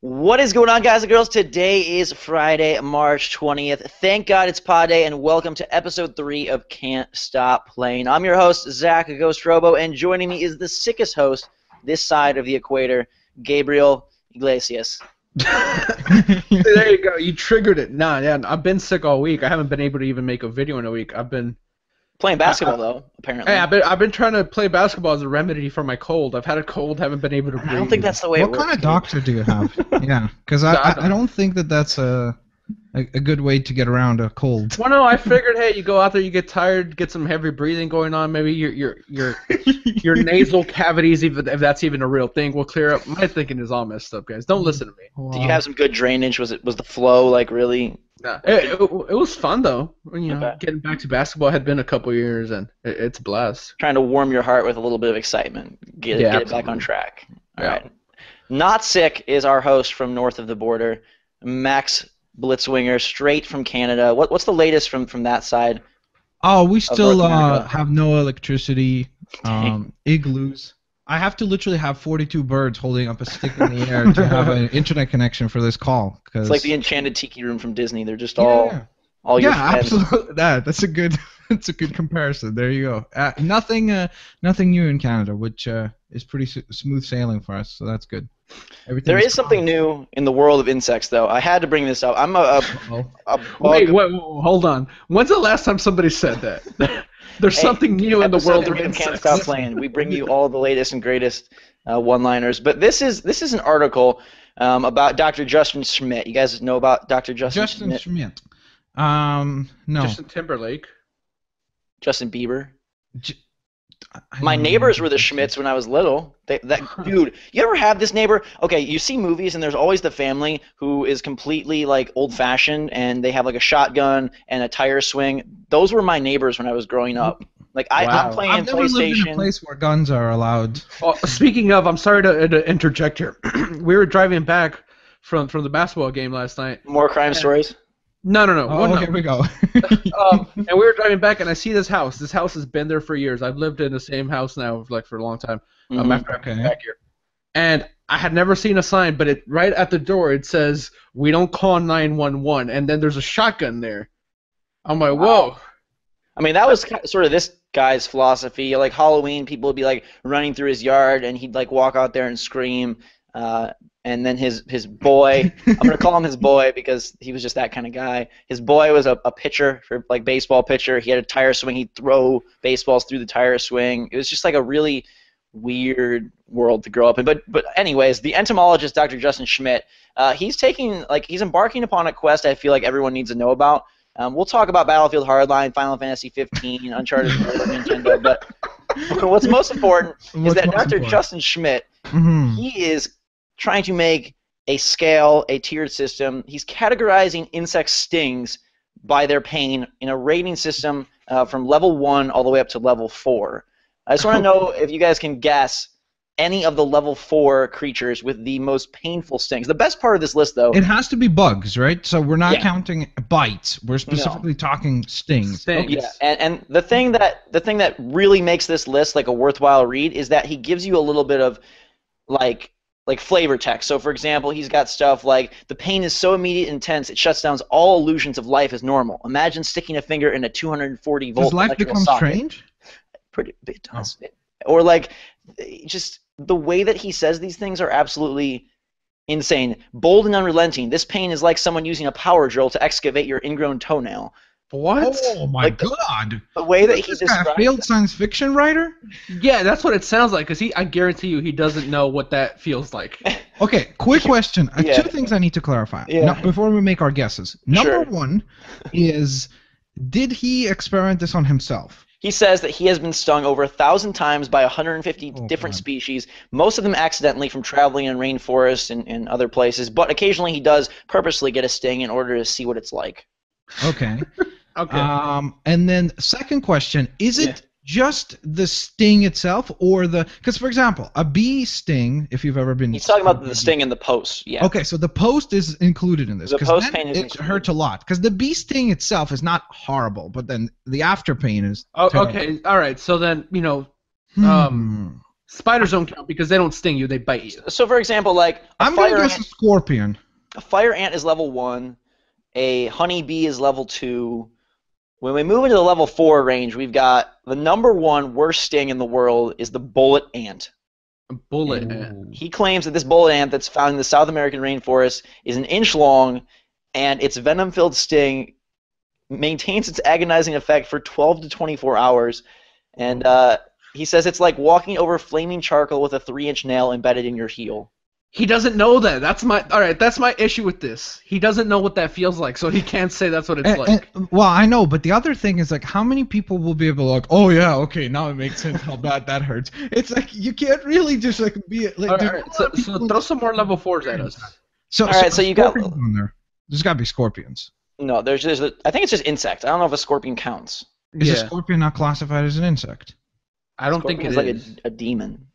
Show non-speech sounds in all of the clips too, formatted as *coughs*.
What is going on, guys and girls? Today is Friday, March 20th. Thank God it's Pod Day, and welcome to episode 3 of Can't Stop Playing. I'm your host, Zach Ghost Robo, and joining me is the sickest host this side of the equator, Gabriel Iglesias. *laughs* there you go. You triggered it. Nah, yeah, I've been sick all week. I haven't been able to even make a video in a week. I've been Playing basketball, though, apparently. Hey, I've been I've been trying to play basketball as a remedy for my cold. I've had a cold, haven't been able to breathe. I don't think that's the way What it works. kind of doctor do you have? *laughs* yeah, because I, I I don't think that that's a, a a good way to get around a cold. Well, no, I figured, hey, you go out there, you get tired, get some heavy breathing going on. Maybe your your your your *laughs* nasal cavities, even if that's even a real thing, will clear up. My thinking is all messed up, guys. Don't listen to me. Did you have some good drainage? Was it was the flow like really? Nah, it, it, it was fun though. You know, Okay. getting back to basketball had been a couple years, and it, it's a blast. Trying to warm your heart with a little bit of excitement. Get, Yeah, get it back on track. All Yeah. right. Not sick is our host from north of the border, Max Blitzwinger, straight from Canada. What, what's the latest from, from that side? Oh, we still uh, have no electricity. *laughs* Um, igloos. I have to literally have 42 birds holding up a stick in the air to have an *laughs* internet connection for this call. Cause It's like the enchanted tiki room from Disney. They're just all yeah. all your yeah, friends. absolutely. *laughs* That that's a good *laughs* that's a good comparison. There you go. Uh, nothing uh, nothing new in Canada, which uh, is pretty s- smooth sailing for us. So that's good. Everything There is something new in the world of insects, though. I had to bring this up. I'm a, a, a bug. Wait, wait, wait, hold on. When's the last time somebody said that? There's Hey, something new in the world three of of Can't. Stop Playing. We bring you all the latest and greatest uh, one-liners. But this is this is an article um, about Dr. Justin Schmidt. You guys know about Dr. Justin, Justin Schmidt? Schmidt. Um, no. Justin Timberlake. Justin Bieber. J- I My neighbors were the this. Schmidts when I was little. They, that *laughs* dude, you ever have this neighbor? Okay, you see movies and there's always the family who is completely like old-fashioned and they have like a shotgun and a tire swing. Those were my neighbors when I was growing up. Like I, Wow. I'm playing I've never lived in a place where guns are allowed. Oh, speaking of, I'm sorry to, to interject here. *clears throat* we were driving back from from the basketball game last night. More crime stories. No, no, no. Oh, one- no. here we go. *laughs* um, *laughs* and we were driving back, and I see this house. This house has been there for years. I've lived in the same house now, like for a long time. Um, Mhm. after I came Okay. back here, and I had never seen a sign, but it right at the door it says we don't call 911, and then there's a shotgun there. I'm like, whoa. I mean, that was ki- sort of this guy's philosophy. Like Halloween, people would be like running through his yard, and he'd like walk out there and scream. Uh, and then his his boy, I'm gonna call him his boy because he was just that kind of guy. His boy was a, a pitcher for like baseball pitcher. He had a tire swing. He'd throw baseballs through the tire swing. It was just like a really weird world to grow up in. But but anyways, the entomologist Dr. Justin Schmidt, uh, he's taking like he's embarking upon a quest I feel like everyone needs to know about. Um, we'll talk about Battlefield Hardline, Final Fantasy 15, Uncharted *laughs* Nintendo, but what's most important is What's that Dr. important? Justin Schmidt, Mhm. he is trying to make a scale, a tiered system. He's categorizing insect stings by their pain in a rating system uh, from level 1 all the way up to level 4. I just want to *laughs* know if you guys can guess any of the level 4 creatures with the most painful stings. The best part of this list, though, It has to be bugs, right? So we're not Yeah. counting bites. We're specifically talking stings. Stings. Yeah, and, and the thing that the thing that really makes this list like a worthwhile read is that he gives you a little bit of like like flavor text. So for example, he's got stuff like the pain is so immediate and intense it shuts down all illusions of life as normal. Imagine sticking a finger in a 240 volt Does life become socket. strange? Pretty it does. Oh. Or like just the way that he says these things are absolutely insane. Bold and unrelenting. This pain is like someone using a power drill to excavate your ingrown toenail. What? Oh my Like the- god! The way that Is he this guy a describes failed science fiction writer? Yeah, that's what it sounds like. Cause he, I guarantee you, he doesn't know what that feels like. *laughs* Okay, quick question. Uh, Yeah. Two things I need to clarify Yeah. Now, before we make our guesses. Number Sure. one is, did he experiment this on himself? He says that he has been stung over a thousand times by 150 Oh, different God. species, most of them accidentally from traveling in rainforests and, and other places, but occasionally he does purposely get a sting in order to see what it's like. Okay. *laughs* Okay. um, and then second question: Is it Yeah. just the sting itself, or the? Because for example, a bee sting. If you've ever been. He's talking about the bee- sting and the post. Yeah. Okay, so the post is included in this. The 'cause post pain is it included. hurts a lot because the bee sting itself is not horrible, but then the after pain is. oh, terrible. okay. All right. So then, you know, Hmm. um, Spiders don't count because they don't sting you; they bite you. So, for example, like a I'm fire gonna guess ant, a scorpion. a fire ant is level one, a honey bee is level two. When we move into the level four range, we've got the number one worst sting in the world is the bullet ant. A bullet ant. He claims that this bullet ant that's found in the South American rainforest is an inch long, and its venom-filled sting maintains its agonizing effect for 12 to 24 hours. And uh, he says it's like walking over flaming charcoal with a three-inch nail embedded in your heel. He doesn't know that. That's my all right. That's my issue with this. He doesn't know what that feels like, so he can't say that's what it's And- like. and- well, I know, but the other thing is like, how many people will be able to like, oh yeah, okay, now it makes sense how bad that hurts. It's like you can't really just like be like. all right, there's all a right, lot So, so throw some more level fours at us. So, All right, so you got- on there. There's got to be scorpions. No, there's there's a, I think it's just insect. I don't know if a scorpion counts. Is a scorpion not classified as an insect? I don't think Scorpion it is is. like a, a demon.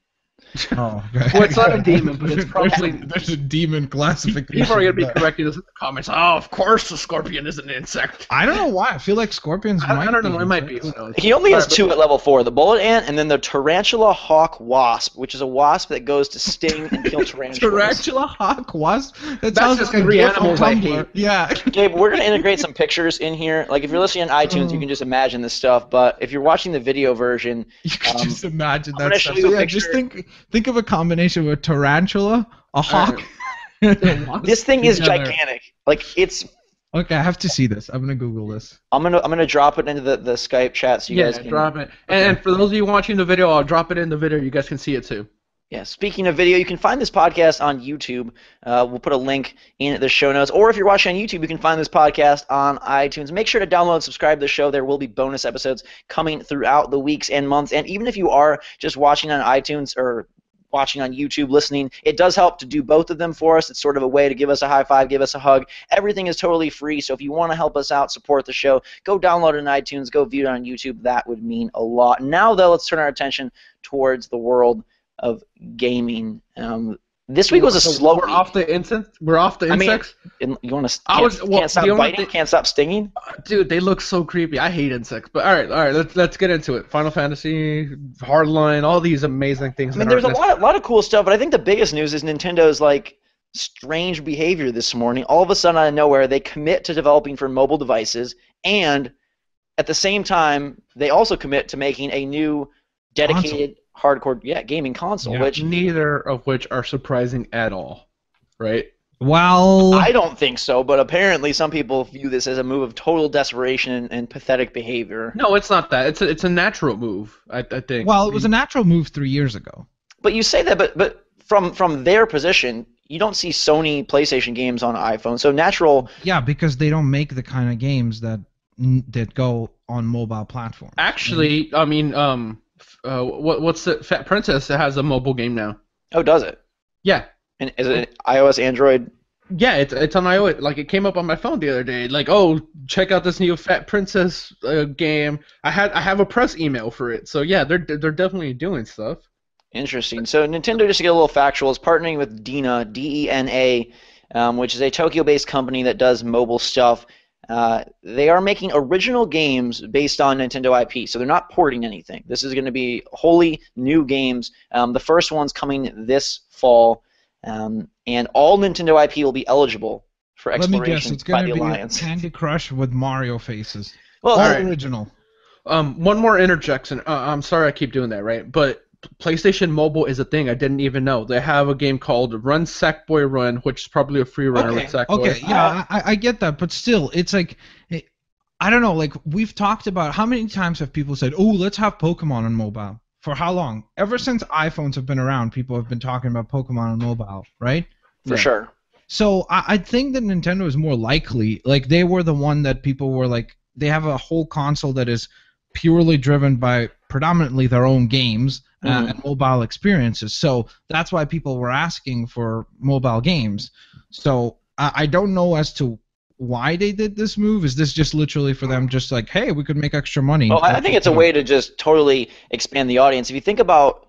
*laughs* Oh, okay. Well, it's not a demon, but it's *laughs* There's- probably- there's, a demon classification. People are gonna be correcting us in the comments. Oh, of course, the scorpion is an insect. I don't know why. I feel like scorpions I, might. I don't know. It might be. Who knows? He only has two at level four: the bullet ant, and then the tarantula hawk wasp, which is a wasp that goes to sting and kill tarantulas. *laughs* Tarantula hawk wasp. That That's sounds just like a three GIF animals I hate. Yeah. Gabe, we're gonna integrate some pictures in here. Like if you're listening on iTunes, you can just imagine this stuff. But if you're watching the video version, You can Um, just imagine I'm that stuff. show So, a yeah, just think think of a combination of a tarantula, a hawk. *laughs* and *laughs* this thing is together. gigantic. Like it's. Okay, I have to see this. I'm gonna Google this. I'm gonna I'm gonna drop it into the, the Skype chat so you yeah, guys can. drop it. And, and for those of you watching the video, I'll drop it in the video. You guys can see it too. Yeah, speaking of video, you can find this podcast on YouTube. Uh, we'll put a link in the show notes. Or if you're watching on YouTube, you can find this podcast on iTunes. Make sure to download subscribe to the show. There will be bonus episodes coming throughout the weeks and months. And even if you are just watching on iTunes or watching on YouTube, listening, it does help to do both of them for us. It's sort of a way to give us a high five, give us a hug. Everything is totally free. So if you want to help us out, support the show, go download it on iTunes, go view it on YouTube. That would mean a lot. Now, though, let's turn our attention towards the world of gaming. Um, this week was a So slow We're week. off the insect. We're off the I mean, insects. You want to I can't, was- well, can't stop biting, thing- can't stop stinging. Dude, they look so creepy. I hate insects. But all right, all right. Let's let's get into it. Final Fantasy, Hardline, all these amazing things. I mean, there's a lot, lot of cool stuff, but I think the biggest news is Nintendo's like strange behavior this morning. All of a sudden, out of nowhere, they commit to developing for mobile devices, and at the same time, they also commit to making a new dedicated hardcore yeah gaming console, Yeah. which neither of which are surprising at all, right? Well, I don't think so, but apparently some people view this as a move of total desperation and, and pathetic behavior. No, it's not that. It's a, it's a natural move. I, I think. well, it was a natural move three years ago. But you say that, but but from from their position, you don't see Sony PlayStation games on iPhone. So natural. Yeah, because they don't make the kind of games that that go on mobile platforms. Actually, I mean, um, f- uh, what what's the Fat Princess has a mobile game now? Oh, does it? Yeah, And is it iOS, Android? yeah, it's it's on iOS. Like it came up on my phone the other day. Like, oh, check out this new Fat Princess uh, game. I had I have a press email for it. So yeah, they're they're definitely doing stuff. Interesting. So Nintendo, just to get a little factual, is partnering with DeNA, D-E-N-A, um, which is a Tokyo-based company that does mobile stuff. Uh, they are making original games based on Nintendo IP, so they're not porting anything. This is going to be wholly new games. Um, the first one's coming this fall, um, and all Nintendo IP will be eligible for exploration Let me guess, it's by gonna the be Alliance. Candy Crush with Mario faces. Well, Alright. original. Um, one more interjection. Uh, I'm sorry I keep doing that, right? But PlayStation Mobile is a thing I didn't even know. They have a game called Run Sackboy Run, which is probably a free runner Okay, with Sackboy. Okay, yeah, I, I get that, but still, it's like, it, I don't know. Like we've talked about, how many times have people said, "Oh, let's have Pokemon on mobile"? For how long? Ever since iPhones have been around, people have been talking about Pokemon on mobile, right? for sure. So I, I think that Nintendo is more likely. Like they were the one that people were like, they have a whole console that is purely driven by predominantly their own games uh, Mhm. and mobile experiences. So that's why people were asking for mobile games. So I, I don't know as to why they did this move. Is this just literally for them, just like, hey, we could make extra money? Well, I think it's a way to just totally expand the audience. If you think about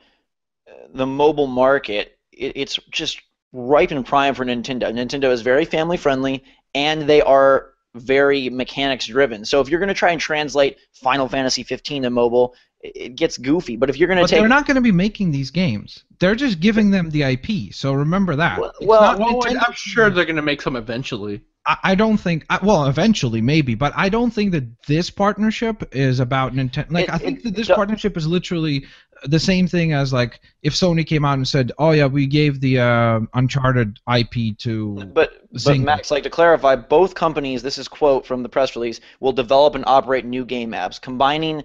uh, the mobile market, it, it's just ripe and prime for Nintendo. Nintendo is very family friendly, and they are very mechanics driven. So if you're going to try and translate Final Fantasy 15 to mobile, it gets goofy. But if you're going to take they're not going to be making these games. They're just giving them the IP. So remember that. Well- It's well, not Well, I'm sure they're gonna make some eventually. I, I don't think. I, well, eventually maybe, but I don't think that this partnership is about Nintendo. Like It- I think it- that this partnership is literally the same thing as like if Sony came out and said, "Oh yeah, we gave the uh, Uncharted IP to." But, but Max, like to clarify, both companies, this is quote from the press release, will develop and operate new game apps, combining,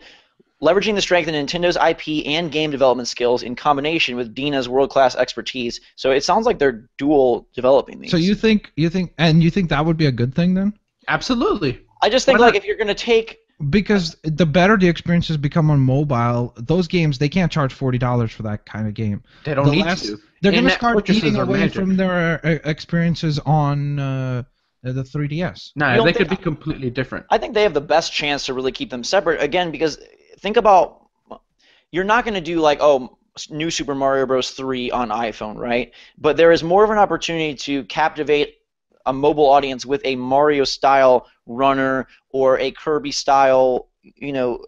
leveraging the strength of Nintendo's IP and game development skills in combination with DeNA's world-class expertise. So it sounds like they're dual developing these. So you think you think and you think that would be a good thing then? Absolutely. I just think Why like not? if you're gonna take, Because the better the experiences become on mobile, those games they can't charge forty dollars for that kind of game. They don't The need last- to. They're going to In-app start purchases eating are away magic. from their uh, experiences on uh, the 3DS. Nah, You don't they could be completely different. I think they have the best chance to really keep them separate again because think about, you're not gonna do like oh. New Super Mario Bros. 3 on iPhone, right? But there is more of an opportunity to captivate a mobile audience with a Mario style runner or a Kirby style, you know,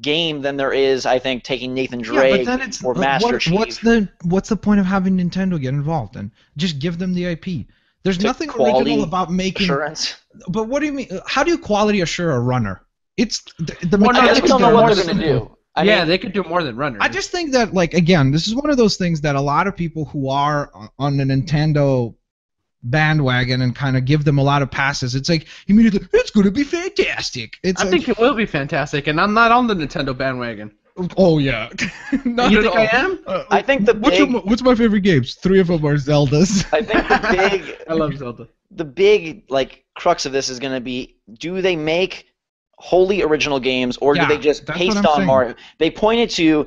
game than there is, I think, taking Nathan Yeah, Drake but then it's or what- Master Chief. what's the what's the point of having Nintendo get involved then? Just give them the IP. There's nothing original about making. assurance? But what do you mean? How do you quality assure a runner? It's the, the Well, no, I mechanics guess don't know what more they're gonna do. I yeah, mean, they could do more than runner. I just think that like again, this is one of those things that a lot of people who are on the Nintendo bandwagon and kind of give them a lot of passes. It's like immediately it's going to be fantastic. It's I like, think it will be fantastic, and I'm not on the Nintendo bandwagon. oh yeah. *laughs* Not you at think all. I am? Uh, I think the what's, big- your, what's my favorite games? Three of them are Zeldas. I think the *laughs* big I love Zelda. the big like crux of this is going to be do they make wholly original games or Yeah, do they just that's paste on saying. Mario? They pointed to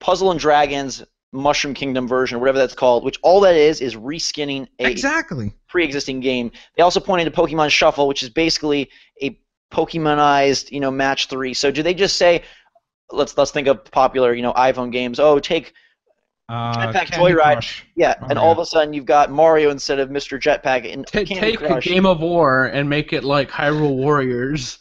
Puzzle and Dragons Mushroom Kingdom version, whatever that's called, which all that is is reskinning a exactly. pre-existing game. They also pointed to Pokemon Shuffle, which is basically a Pokemonized, you know, match three. So do they just say, let's let's think of popular, you know, iPhone games. Oh, take Uh, Jetpack Candy Joyride. Crush. yeah, Oh, and all of a sudden you've got Mario instead of Mr. Jetpack in Ta Candy take Crush. Game of War and make it like Hyrule Warriors.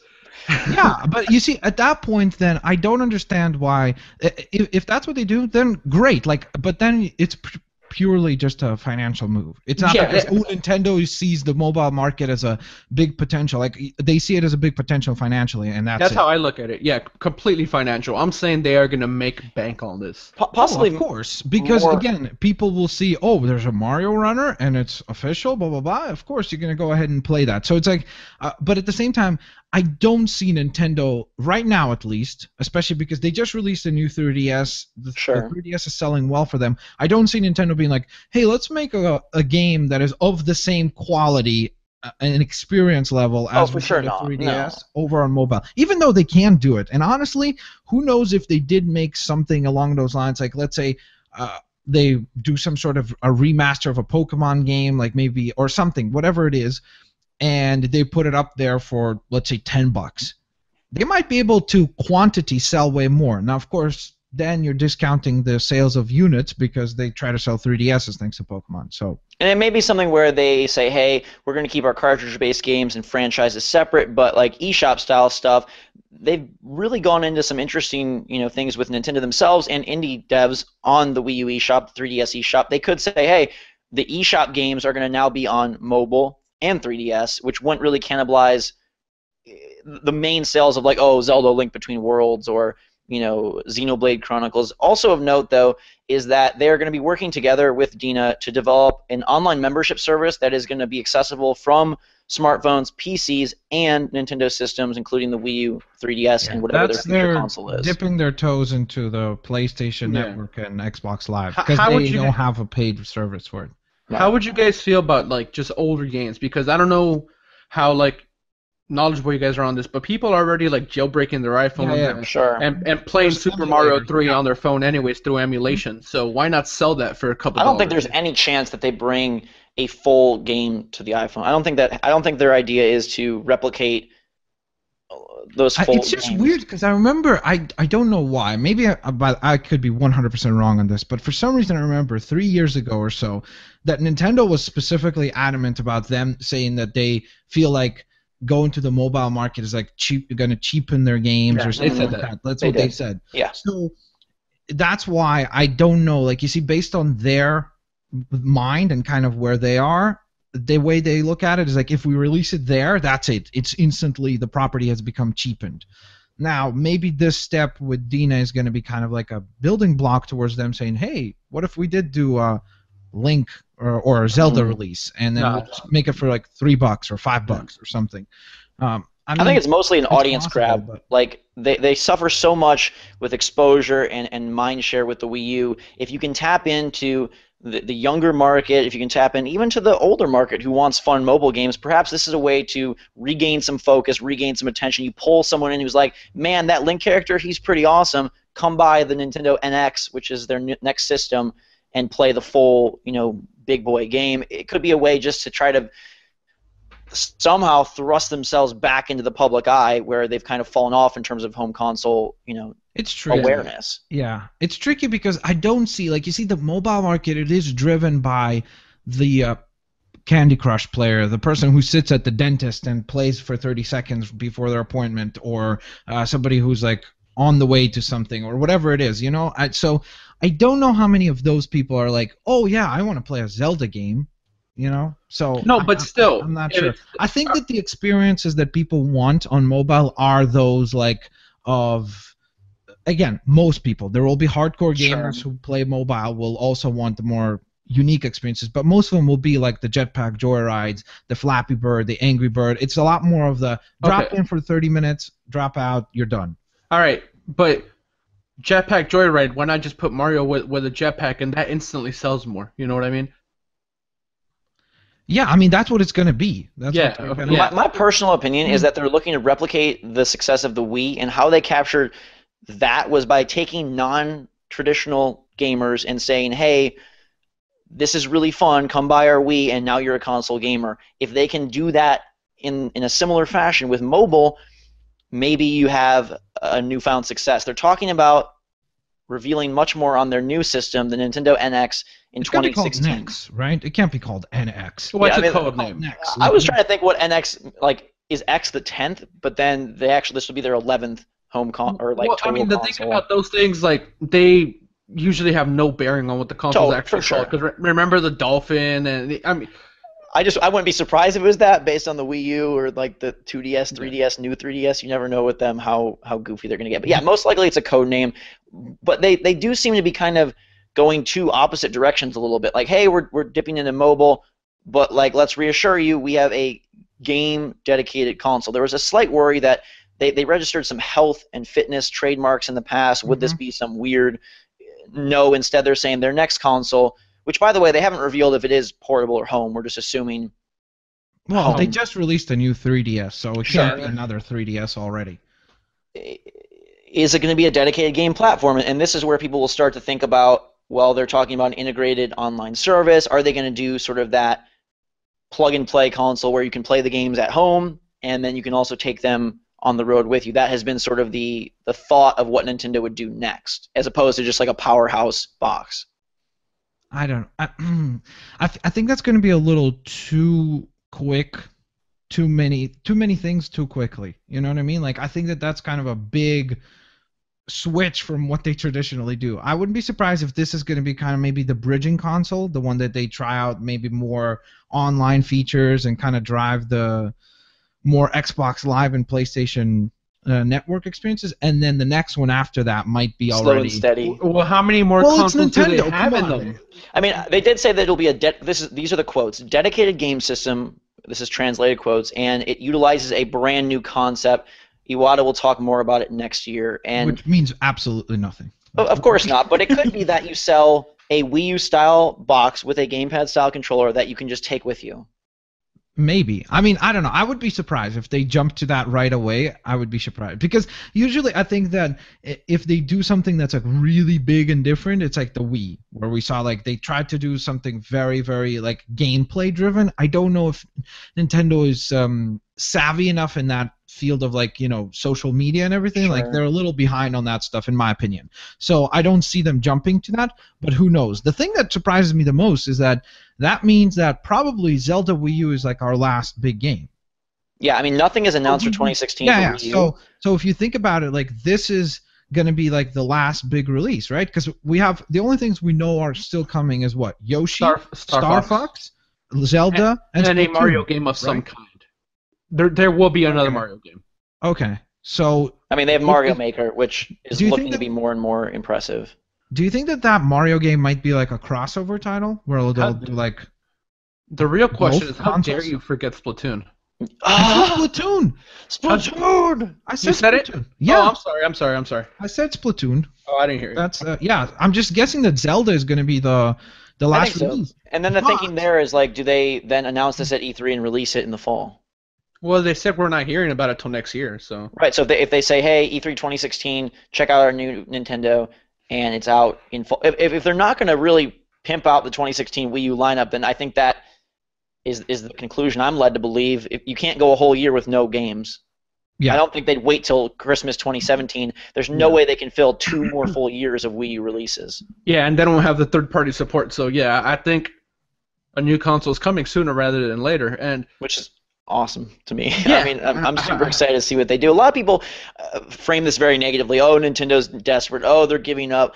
Yeah, but you see, at that point, then I don't understand why. If, if that's what they do, then great. Like, but then it's pu- purely just a financial move. It's not Yeah, because it- oh, Nintendo sees the mobile market as a big potential. Like they see it as a big potential financially, and that's, That's it. how I look at it. Yeah, completely financial. I'm saying they are gonna make bank on this. Po- Oh, possibly of course, because more- again, people will see, oh, there's a Mario runner and it's official, blah blah blah. Of course, you're gonna go ahead and play that. So it's like, uh, but at the same time, I don't see Nintendo right now, at least, especially because they just released a new 3DS. The, Sure. the 3DS is selling well for them. I don't see Nintendo being like, hey, let's make a, a game that is of the same quality uh, and experience level Oh, as for sure not. 3DS over on mobile. Even though they can do it, and honestly, who knows if they did make something along those lines? Like, let's say. Uh, they do some sort of a remaster of a Pokemon game, like maybe or something, whatever it is, and they put it up there for let's say ten bucks. They might be able to quantity sell way more. Now, of course, then you're discounting the sales of units because they try to sell 3DSs thanks to Pokemon. So And it may be something where they say, hey, we're going to keep our cartridge based games and franchises separate, but like eShop style stuff, they've really gone into some interesting you know things with Nintendo themselves and indie devs on the Wii U eShop, the 3DS eShop. They could say, hey, the eShop games are going to now be on mobile and 3DS, which wouldn't really cannibalize eh, the main sales of like, oh, Zelda Link Between Worlds or you know Xenoblade Chronicles. Also of note though is that they're going to be working together with DeNA to develop an online membership service that is going to be accessible from smartphones, PCs, and Nintendo systems, including the Wii U, 3DS, and whatever that's their future their console is. dipping their toes into the PlayStation Yeah. Network and Xbox Live because they don't have a paid service for it. How would you guys feel about like just older games? Because I don't know how like knowledgeable you guys are on this, but people are already like jailbreaking their iPhone Yeah, yeah. and- Sure. And, and playing There's Super Mario 3 yeah. on their phone anyways through emulation. So why not sell that for a couple I don't think there's any chance that they bring a full game to the iPhone. I don't think that. I don't think their idea is to replicate those full. it's just games. weird because I remember I I don't know why maybe I, but I could be 100% wrong on this but for some reason I remember three years ago or so that Nintendo was specifically adamant about them saying that they feel like going to the mobile market is like cheap, going to cheapen their games Yeah, or they something said like that. that. That's They what they said. Yeah. So that's why I don't know. Like you see, based on their mind and kind of where they are, the way they look at it is like if we release it there, that's it. It's instantly the property has become cheapened. Now, maybe this step with DeNA is going to be kind of like a building block towards them saying, hey, what if we did do a Link or, or a Zelda Mhm. release and then No. we'll make it for like three bucks or five bucks or something? Um, I, I think it's mostly an it's audience possible, grab. but- Like they, they suffer so much with exposure and, and mind share with the Wii U. If you can tap into the, the younger market, if you can tap in even to the older market who wants fun mobile games, perhaps this is a way to regain some focus, regain some attention. You pull someone in who's like, man, that Link character, he's pretty awesome. Come by the Nintendo NX, which is their next system, and play the full, you know, big boy game. It could be a way just to try to somehow thrust themselves back into the public eye where they've kind of fallen off in terms of home console, you know, it's true. awareness. Yeah, it's tricky because I don't see like you see the mobile market. It is driven by the uh, Candy Crush player, the person who sits at the dentist and plays for 30 seconds before their appointment, or uh, somebody who's like on the way to something or whatever it is. You know, I, so I don't know how many of those people are like, oh yeah, I want to play a Zelda game. You know, so No, but I- still, I'm not sure. I think uh, that the experiences that people want on mobile are those like of again, most people. There will be hardcore Sure. gamers who play mobile will also want the more unique experiences, but most of them will be like the jetpack joyrides, the Flappy Bird, the Angry Bird. It's a lot more of the drop Okay. in for 30 minutes, drop out, you're done. All right, but Jetpack Joyride, why not just put Mario with, with a jetpack and that instantly sells more? You know what I mean? Yeah, I mean that's what it's gonna be. That's Yeah, okay, gonna- yeah. My, my personal opinion is that they're looking to replicate the success of the Wii, and how they captured that was by taking non-traditional gamers and saying, "Hey, this is really fun. Come buy our Wii, and now you're a console gamer." If they can do that in in a similar fashion with mobile, maybe you have a newfound success. They're talking about revealing much more on their new system, the Nintendo NX, in It's gonna be called NX, right? It can't be called NX. What's I a mean, code Oh, name? NX. I was trying to think what NX like is X the tenth, but then they actually this will be their eleventh home con or like well, I mean, the console. thing about those things, like they usually have no bearing on what the console's oh, Totally, actually for sure. called. Because remember the Dolphin, and the, I mean, I just I wouldn't be surprised if it was that based on the Wii U or like the 2DS, 3DS, new 3DS. You never know with them how how goofy they're gonna get. But yeah, most likely it's a code name. But they they do seem to be kind of going two opposite directions a little bit. Like, hey, we're we're dipping into mobile, but like let's reassure you, we have a game dedicated console. There was a slight worry that they, they registered some health and fitness trademarks in the past. Would this mm-hmm. be some weird? No, instead they're saying their next console, which by the way they haven't revealed if it is portable or home. We're just assuming. Well, they just released a new 3DS, so it Sure. can't be another 3DS already. Is it going to be a dedicated game platform? And this is where people will start to think about. Well, they're talking about an integrated online service. Are they going to do sort of that plug and play console where you can play the games at home and then you can also take them on the road with you? That has been sort of the the thought of what Nintendo would do next, as opposed to just like a powerhouse box. I don't. I, *clears throat* I, th- I think that's going to be a little too quick, too many, too many things too quickly. You know what I mean? Like I think that that's kind of a big switch from what they traditionally do. I wouldn't be surprised if this is going to be kind of maybe the bridging console, the one that they try out maybe more online features and kind of drive the more Xbox Live and PlayStation uh, Network experiences, and then the next one after that might be Slow already. and steady. well, how many more Well, it's consoles do they have in them? I mean, they did say that it'll be a de- this is these are the quotes dedicated game system. This is translated quotes, and it utilizes a brand new concept. Iwata will talk more about it next year, and which means absolutely nothing. of course not. But it could be that you sell a Wii U style box with a gamepad style controller that you can just take with you. Maybe. I mean, I don't know. I would be surprised if they jump to that right away. I would be surprised because usually I think that if they do something that's like really big and different, it's like the Wii, where we saw like they tried to do something very, very like gameplay driven. I don't know if Nintendo is um, savvy enough in that field of like you know social media and everything. Like they're a little behind on that stuff, in my opinion. So I don't see them jumping to that. But who knows? The thing that surprises me the most is that that means that probably Zelda Wii U is like our last big game. Yeah, I mean nothing is announced for Mhm. 2016 yeah, for yeah. Wii U. So so if you think about it, like this is gonna be like the last big release, right? Because we have the only things we know are still coming is what Yoshi, Star, Star, Star Fox, Fox, Zelda, and, and a Mario game of some kind. There, there will be another Okay. Mario game. Okay, so I mean they have Mario is- Maker, which is looking think to be more and more impressive. do you think that that Mario game might be like a crossover title where they'll How- do like The real question is, how dare you forget Splatoon? Ah, Splatoon? Splatoon! I said You said it? Yeah, Oh, I'm sorry. I'm sorry. I'm sorry. I said Splatoon. Oh, I didn't hear you. That's uh, yeah. I'm just guessing that Zelda is going to be the the last think so. release. And then the But- thinking there is like, do they then announce this at E3 and release it in the fall? Well, they said we're not hearing about it till next year. So Right. So if they, if they say, hey, E E3 2016, check out our new Nintendo, and it's out in fall. If, if, they're not going to really pimp out the 2016 Wii U lineup, then I think that is is the conclusion I'm led to believe. If you can't go a whole year with no games. Yeah. I don't think they'd wait till Christmas 2017. There's no way they can fill two more full years of Wii U releases. yeah, and then we'll have the third-party support. So yeah, I think a new console is coming sooner rather than later. And which is awesome to me. *laughs* Yeah. I mean, I'm, I'm super *laughs* excited to see what they do. A lot of people uh, frame this very negatively. Oh, Nintendo's desperate. Oh, they're giving up.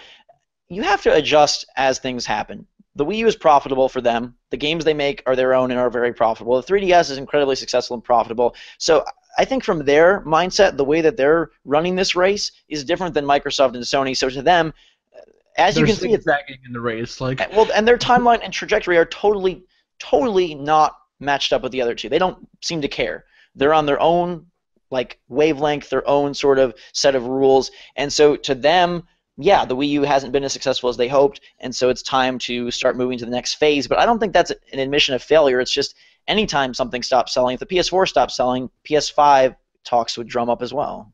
You have to adjust as things happen. The Wii U is profitable for them. The games they make are their own and are very profitable. The 3DS is incredibly successful and profitable. So I think from their mindset, the way that they're running this race is different than Microsoft and Sony. So to them, uh, as you can see, it's in the race. Like well, and their *laughs* timeline and trajectory are totally, totally not matched up with the other two. They don't seem to care. They're on their own like wavelength, their own sort of set of rules, and so to them, yeah, the Wii U hasn't been as successful as they hoped, and so it's time to start moving to the next phase. But I don't think that's an admission of failure. It's just anytime something stops selling, if the PS4 stops selling, PS5 talks would drum up as well.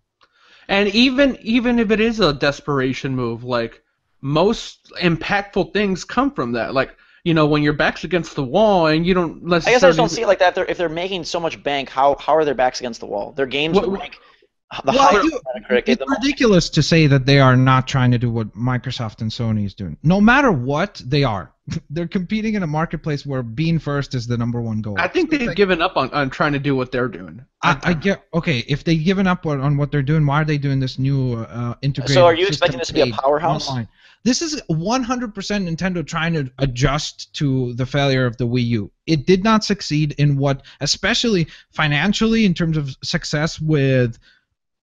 And even even if it is a desperation move, like most impactful things come from that. Like you know, when your back's against the wall and you don't I guess I just don't see it like that. If They're, if they're making so much bank, how how are their backs against the wall? Their games What- would rank the Well, highest you- Metacritic. It's ridiculous to say that they are not trying to do what Microsoft and Sony is doing. No matter what, they are. *laughs* They're competing in a marketplace where being first is the number one goal. I think So they've like- given up on, on trying to do what they're doing. I, I get okay. If they've given up on, on what they're doing, why are they doing this new uh, integrated? So are you expecting this to be a powerhouse? online? This is 100% Nintendo trying to adjust to the failure of the Wii U. It did not succeed in what, especially financially, in terms of success with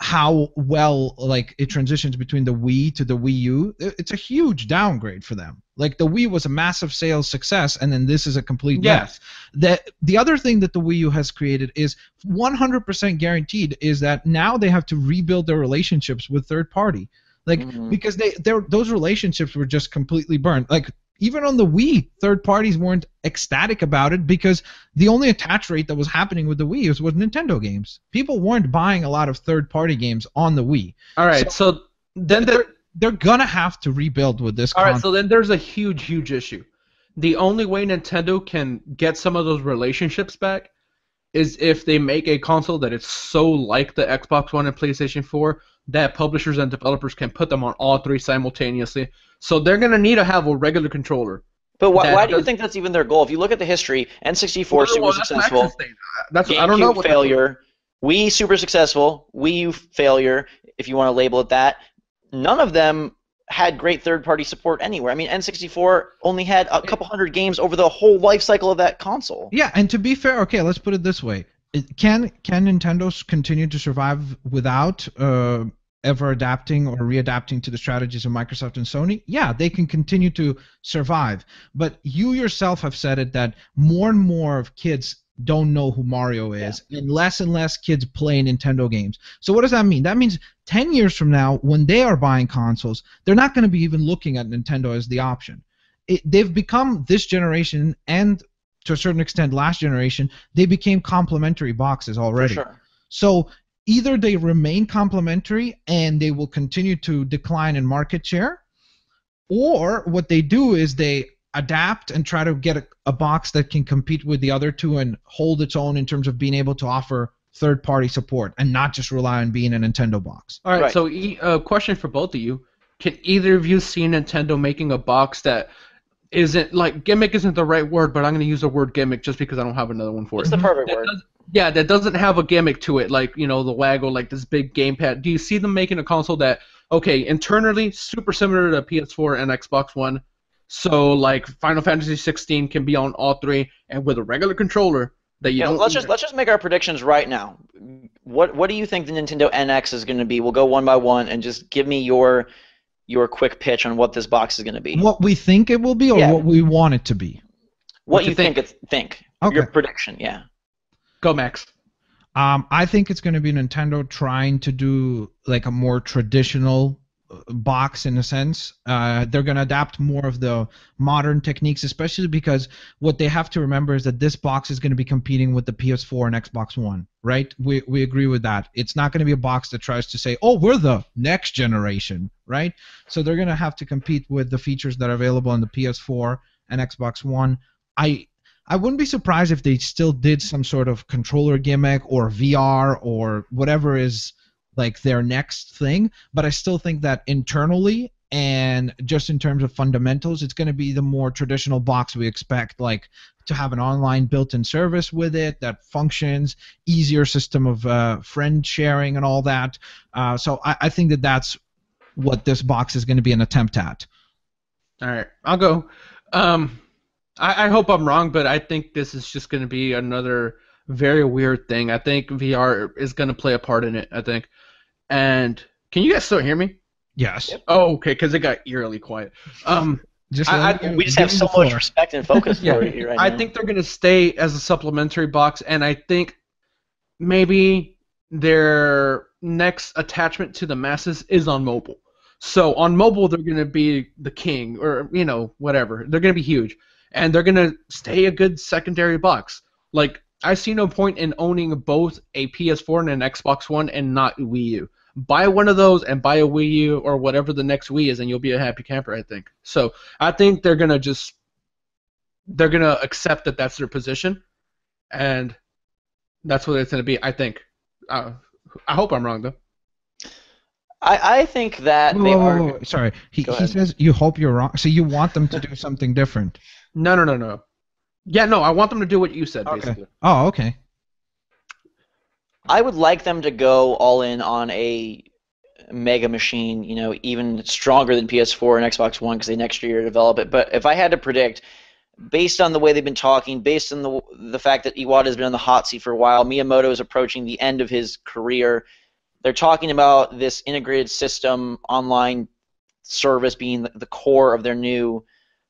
how well like it transitions between the Wii to the Wii U. It's a huge downgrade for them. Like the Wii was a massive sales success, and then this is a complete Yes. the the other thing that the Wii U has created is 100% guaranteed is that now they have to rebuild their relationships with third party like Mhm. because they their those relationships were just completely burned like even on the Wii third parties weren't ecstatic about it because the only attach rate that was happening with the Wii was, was Nintendo games people weren't buying a lot of third party games on the Wii All right. So, then there. they're gonna have to rebuild with this All right. So then there's a huge, huge issue. The only way Nintendo can get some of those relationships back is if they make a console that is so like the Xbox One and PlayStation 4 that publishers and developers can put them on all three simultaneously. So they're gonna need to have a regular controller. But why, why do you think that's even their goal? If you look at the history, N64 Well, super well, that's what successful, Max's saying. That's I don't know what failure, Wii super successful, Wii U failure, if you want to label it that. None of them had great third-party support anywhere. I mean, N64 only had a couple hundred games over the whole life cycle of that console. Yeah, and to be fair, okay, let's put it this way: It- can can Nintendo continue to survive without uh, ever adapting or readapting to the strategies of Microsoft and Sony? Yeah, they can continue to survive. But you yourself have said it that more and more of kids don't know who Mario is, and less and less kids play Nintendo games. So what does that mean? That means 10 years from now, when they are buying consoles, they're not going to be even looking at Nintendo as the option. It, they've become this generation and to a certain extent last generation, they became complementary boxes For already. sure. So either they remain complementary and they will continue to decline in market share, or what they do is they adapt and try to get a, a box that can compete with the other two and hold its own in terms of being able to offer third party support and not just rely on being a Nintendo box. All right, Right. so a uh, question for both of you: Can either of you see Nintendo making a box that isn't like gimmick isn't the right word, but I'm going to use the word gimmick just because I don't have another one for It's it. It's the perfect That, word. does, Yeah, that doesn't have a gimmick to it, like you know the waggle, like this big gamepad. Do you see them making a console that, okay, internally super similar to PS4 and Xbox One, so like Final Fantasy 16 can be on all three, and with a regular controller that you Yeah, don't. let's just let's just make our predictions right now. What what do you think the Nintendo NX is going to be? We'll go one by one and just give me your your quick pitch on what this box is going to be. What we think it will be, or Yeah. what we want it to be. what what you you think it's think. Okay. Your prediction, yeah. Go Max. Um, I think it's going to be Nintendo trying to do like a more traditional box in a sense. Uh, they're going to adapt more of the modern techniques, especially because what they have to remember is that this box is going to be competing with the PS4 and Xbox One, right? We we agree with that. It's not going to be a box that tries to say, "Oh, we're the next generation," right? So they're going to have to compete with the features that are available on the PS4 and Xbox One. I I wouldn't be surprised if they still did some sort of controller gimmick or VR or whatever is like their next thing, but I still think that internally and just in terms of fundamentals, it's going to be the more traditional box we expect, like to have an online built-in service with it that functions, easier system of uh, friend sharing and all that. Uh, so I, I think that that's what this box is going to be an attempt at. All right, I'll go. Um, I, I hope I'm wrong, but I think this is just going to be another very weird thing. I think VR is going to play a part in it. I think. And can you guys still hear me? Yes. Oh, okay, because it got eerily quiet. Um, Just I- I- We just have so the floor. much respect and focus *laughs* Yeah, for you right I now. think they're going to stay as a supplementary box, and I think maybe their next attachment to the masses is on mobile. So on mobile, they're going to be the king, or you know, whatever. They're going to be huge, and they're going to stay a good secondary box. Like I see no point in owning both a PS4 and an Xbox One and not Wii U. Buy one of those and buy a Wii U or whatever the next Wii is, and you'll be a happy camper. I think. So I think they're gonna just they're gonna accept that that's their position, and that's what it's gonna be. I think. Uh, I hope I'm wrong though. I, I think that Whoa, they whoa, whoa, are. whoa, Sorry, he, he says you hope you're wrong. So you want them to do something different. *laughs* No, no, no, no. Yeah, no. I want them to do what you said, Okay. basically. Oh, okay. I would like them to go all in on a mega machine, you know, even stronger than PS4 and Xbox One because they next year develop it. But if I had to predict, based on the way they've been talking, based on the the fact that Iwata has been on the hot seat for a while, Miyamoto is approaching the end of his career. They're talking about this integrated system, online service being the, the core of their new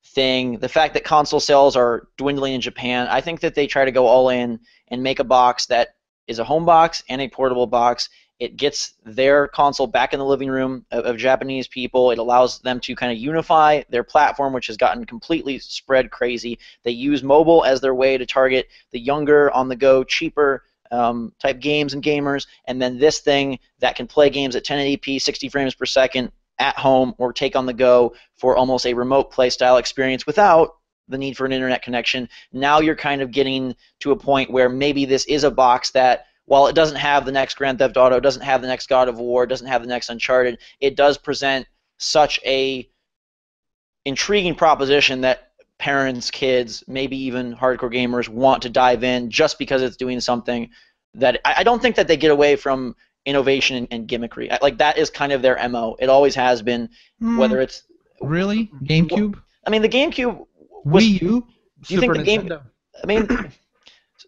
thing. The fact that console sales are dwindling in Japan, I think that they try to go all in and make a box that is a home box and a portable box. It gets their console back in the living room of, of Japanese people. It allows them to kind of unify their platform, which has gotten completely spread crazy. They use mobile as their way to target the younger, on the go, cheaper um, type games and gamers. And then this thing that can play games at 1080p, 60 frames per second at home or take on the go for almost a remote play style experience without the need for an internet connection. Now you're kind of getting to a point where maybe this is a box that while it doesn't have the next Grand Theft Auto, doesn't have the next God of War, doesn't have the next Uncharted, it does present such a intriguing proposition that parents, kids, maybe even hardcore gamers want to dive in just because it's doing something that I, I don't think that they get away from innovation and, and gimmickry. Like that is kind of their mo. It always has been. Hmm, Whether it's, really GameCube, I mean, the GameCube. Was, Wii U, do you think the game? Nintendo. I mean, *coughs*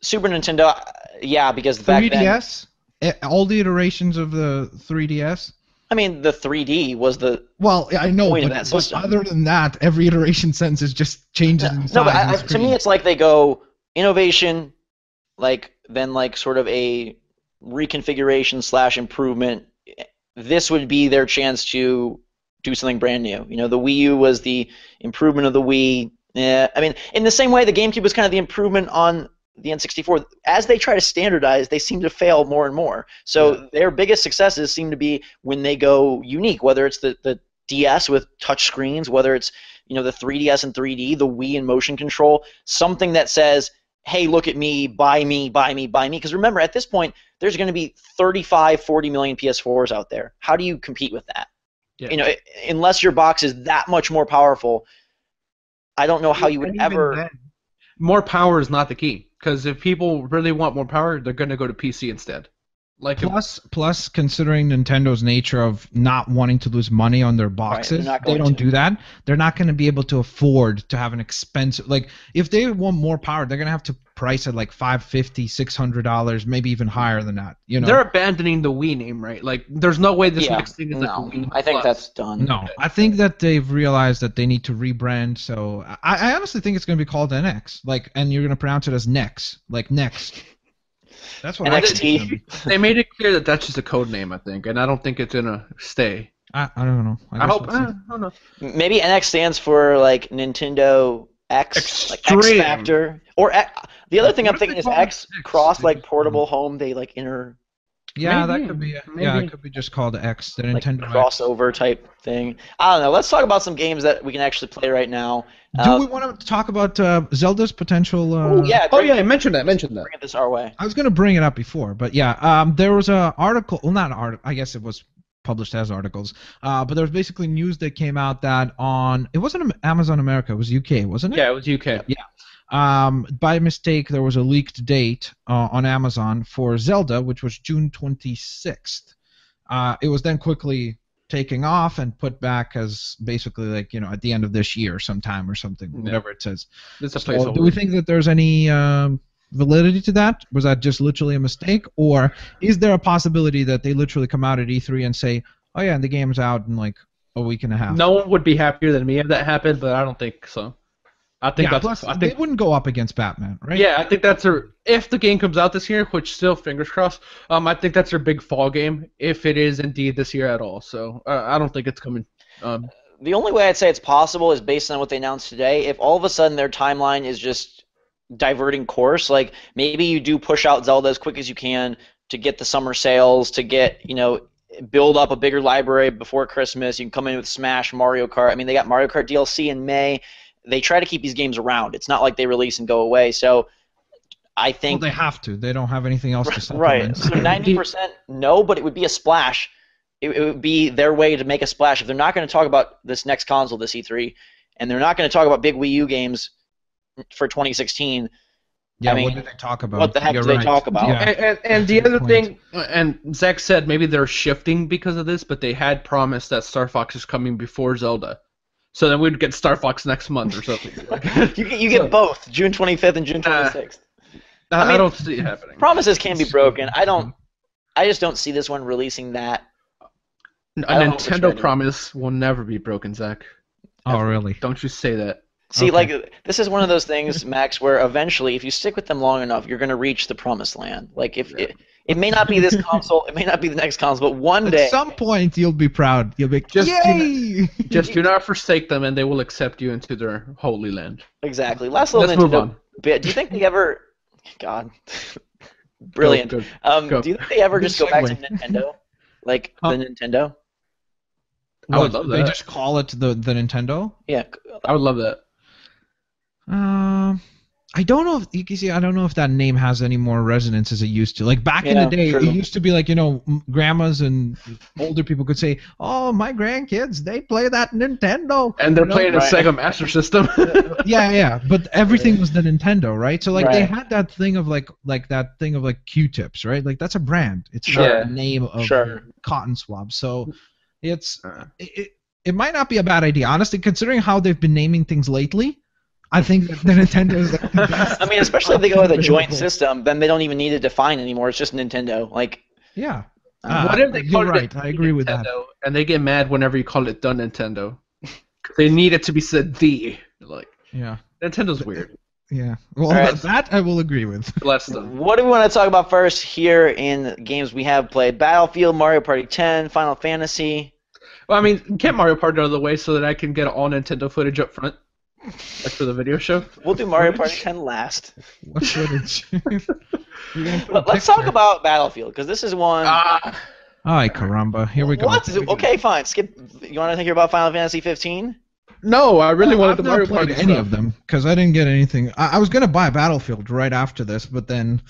Super Nintendo. uh, Yeah, because back then. 3DS, eh, all the iterations of the 3DS. I mean, the 3D was the Well, I know, Point of but, that but other than that, every iteration sense is just changes in size. no, but I, to me, it's like they go innovation, like then like sort of a reconfiguration slash improvement. This would be their chance to do something brand new. You know, the Wii U was the improvement of the Wii. Yeah, I mean, in the same way, the GameCube was kind of the improvement on the N64. As they try to standardize, they seem to fail more and more. So their biggest successes seem to be when they go unique, whether it's the, the DS with touch screens, whether it's you know the 3DS and 3D, the Wii and motion control, something that says, "Hey, look at me, buy me, buy me, buy me." Because remember, at this point, there's going to be 35, 40 million PS4s out there. How do you compete with that? Yeah. You know, i- unless your box is that much more powerful, I don't know how you would ever. then, more power is not the key Because if people really want more power, they're gonna go to PC instead. Like if- Plus, plus, considering Nintendo's nature of not wanting to lose money on their boxes, not they don't to. do that. They're not going to be able to afford to have an expensive. Like, if they want more power, they're going to have to price it like five fifty, six hundred dollars, maybe even higher than that. You know, they're abandoning the Wii name, right? Like, there's no way this yeah, next thing is no, like a Wii I think Plus. that's done. no. I think that they've realized that they need to rebrand. So I, I honestly think it's going to be called NX, like, and you're going to pronounce it as Nex, like next. That's what I think it's NXT. gonna. They made it clear that that's just a code name, I think, and I don't think it's gonna stay. I, I don't know. I, guess hope. we'll see. I don't know. Maybe NX stands for like Nintendo X, like X Factor, or X, the other thing What I'm thinking is X X? cross They like portable home. They like inter Yeah, Maybe. that could be. Yeah, it could be just called X, the like Nintendo X. crossover type thing. I don't know. Let's talk about some games that we can actually play right now. Do Uh, we want to talk about uh, Zelda's potential? Uh, oh yeah, Oh bring, yeah, mention that. Mention that. bring this our way. I was gonna bring it up before, but yeah, um, there was a article. Well, not an article. I guess it was published as articles. Uh, but there was basically news that came out that on it wasn't Amazon America, it was UK, wasn't it? Yeah, it was UK. Um, by mistake, there was a leaked date uh, on Amazon for Zelda, which was June 26th. Uh, it was then quickly taking off and put back as basically like you know at the end of this year sometime or something, Yeah. whatever it says. A So, do we think that there's any um, validity to that? Was that just literally a mistake, or is there a possibility that they literally come out at E3 and say, "Oh yeah, and the game's out in like a week and a half"? No one would be happier than me if that happened, but I don't think so. I think yeah. that's. Plus, I they wouldn't go up against Batman, right? Yeah, I think that's their. If the game comes out this year, which still fingers crossed, um, I think that's their big fall game. If it is indeed this year at all, so uh, I don't think it's coming. Um, The only way I'd say it's possible is based on what they announced today. If all of a sudden their timeline is just diverting course, like maybe you do push out Zelda as quick as you can to get the summer sales, to get you know build up a bigger library before Christmas. You can come in with Smash, Mario Kart. I mean, they got Mario Kart DLC in May. They try to keep these games around. It's not like they release and go away. So I Well, think they have to. They don't have anything else to say. Right. So ninety percent no, but it would be a splash. It, it would be their way to make a splash. If they're not going to talk about this next console, this E3, and they're not going to talk about big Wii U games for 2016, yeah. I mean, what did they talk about? what the heck You're do they talk about? Yeah. and, and, and the other point. thing, and Zach said maybe they're shifting because of this, but they had promised that Star Fox is coming before Zelda, so then we'd get Star Fox next month or something. *laughs* you get, you get both June 25th and June Uh, 26th. I, I mean, I don't see it happening. Promises can be broken. I don't. I just don't see this one releasing that. A I don't know what's Nintendo promise will never be broken, Zach. Oh, really? Don't you say that. See, Okay. like this is one of those things, Max, where eventually, if you stick with them long enough, you're going to reach the promised land. Like if it, it may not be this *laughs* console, it may not be the next console, but one day. At some point, you'll be proud. You'll be Just- yay! Just do not forsake them, and they will accept you into their holy land. Exactly. Last little Let's move on. bit. Do you think they ever? God, *laughs* brilliant. Go, go. Um, Go. do you think they ever just go back to. Nintendo, like Huh? the Nintendo? I would love They that. They just call it the the Nintendo. Yeah. I would love that. Um, I don't know if you can see. I don't know if that name has any more resonance as it used to. Like back in the day, true. it used to be like you know, grandmas and older people could say, "Oh, my grandkids, they play that Nintendo." And they're You know? playing a Right. Sega Master System. *laughs* yeah, yeah, but everything was the Nintendo, right? So like they had that thing of like like that thing of like Q-tips, right? Like that's a brand. It's Sure. not a name of Sure. cotton swab. So it's Uh. it, it, it might not be a bad idea, honestly, considering how they've been naming things lately. I think that the Nintendo is like the *laughs* best. I mean, especially if they go with a joint system, then they don't even need to define anymore. It's just Nintendo. Like, Yeah. uh, what if they you're it right, I agree with that. And they get mad whenever you call it the Nintendo. *laughs* they need it to be said the. Like Yeah. Nintendo's weird. Yeah. Well, All right. that I will agree with. *laughs* Bless them. what do we want to talk about first here in games we have played? Battlefield, Mario Party 10, Final Fantasy. Well, I mean, get Mario Party out of the way so that I can get all Nintendo footage up front, like for the video show. We'll do Mario Party 10 last. What footage? *laughs* You're gonna put a Let, us talk about Battlefield because this is one. Ah, Ay, caramba. Here we go. What? Here we go. Okay, fine. Skip. You want to hear about Final Fantasy 15? no, I really wanted I've the not Mario played Party any stuff. of them because I didn't get anything. I, I was gonna buy Battlefield right after this, but then.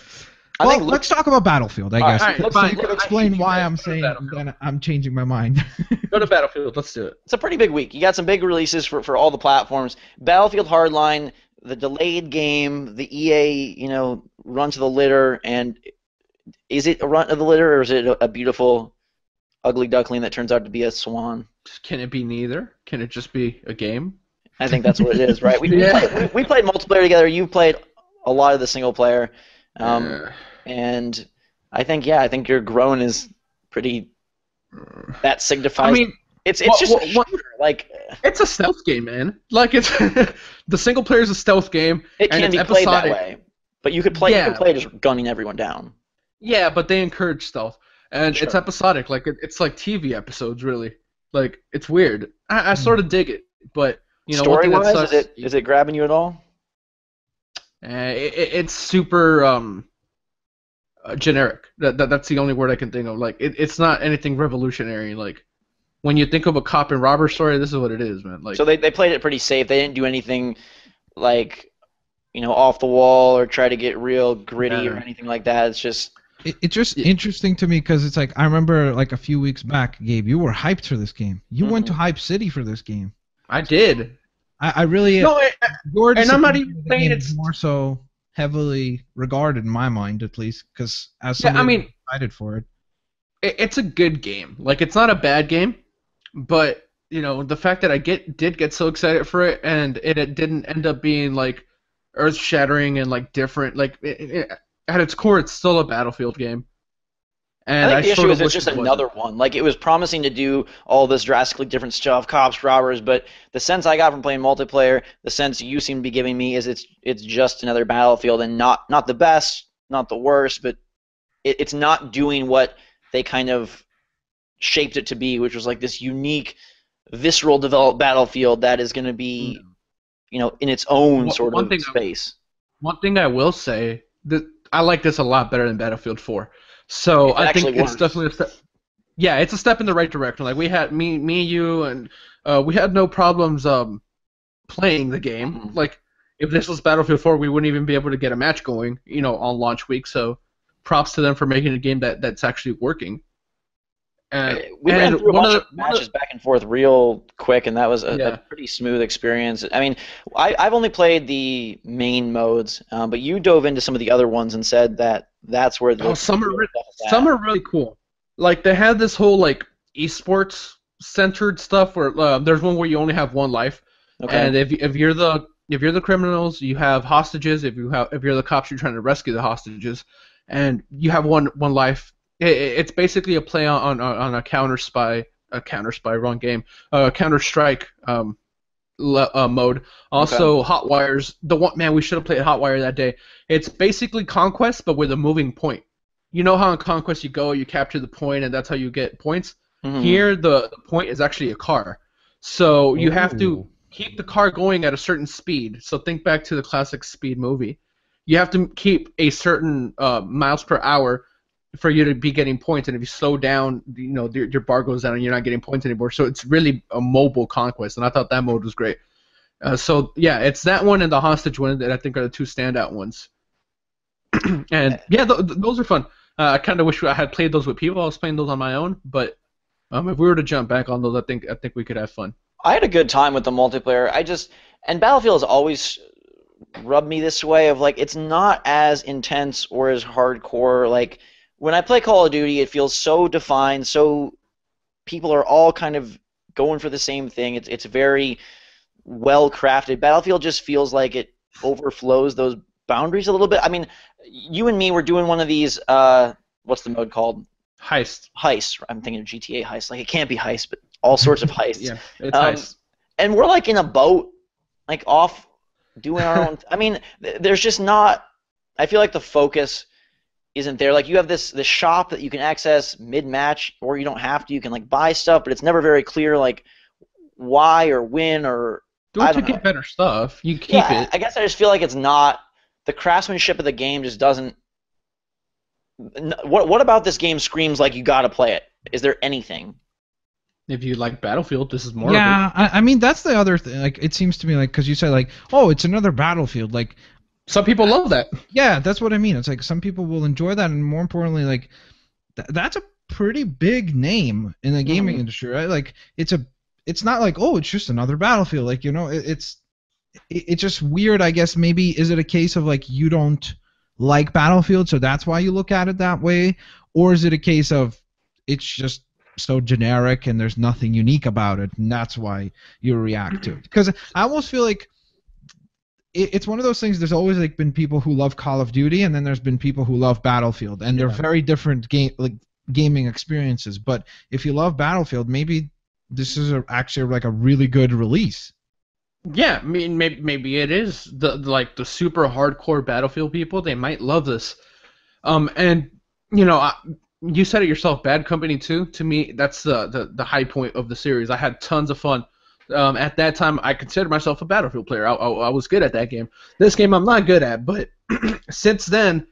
I well, think let's talk about Battlefield. I All right, guess. all right, so fine. you could I- explain why I- I'm I- saying Battlefield. that I'm changing my mind. *laughs* Go to Battlefield. Let's do it. it's a pretty big week. You got some big releases for, for all the platforms. Battlefield Hardline, the delayed game, the EA, you know, run to the litter, and is it a run to the litter or is it a, a beautiful, ugly duckling that turns out to be a swan? Can it be neither? Can it just be a game? I think that's what it is, right? We, we *laughs* played, we, we played multiplayer together. You played a lot of the single player, um, Uh, and I think yeah, I think your groan is pretty. That signifies. I mean, it's it's what- just a what- shooter. Like it's a stealth game, man. Like it's *laughs* the single player is a stealth game. it and can it's be played that way, but you could play you Yeah. could play just gunning everyone down. Yeah, but they encourage stealth, and it's episodic. Like it, it's like TV episodes, really. Like it's weird. I, I sort of dig it, but you know, story wise, is it is it grabbing you at all? Uh, it, it- it's super um, uh, generic. That, that that's the only word I can think of. Like it, it's not anything revolutionary. Like when you think of a cop and robber story, this is what it is, man. Like so they they played it pretty safe. They didn't do anything like you know off the wall or try to get real gritty or anything like that. It's just It, it's just interesting to me because it's like I remember like a few weeks back, Gabe, you were hyped for this game. You went to. Hype City for this game. I did. I, I really No, and I'm not even saying it's- more so heavily regarded in my mind, at least, because as Yeah, I mean- excited for it. it, it's a good game. Like it's not a bad game, but you know the fact that I get did get so excited for it, and it, it didn't end up being like earth shattering and like different. Like it, it, at its core, it's still a Battlefield game. And I think the issue is it's just it another one. Like it was promising to do all this drastically different stuff, cops, robbers, but the sense I got from playing multiplayer, the sense you seem to be giving me is it's it's just another battlefield and not not the best, not the worst, but it, it's not doing what they kind of shaped it to be, which was like this unique, visceral developed battlefield that is going to be, hmm. you know, in its own sort of thing I- space. One thing I will say that I like this a lot better than Battlefield 4. So It I think actually it's definitely a step. Yeah, it's a step in the right direction. Like we had me, me, you, and uh, we had no problems um, playing the game. Mhm. Like if this was Battlefield 4, we wouldn't even be able to get a match going, you know, on launch week. So props to them for making a game that that's actually working. And, we ran through a bunch of the- matches back and forth real quick, and that was a, Yeah. a pretty smooth experience. I mean, I, I've only played the main modes, um, but you dove into some of the other ones and said that that's where the Oh, some are real re- stuff is at. Some are really cool. Like they have this whole like esports centered stuff where uh, there's one where you only have one life, okay. and if if you're the if you're the criminals, you have hostages. If you have if you're the cops, you're trying to rescue the hostages, and you have one one life. It, it- it's basically a play on, on on a counter spy a counter spy wrong game uh, counter strike um le- uh, mode. Also, Hot Wires. The one man we should have played Hot Wire that day. It's basically Conquest, but with a moving point. You know how in Conquest you go, you capture the point, and that's how you get points. Mhm. Here, the, the point is actually a car. So you have to keep the car going at a certain speed. So think back to the classic Speed movie. You have to keep a certain uh, miles per hour for you to be getting points, and if you slow down, you know your, your bar goes down, and you're not getting points anymore. So it's really a mobile conquest, and I thought that mode was great. Uh, so yeah, it's that one and the hostage one that I think are the two standout ones. *clears throat* and yeah, th- th- those are fun. Uh, I kind of wish I had played those with people. I was playing those on my own, but um, if we were to jump back on those, I think I think we could have fun. I had a good time with the multiplayer. I just and Battlefield has always rubbed me this way of like it's not as intense or as hardcore. Like when I play Call of Duty, it feels so defined. So people are all kind of going for the same thing. It's it's very well crafted. Battlefield just feels like it overflows those boundaries a little bit. I mean, you and me were doing one of these. Uh, what's the mode called? Heist. Heist. I'm thinking of GTA heist. Like it can't be heist, but all sorts of heists *laughs* Yeah, it's Um, heist. and we're like in a boat, like off doing our *laughs* own. I mean, th- there's just not. I feel like the focus isn't there. Like you have this this shop that you can access mid match, or you don't have to. You can like buy stuff, but it's never very clear like why or when or. Do I don't know. get better stuff. You keep yeah, it. I guess I just feel like it's not the craftsmanship of the game just doesn't. What what about this game screams like you got to play it? Is there anything? If you like Battlefield, this is more. Yeah, I, I mean that's the other thing. Like it seems to me like because you said like oh it's another battlefield. Like it. Some people love that. yeah, that's what I mean. It's like some people will enjoy that, and more importantly, like th- that's a pretty big name in the gaming Mhm. industry, right? Like it's a it's not like oh it's just another battlefield. Like you know it, it's it, it's just weird. I guess maybe is it a case of like you don't like Battlefield, so that's why you look at it that way, or is it a case of it's just so generic and there's nothing unique about it, and that's why you react to it? Because I almost feel like it's one of those things. There's always like been people who love Call of Duty, and then there's been people who love Battlefield, and they're very different game like gaming experiences. But if you love Battlefield, maybe this is a, actually like a really good release. Yeah, I mean, maybe maybe it is the like the super hardcore Battlefield people. They might love this. Um, and you know, I, you said it yourself. Bad Company 2, To me, that's the, the the high point of the series. I had tons of fun. Um, at that time, I considered myself a Battlefield player. I, I, I was good at that game. This game, I'm not good at. But *clears throat* since then,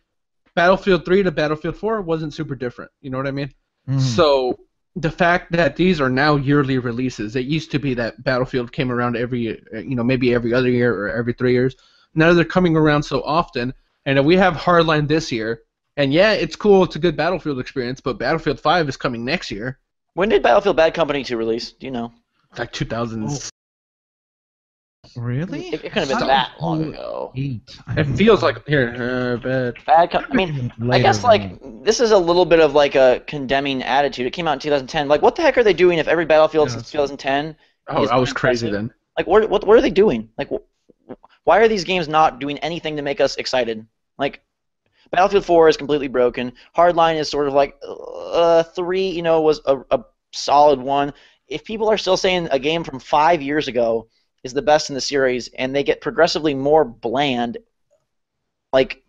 Battlefield 3 to Battlefield 4 wasn't super different. You know what I mean? Mhm. So the fact that these are now yearly releases, it used to be that Battlefield came around every, uh, you know, maybe every other year or every three years. Now they're coming around so often, and if we have Hardline this year, and yeah, it's cool, it's a good Battlefield experience, but Battlefield 5 is coming next year, When did Battlefield Bad Company 2 release? Do you know? Like 2000s. really? It, it couldn't have been I that long ago. Eight. It feels like here, uh, bad. Bad I mean, I guess like this is a little bit of like a condemning attitude. It came out in 2010. Like, what the heck are they doing if every Battlefield Yeah, since 2010? Oh, I was crazy then. Like, what what what are they doing? Like, wh- why are these games not doing anything to make us excited? Like, Battlefield 4 is completely broken. Hardline is sort of like uh, three. You know, was a, a solid one. If people are still saying a game from five years ago is the best in the series, and they get progressively more bland, like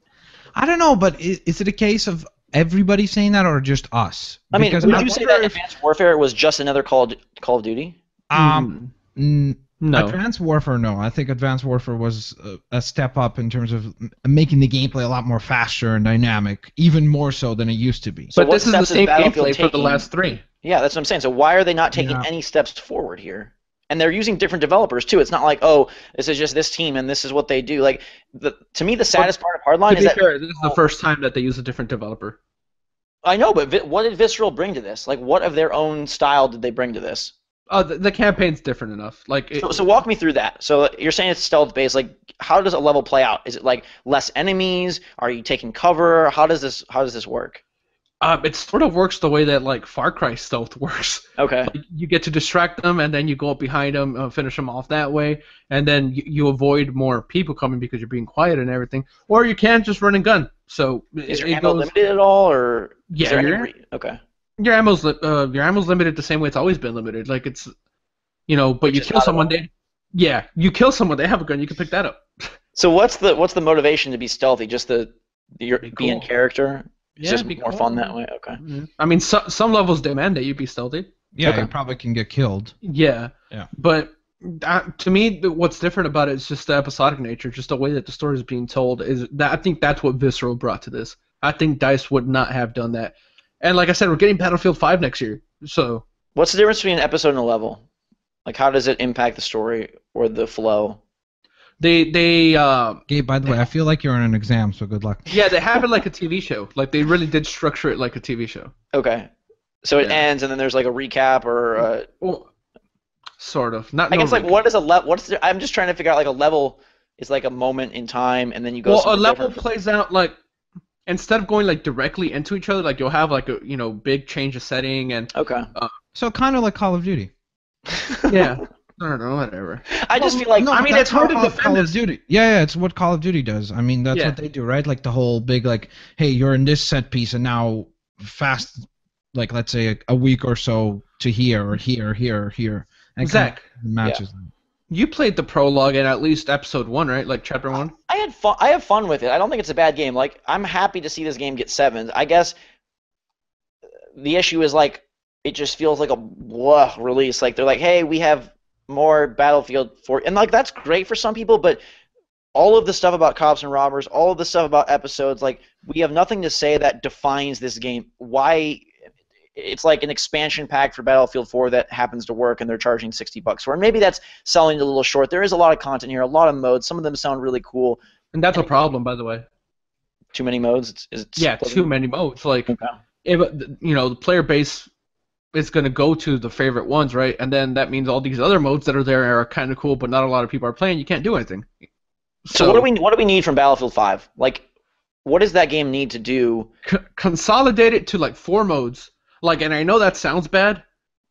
I don't know, but is, is it a case of everybody saying that or just us? I mean, Because would I you say that if, Advanced Warfare was just another Call of, Call of Duty? um, n- no. Advanced Warfare, no. I think Advanced Warfare was a, a step up in terms of m- making the gameplay a lot more faster and dynamic, even more so than it used to be. So but what this is the steps is same Battlefield gameplay for the last three. Yeah, that's what I'm saying. So why are they not taking Yeah. any steps forward here? And they're using different developers too. It's not like, oh, this is just this team and this is what they do. Like, the, to me, the saddest part of Hardline To is be that fair, this is the first time that they use a different developer. I know, but Vi- what did Visceral bring to this? Like, what of their own style did they bring to this? Oh, the, the campaign's different enough. Like, it, So, so walk me through that. So you're saying it's stealth based. Like, how does a level play out? Is it like less enemies? Are you taking cover? How does this How does this work? um, it sort of works the way that like Far Cry stealth *laughs* works. Okay. Like, you get to distract them, and then you go up behind them, uh, finish them off that way, and then you, you avoid more people coming because you're being quiet and everything. Or you can just run and gun. So Is it, your it ammo goes. limited at all, or Yeah, any okay. Your ammo's li- uh, your ammo's limited the same way it's always been limited. Like it's, you know, but Which you kill someone, they, yeah, you kill someone, they have a gun, you can pick that up. *laughs* So what's the what's the motivation to be stealthy? Just the, the your, Be be in cool. character. It's Yeah, just be more cool. fun that way. Okay. Mhm. I mean, so, some levels demand that you be stealthy. Yeah, Okay. you probably can get killed. Yeah. Yeah. But that, to me, what's different about it is just the episodic nature, just the way that the story is being told. Is that I think that's what Visceral brought to this. I think Dice would not have done that. And like I said, we're getting Battlefield 5 next year, so What's the difference between an episode and a level? Like, how does it impact the story or the flow? they they uh, Gabe, by the way, I feel like you're in an exam, so good luck. yeah they have it like a TV show. Like they really did structure it like a TV show. Okay. So it Yeah. ends, and then there's like a recap, or uh, Well, sort of. Not. I no guess like recap. what is a level? What's the, I'm just trying to figure out like a level is like a moment in time, and then you go. Well, a level different. plays out like instead of going like directly into each other, like you'll have like a you know big change of setting and Okay. Uh, so kind of like Call of Duty. *laughs* yeah. I don't know, whatever. I just feel like No, I mean, it's hard to defend Call of this. Duty. Yeah, yeah, it's what Call of Duty does. I mean, that's Yeah. what they do, right? Like the whole big, like, hey, you're in this set piece, and now fast, like, let's say a, a week or so to here or here, or here, or here. And it kind of matches. You played the prologue in at least episode one, right? Like chapter one. I had fun. I have fun with it. I don't think it's a bad game. Like I'm happy to see this game get sevens. I guess the issue is like it just feels like a blah release. Like they're like, hey, we have more Battlefield for, and like that's great for some people, but all of the stuff about cops and robbers, all of the stuff about episodes, like we have nothing to say that defines this game. Why? It's like an expansion pack for Battlefield 4 that happens to work, and they're charging 60 bucks for. it. maybe that's selling a little short. There is a lot of content here, a lot of modes. Some of them sound really cool. And that's a problem, by the way. Too many modes. It's, Yeah, too many modes. Like, Okay. if, uh, you know, the player base is gonna go to the favorite ones, right? And then that means all these other modes that are there are kind of cool, but not a lot of people are playing. You can't do anything. So, what do we what do we need from Battlefield 5? Like, what does that game need to do? c- consolidate it to like four modes. Like, and I know that sounds bad,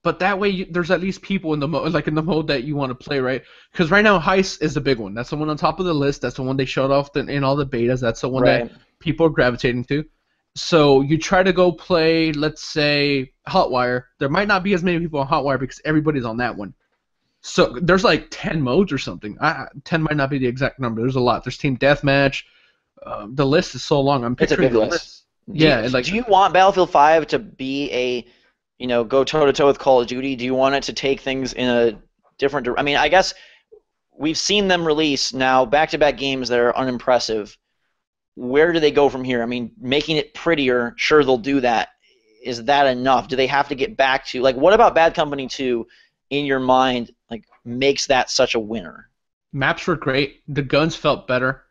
but that way you, there's at least people in the mode, like in the mode that you want to play, right? Because right now Heist is the big one. That's the one on top of the list. That's the one they showed off the, in all the betas. That's the one Right. that people are gravitating to. So you try to go play, let's say Hotwire. There might not be as many people on Hotwire because everybody's on that one. So there's like ten modes or something. I, ten might not be the exact number. There's a lot. There's Team Deathmatch. Um, the list is so long. I'm It's a picturing big the list. Do Yeah, and, like- do you want Battlefield 5 to be a, you know, go toe to toe with Call of Duty? Do you want it to take things in a different? I mean, I guess we've seen them release now back-to-back games that are unimpressive. Where do they go from here? I mean, making it prettier, sure they'll do that. Is that enough? Do they have to get back to like what about Bad Company 2 in your mind like makes that such a winner? Maps were great. The guns felt better.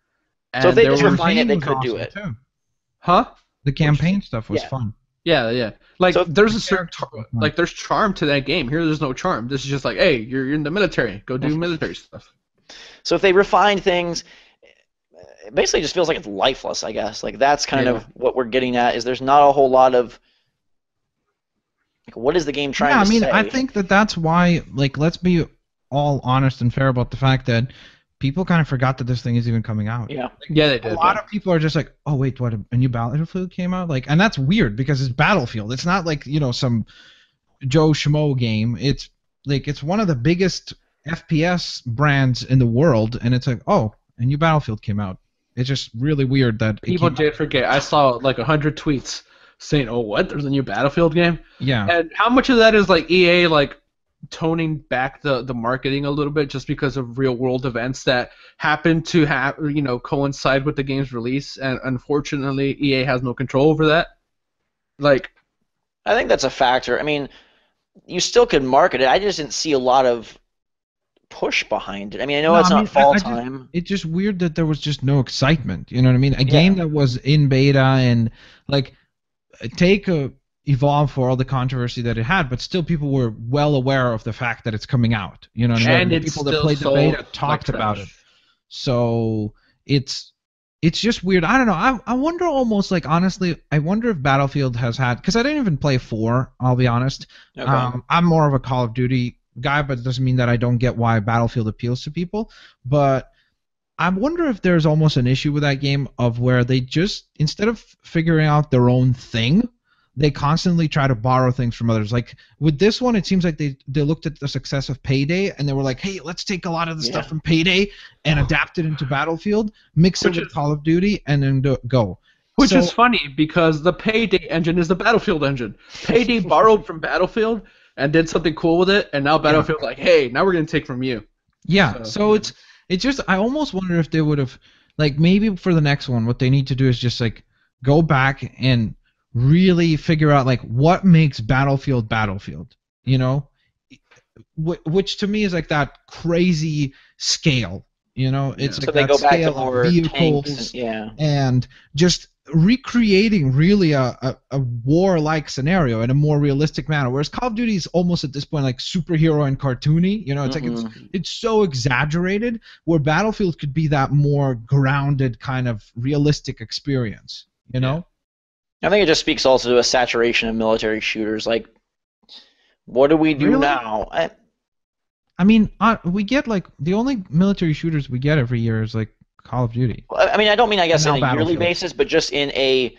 So if they just refine it, they could do it. too. huh? The campaign stuff was Yeah. fun. Yeah, yeah. Like So- there's a certain Character was fun. like there's charm to that game. Here, there's no charm. This is just like, hey, you're, you're in the military. Go do military stuff. So if they refine things, it basically just feels like it's lifeless. I guess like that's kind Yeah. of what we're getting at. Is there's not a whole lot of like what is the game trying yeah, to I mean, say? I think that that's why. Like, let's be all honest and fair about the fact that people kind of forgot that this thing is even coming out. yeah, Yeah, they did. A did. lot of people are just like, oh wait, what? A new Battlefield came out? Like, and that's weird because it's Battlefield. It's not like you know some Joe Schmo game. It's like it's one of the biggest FPS brands in the world, and it's like, oh, a new Battlefield came out. It's just really weird that it people came did forget. I saw like a hundred tweets saying, "Oh, what? There's a new Battlefield game." Yeah. And how much of that is like EA like toning back the the marketing a little bit just because of real world events that happen to have you know coincide with the game's release, and unfortunately EA has no control over that. Like I think that's a factor. I mean, you still could market it. I just didn't see a lot of push behind it. I mean, I know No, it's I not mean, I- fall I just- time. it's just weird that there was just no excitement. You know what I mean? A game that was in beta and like take a Evolve for all the controversy that it had, but still people were well aware of the fact that it's coming out. You know what I mean? and it's people that played the beta talked about it. So it's it's just weird. I don't know. I I wonder almost like honestly, I wonder if Battlefield has had because I didn't even play four. I'll be honest. Okay. Um, I'm more of a Call of Duty guy, but it doesn't mean that I don't get why Battlefield appeals to people. But I wonder if there's almost an issue with that game of where they just instead of figuring out their own thing, they constantly try to borrow things from others. Like with this one, it seems like they they looked at the success of Payday and they were like, hey, let's take a lot of the Yeah. stuff from Payday and adapt it into Battlefield, mix Which it with is- Call of Duty, and then do, go. Which So- is funny because the Payday engine is the Battlefield engine. Payday *laughs* borrowed from Battlefield and did something cool with it, and now Battlefield's like, hey, now we're gonna take from you. Yeah, So- so it's it's just I almost wonder if they would have like maybe for the next one what they need to do is just like go back and really figure out like what makes Battlefield Battlefield, you know? Wh- Which to me is like that crazy scale, you know? It's so like they that go back to scale of vehicles tanks. And, yeah. and just recreating really a, a, a war-like scenario in a more realistic manner. Whereas Call of Duty is almost at this point like superhero and cartoony. You know, it's like it's Mhm. it's so exaggerated. Where Battlefield could be that more grounded kind of realistic experience. You know? I think it just speaks also to a saturation of military shooters. Like, what do we do Really? now? I, I mean, uh, we get like the only military shooters we get every year is like Call of Duty. I mean, I don't mean I guess on a yearly basis, but just in a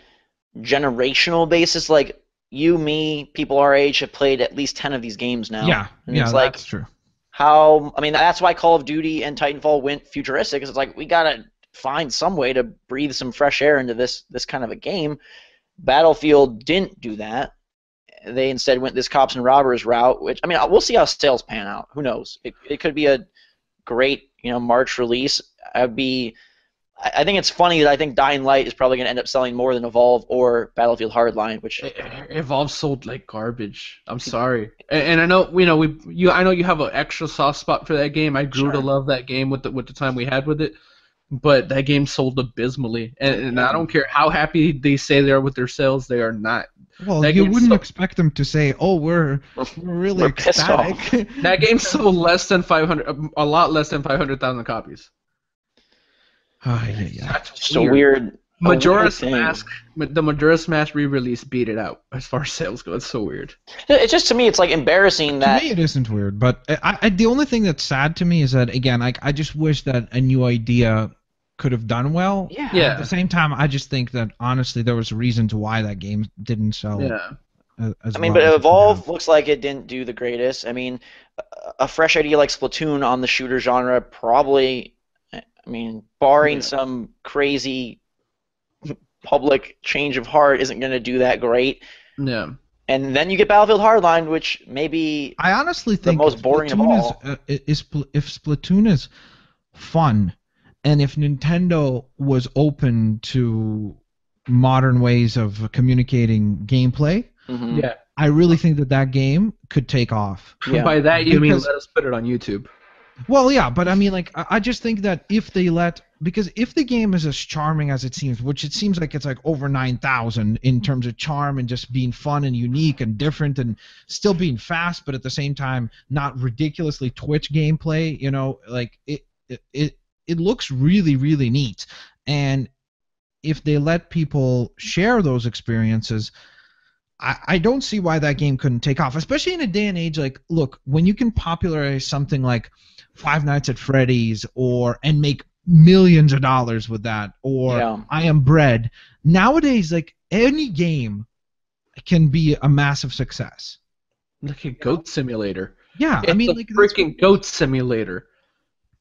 generational basis. Like you, me, people our age have played at least ten of these games now. Yeah, and yeah, it's like that's true. how. I mean, that's why Call of Duty and Titanfall went futuristic. Because it's like we gotta find some way to breathe some fresh air into this this kind of a game. Battlefield didn't do that. They instead went this cops and robbers route, which I mean, uh, we'll see how sales pan out. Who knows? It, it could be a great, you know, March release. I'd be. I think it's funny that I think Dying Light is probably going to end up selling more than Evolve or Battlefield Hardline, which Evolve sold like garbage. I'm sorry, and, and I know you know we you I know you have an extra soft spot for that game. I grew to love that game with the with the time we had with it, but that game sold abysmally, and, and I don't care how happy they say they are with their sales, they are not. Well, That you wouldn't so- expect them to say, "Oh, we're we're really We're pissed ecstatic." *laughs* That game sold less than 500, a lot less than 500,000 copies. Ah, yeah, yeah. That's Just weird. a weird Majora's thing. Mask, the Majora's Mask re-release beat it out as far as sales go. It's so weird. It's just to me, it's like embarrassing that. To me, it isn't weird, but I, I, the only thing that's sad to me is that again, like I just wish that a new idea could have done well. yeah. Yeah. At the same time, I just think that honestly, there was a reason to why that game didn't sell. Yeah. As I mean, well but it could Evolve looks like it didn't do the greatest. I mean, a- a fresh idea like Splatoon on the shooter genre probably, I mean, barring Yeah. some crazy public change of heart, isn't going to do that great. Yeah. And then you get Battlefield Hardline, which maybe I honestly think the most if boring of all. Is, uh, is if Splatoon is fun, and if Nintendo was open to modern ways of communicating gameplay, mhm. Yeah. I really think that that game could take off. Yeah. By that you mean let us put it on YouTube. Well, yeah, but I mean, like, I I just think that if they let, because if the game is as charming as it seems, which it seems like it's like over 9,000 in terms of charm and just being fun and unique and different and still being fast, but at the same time, not ridiculously Twitch gameplay, you know, like, it, it, it, it looks really, really neat. And if they let people share those experiences, I, I don't see why that game couldn't take off, especially in a day and age like, look, when you can popularize something like Five Nights at Freddy's or and make millions of dollars with that, or Yeah. I Am Bread. Nowadays, like any game can be a massive success. Look at Goat Simulator. Yeah, It's I mean, a like that's- freaking Goat Simulator.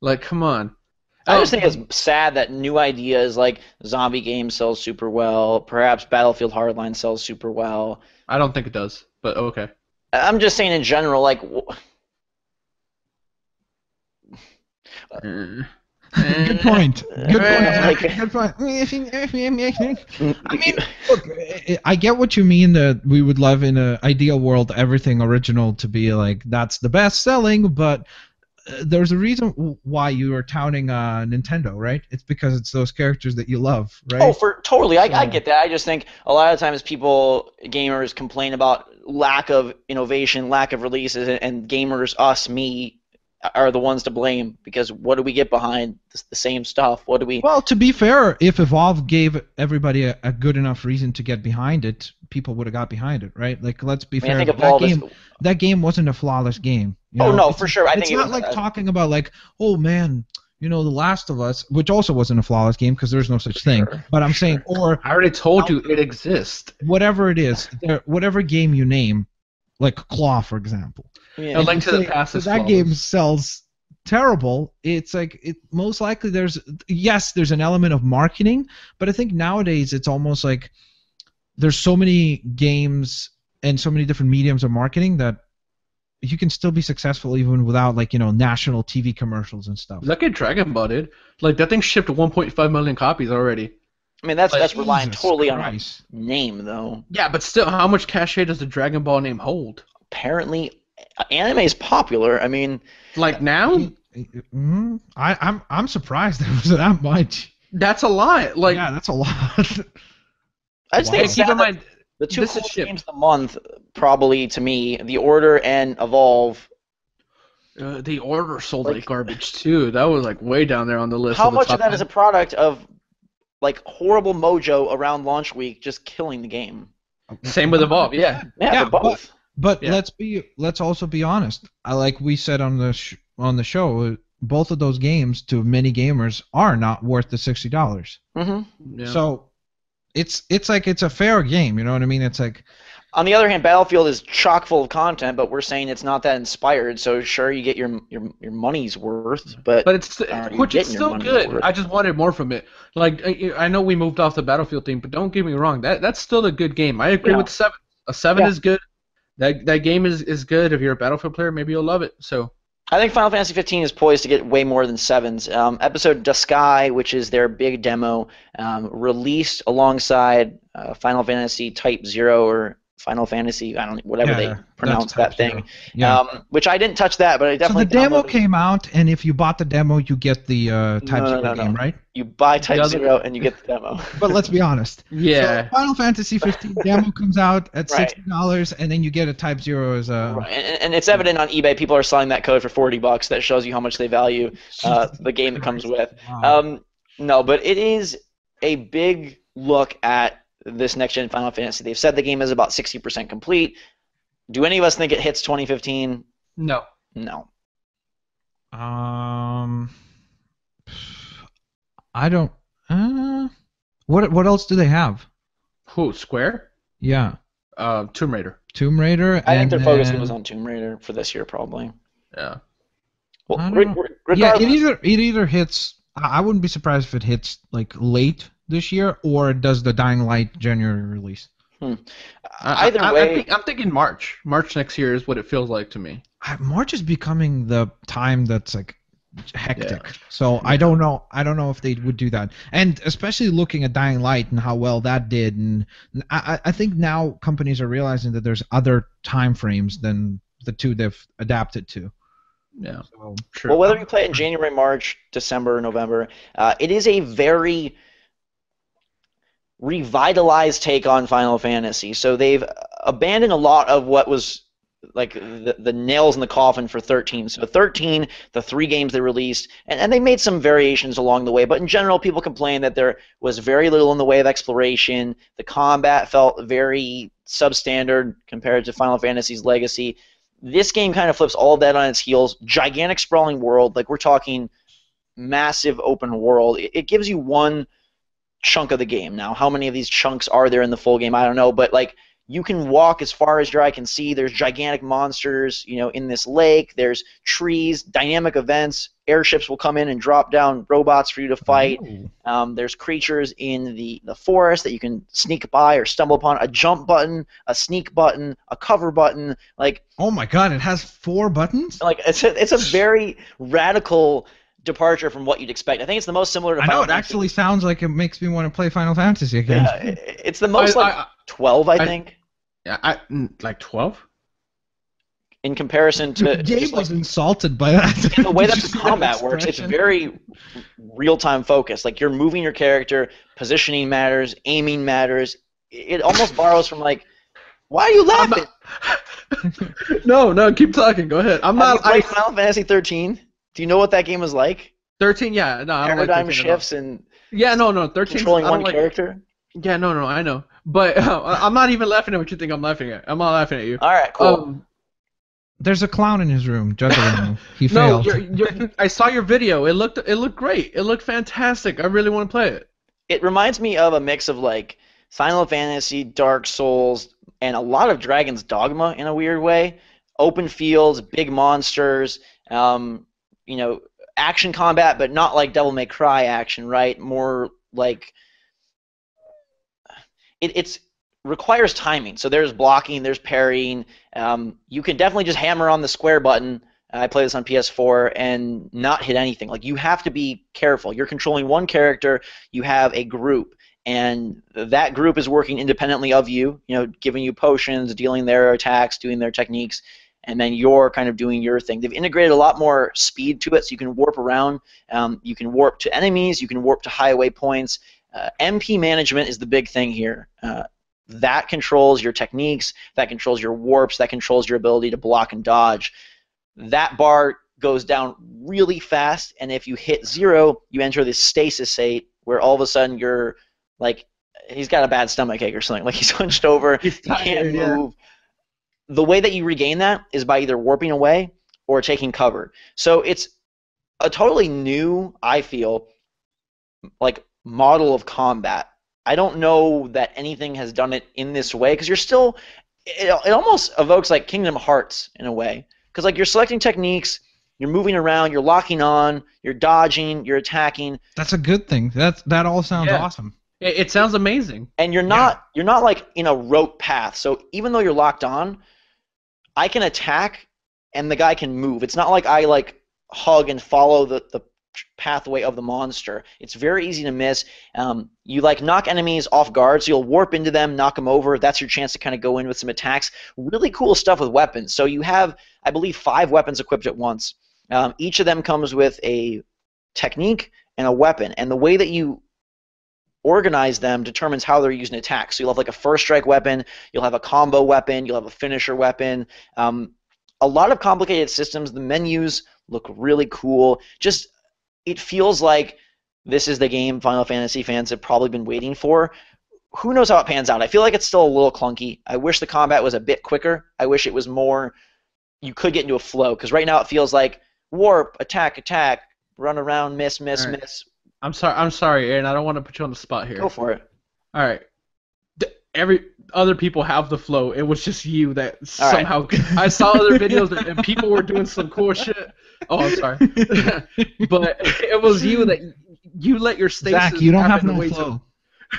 Like, come on. I Oh, just think it's sad that new ideas like zombie games sell super well. Perhaps Battlefield Hardline sells super well. I don't think it does, but okay. I'm just saying in general, like w- Uh, good point. Good point. Like- Good point. *laughs* I mean, look, I- I get what you mean that we would love in an ideal world everything original to be like that's the best selling, but there's a reason why you are touting uh, Nintendo, right? It's because it's those characters that you love, right? Oh, for totally, I, I get that. I just think a lot of times people, gamers, complain about lack of innovation, lack of releases, and, and gamers, us, me, are the ones to blame because what do we get behind the, the same stuff? What do we? Well, to be fair, if Evolve gave everybody a, a good enough reason to get behind it, people would have got behind it, right? Like, let's be I mean, I fair. think that Evolve is. game, that game wasn't a flawless game. you Oh know? no, It's- for sure. I it's think it not was, like uh, talking about like, oh man, you know, The Last of Us, which also wasn't a flawless game because there's no such thing. Sure, But I'm saying, or I already told you it exists. whatever it is, whatever game you name, like Claw, for example. Yeah. A Link to the say Past that is that flawless. game sells terrible. It's like it most likely there's yes, there's an element of marketing, but I think nowadays it's almost like there's so many games and so many different mediums of marketing that you can still be successful even without like you know national TV commercials and stuff. Look at Dragon Ball, dude. Like that thing shipped 1.5 million copies already. I mean, that's Like, that's relying Jesus totally on name, though. Yeah, but still, how much cachet does the Dragon Ball name hold? Apparently, anime is popular. I mean, Like now, Mhm. I, I'm I'm surprised there was that much. that's a lot. Like, yeah, that's a lot. I just Wow. think keep in mind, the two this coolest games of the month, probably to me, The Order and Evolve. uh, the order sold Like- like garbage too. That was like way down there on the list. How of the much top of that is a product of like horrible mojo around launch week, just killing the game? Same with Evolve, yeah. Yeah, Yeah, they're both. But Yeah. let's be let's also be honest. I like we said on the sh- on the show, uh, both of those games to many gamers are not worth the sixty dollars. hmm yeah. So it's it's like it's a fair game. You know what I mean? It's like On the other hand, Battlefield is chock full of content, but we're saying it's not that inspired. So sure, you get your your your money's worth, but, But it's Are you which is still good. worth? I just wanted more from it. Like I, I know we moved off the Battlefield theme, but don't get me wrong. That that's still a good game. I agree Yeah. with seven. A seven Yeah. is good. That that game is, is good. If you're a Battlefield player, maybe you'll love it. So I think Final Fantasy 15 is poised to get way more than sevens. Um, episode Duscae, which is their big demo, um, released alongside uh, Final Fantasy Type Zero or Final Fantasy. I don't whatever Yeah, they pronounce that thing. Yeah. Um, which I didn't touch that, but I so the demo downloaded- came out, and if you bought the demo, you get the uh, Type No, no, Zero no, no. game, right? You buy Type other- Zero and you get the demo. *laughs* But let's be honest. *laughs* Yeah. So Final Fantasy 15 demo *laughs* comes out at sixty dollars, and then you get a Type Zero as a. Right, and, and it's evident on eBay. People are selling that code for forty bucks. That shows you how much they value uh, the game that comes with. Wow. Um, no, but it is a big look at this next gen Final Fantasy. They've said the game is about sixty percent complete. Do any of us think it hits 2015? No. No. Um, I don't. Uh, what what else do they have? Who? Square? Yeah, Uh, Tomb Raider. Tomb Raider. I think and their focus then- was on Tomb Raider for this year, probably. Yeah. Well, re- re- Yeah, it either it either hits. I I wouldn't be surprised if it hits like late this year, or does the Dying Light January release. I- either I, I, way, I think, I'm thinking March. March next year is what it feels like to me. March is becoming the time that's like hectic. Yeah. So I don't know. I don't know if they would do that. And especially looking at Dying Light and how well that did, and I, I I think now companies are realizing that there's other time frames than the two they've adapted to. Yeah. So True. Well, whether you play it in January, March, December, November, uh, it is a very revitalized take on Final Fantasy. So they've abandoned a lot of what was like the, the nails in the coffin for 13. So 13, the three games they released, and, and they made some variations along the way, but in general, people complained that there was very little in the way of exploration. The combat felt very substandard compared to Final Fantasy's legacy this game kind of flips all of that on its heels. Gigantic sprawling world, like we're talking massive open world. It, it gives you one chunk of the game. Now, how many of these chunks are there in the full game? I don't know, but like you can walk as far as your eye can see. There's gigantic monsters, you know, in this lake. There's trees, dynamic events. Airships will come in and drop down robots for you to fight. Um, there's creatures in the, the forest that you can sneak by or stumble upon. A jump button, a sneak button, a cover button. Like Oh my God! It has four buttons. like it's a, it's a very radical departure from what you'd expect. I think it's the most similar to I Final know it Fantasy. actually sounds like it makes me want to play Final Fantasy again. Yeah, it's the most I, like I, 12, I I- think, I, I, like 12? in comparison to Gabe just, like, was insulted by that. *laughs* the way that the see combat works. It's very real-time focused. Like you're moving your character, positioning matters, aiming matters. It almost borrows from like, why are you I'm laughing? *laughs* no, no, keep talking. Go ahead. I'm Have you not. I, played Final Fantasy 13? Do you know what that game was like? 13, yeah. No, I don't like Paradigm 13 at all. shifts and Yeah, no, no. 13. controlling one like, character. Yeah, no, no, I know. But *laughs* uh, I'm not even laughing at what you think I'm laughing at. I'm not laughing at you. All right, cool. Um, There's a clown in his room juggling him. He *laughs* no, failed. you're, you're, I saw your video. It looked, it looked great. It looked fantastic. I really want to play it. it reminds me of a mix of like Final Fantasy, Dark Souls, and a lot of Dragon's Dogma in a weird way. Open fields, big monsters, um, you know, action combat, but not like Devil May Cry action, right? More like it, it's requires timing. So there's blocking, there's parrying. Um, you can definitely just hammer on the square button. I play this on PS4 and not hit anything. Like you have to be careful. You're controlling one character. You have a group, and that group is working independently of you. You know, giving you potions, dealing their attacks, doing their techniques, and then you're kind of doing your thing. They've integrated a lot more speed to it, so you can warp around. Um, you can warp to enemies. You can warp to highway points. Uh, MP management is the big thing here. Uh, that controls your techniques. That controls your warps. That controls your ability to block and dodge. That bar goes down really fast, and if you hit zero, you enter this stasis state where all of a sudden you're like, he's got a bad stomach ache or something. Like *laughs* he's hunched over, He's you can't tired, yeah. Move. The way that you regain that is by either warping away or taking cover. So it's a totally new, I feel, like model of combat. I don't know that anything has done it in this way because you're still. It, it almost evokes like Kingdom Hearts in a way because like you're selecting techniques, you're moving around, you're locking on, you're dodging, you're attacking, That's a good thing. That's that all sounds Yeah. awesome. It, it sounds amazing. and you're not you're not like in a rope path. So even though you're locked on, I can attack and the guy can move. It's not like I like hug and follow the, the pathway of the monster. It's very easy to miss. Um, you like knock enemies off guard, so you'll warp into them, knock them over. That's your chance to kind of go in with some attacks. Really cool stuff with weapons. So you have, I believe, five weapons equipped at once. Um, each of them comes with a technique and a weapon, and the way that you organize them determines how they're using attacks. So you'll have like a first strike weapon, you'll have a combo weapon, you'll have a finisher weapon. Um, a lot of complicated systems. The menus look really cool. Just it feels like this is the game Final Fantasy fans have probably been waiting for. Who knows how it pans out? I feel like it's still a little clunky. I wish the combat was a bit quicker. I wish it was more. You could get into a flow because right now it feels like warp, attack, attack, run around, miss, miss, right. miss. I'm sorry. I'm sorry, Aaron. I don't want to put you on the spot here. Go for it. All right. D- Every other people have the flow. It was just you that All right. somehow. I saw other videos and, and people were doing some cool shit. Oh, I'm sorry. *laughs* but it was you that you let your stasis Zach, you don't have happen no way flow.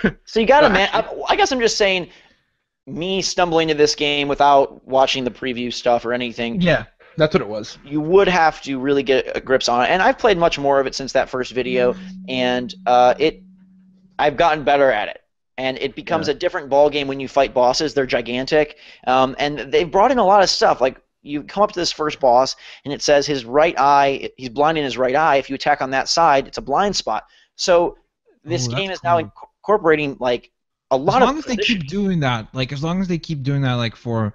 *laughs* So you gotta man. I, I guess I'm just saying, me stumbling into this game without watching the preview stuff or anything, Yeah, that's what it was. you would have to really get a grips on it. And I've played much more of it since that first video, and uh, it, I've gotten better at it. And it becomes a different ball game when you fight bosses. They're gigantic, um, and they've brought in a lot of stuff. Like you come up to this first boss, and it says his right eye, he's blind in his right eye. If you attack on that side, it's a blind spot. So this Oh, that's game is now cool. inc- incorporating like a As lot long of as they keep doing that, like as long as they keep doing that, like for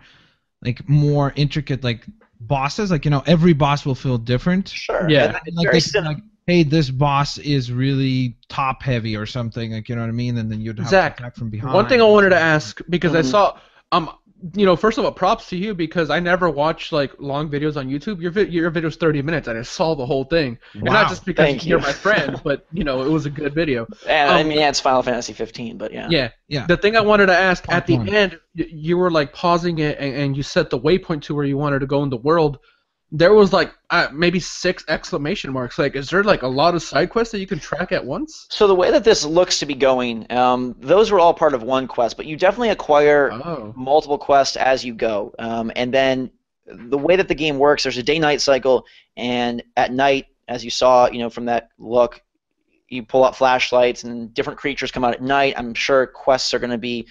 like more intricate like bosses, like you know every boss will feel different. Sure. Yeah. and Like very they can, like, hey, this boss is really top heavy or something, like you know what I mean, and then you'd have Zach, to attack from behind. One thing I wanted to ask because I Mhm. saw um you know first of all props to you because I never watch like long videos on YouTube. Your vi- your video's 30 minutes and I saw the whole thing. And Wow. not just because Thank you're you. my friend, *laughs* but you know it was a good video. and, I um, mean, yeah, it's Final Fantasy 15, but yeah. Yeah. Yeah. The thing I wanted to ask Part at the one. end, you were like pausing it and, and you set the waypoint to where you wanted to go in the world. There was like uh, maybe six exclamation marks. Like, is there like a lot of side quests that you can track at once? So the way that this looks to be going, um, those were all part of one quest, but you definitely acquire Oh. multiple quests as you go. Um, and then the way that the game works, there's a day-night cycle, and at night, as you saw, you know, from that look, you pull out flashlights, and different creatures come out at night. I'm sure quests are going to be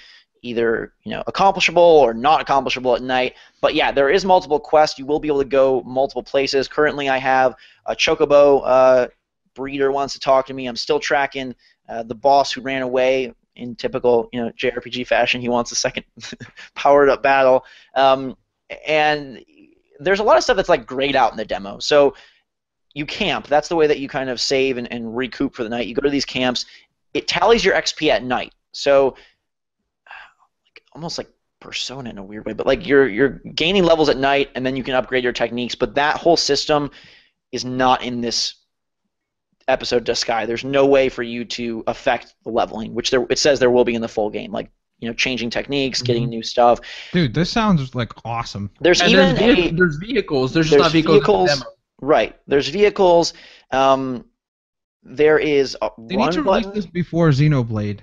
either you know accomplishable or not accomplishable at night. But yeah, there is multiple quests. You will be able to go multiple places. Currently, I have a chocobo uh, breeder wants to talk to me. I'm still tracking uh, the boss who ran away in typical you know JRPG fashion. He wants a second *laughs* powered up battle, um, and there's a lot of stuff that's like grayed out in the demo. So you camp. That's the way that you kind of save and, and recoup for the night. You go to these camps. It tallies your XP at night. So almost like persona in a weird way, but like you're you're gaining levels at night, and then you can upgrade your techniques. But that whole system is not in this episode Duscae. There's no way for you to affect the leveling, which there it says there will be in the full game, like you know changing techniques, getting new stuff. Dude, this sounds like awesome. There's And even there's, a, there's vehicles. There's there's not vehicles. vehicles. demo. right. There's vehicles. Um, there is a They run need to release button. this before Xenoblade.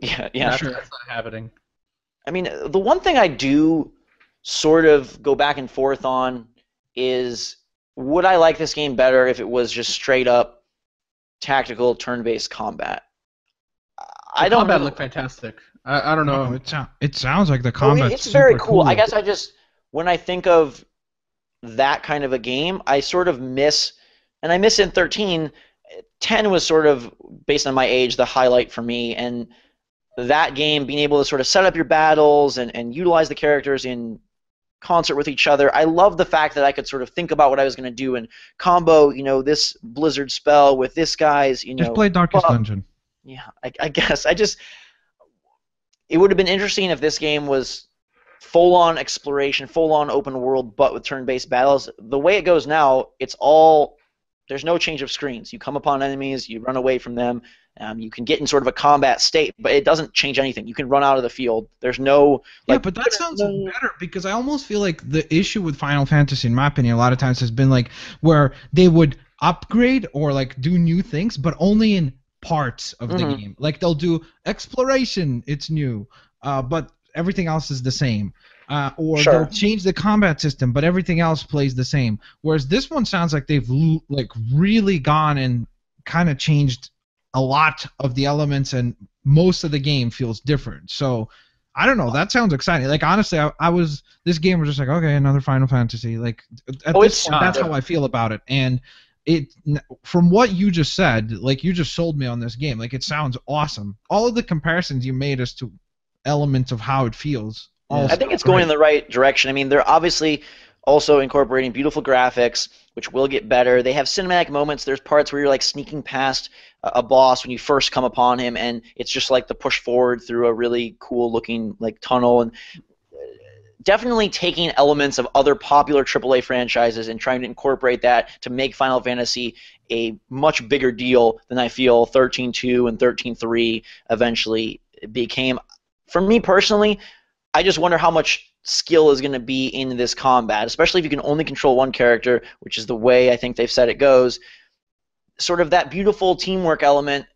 Yeah, yeah. That's, that's not happening. I mean, the one thing I do sort of go back and forth on is would I like this game better if it was just straight up tactical turn-based combat? I The don't combat know. look fantastic. I, I don't know. No, it, sound, it sounds like the Well, it- combat. it's very cool. I guess I just when I think of that kind of a game, I sort of miss, and I miss in 13. 10 was sort of based on my age the highlight for me, and that game being able to sort of set up your battles and, and utilize the characters in concert with each other. I love the fact that I could sort of think about what I was going to do and combo, you know, this Blizzard spell with this guy's, you know, Just play Darkest well, Dungeon. yeah, I, I guess I just it would have been interesting if this game was full on exploration, full on open world, but with turn based battles. The way it goes now, it's all there's no change of screens. You come upon enemies, you run away from them. Um, you can get in sort of a combat state, but it doesn't change anything. You can run out of the field. There's no yeah, but that sounds no- better because I almost feel like the issue with Final Fantasy, in my opinion, a lot of times has been like where they would upgrade or like do new things, but only in parts of the Mhm. game. Like they'll do exploration, it's new, uh, but everything else is the same. Uh, or Sure. they'll change the combat system, but everything else plays the same. Whereas this one sounds like they've l- like really gone and kind of changed a lot of the elements, and most of the game feels different. So I don't know. That sounds exciting. Like honestly, I, I was this game was just like okay, another Final Fantasy. Like at Oh, this it's- point, that's how I feel about it. And it from what you just said, like you just sold me on this game. Like it sounds awesome. All of the comparisons you made as to elements of how it feels. all I think it's going in the right direction. I mean, they're obviously also incorporating beautiful graphics, which will get better. They have cinematic moments. There's parts where you're like sneaking past a, boss when you first come upon him, and it's just like the push forward through a really cool looking like tunnel and uh, definitely taking elements of other popular AAA franchises and trying to incorporate that to make Final Fantasy a much bigger deal than I feel 13.2 and 13.3 eventually became. For me personally, I just wonder how much skill is going to be in this combat, especially if you can only control one character, which is the way I think they've said it goes. Sort of that beautiful teamwork element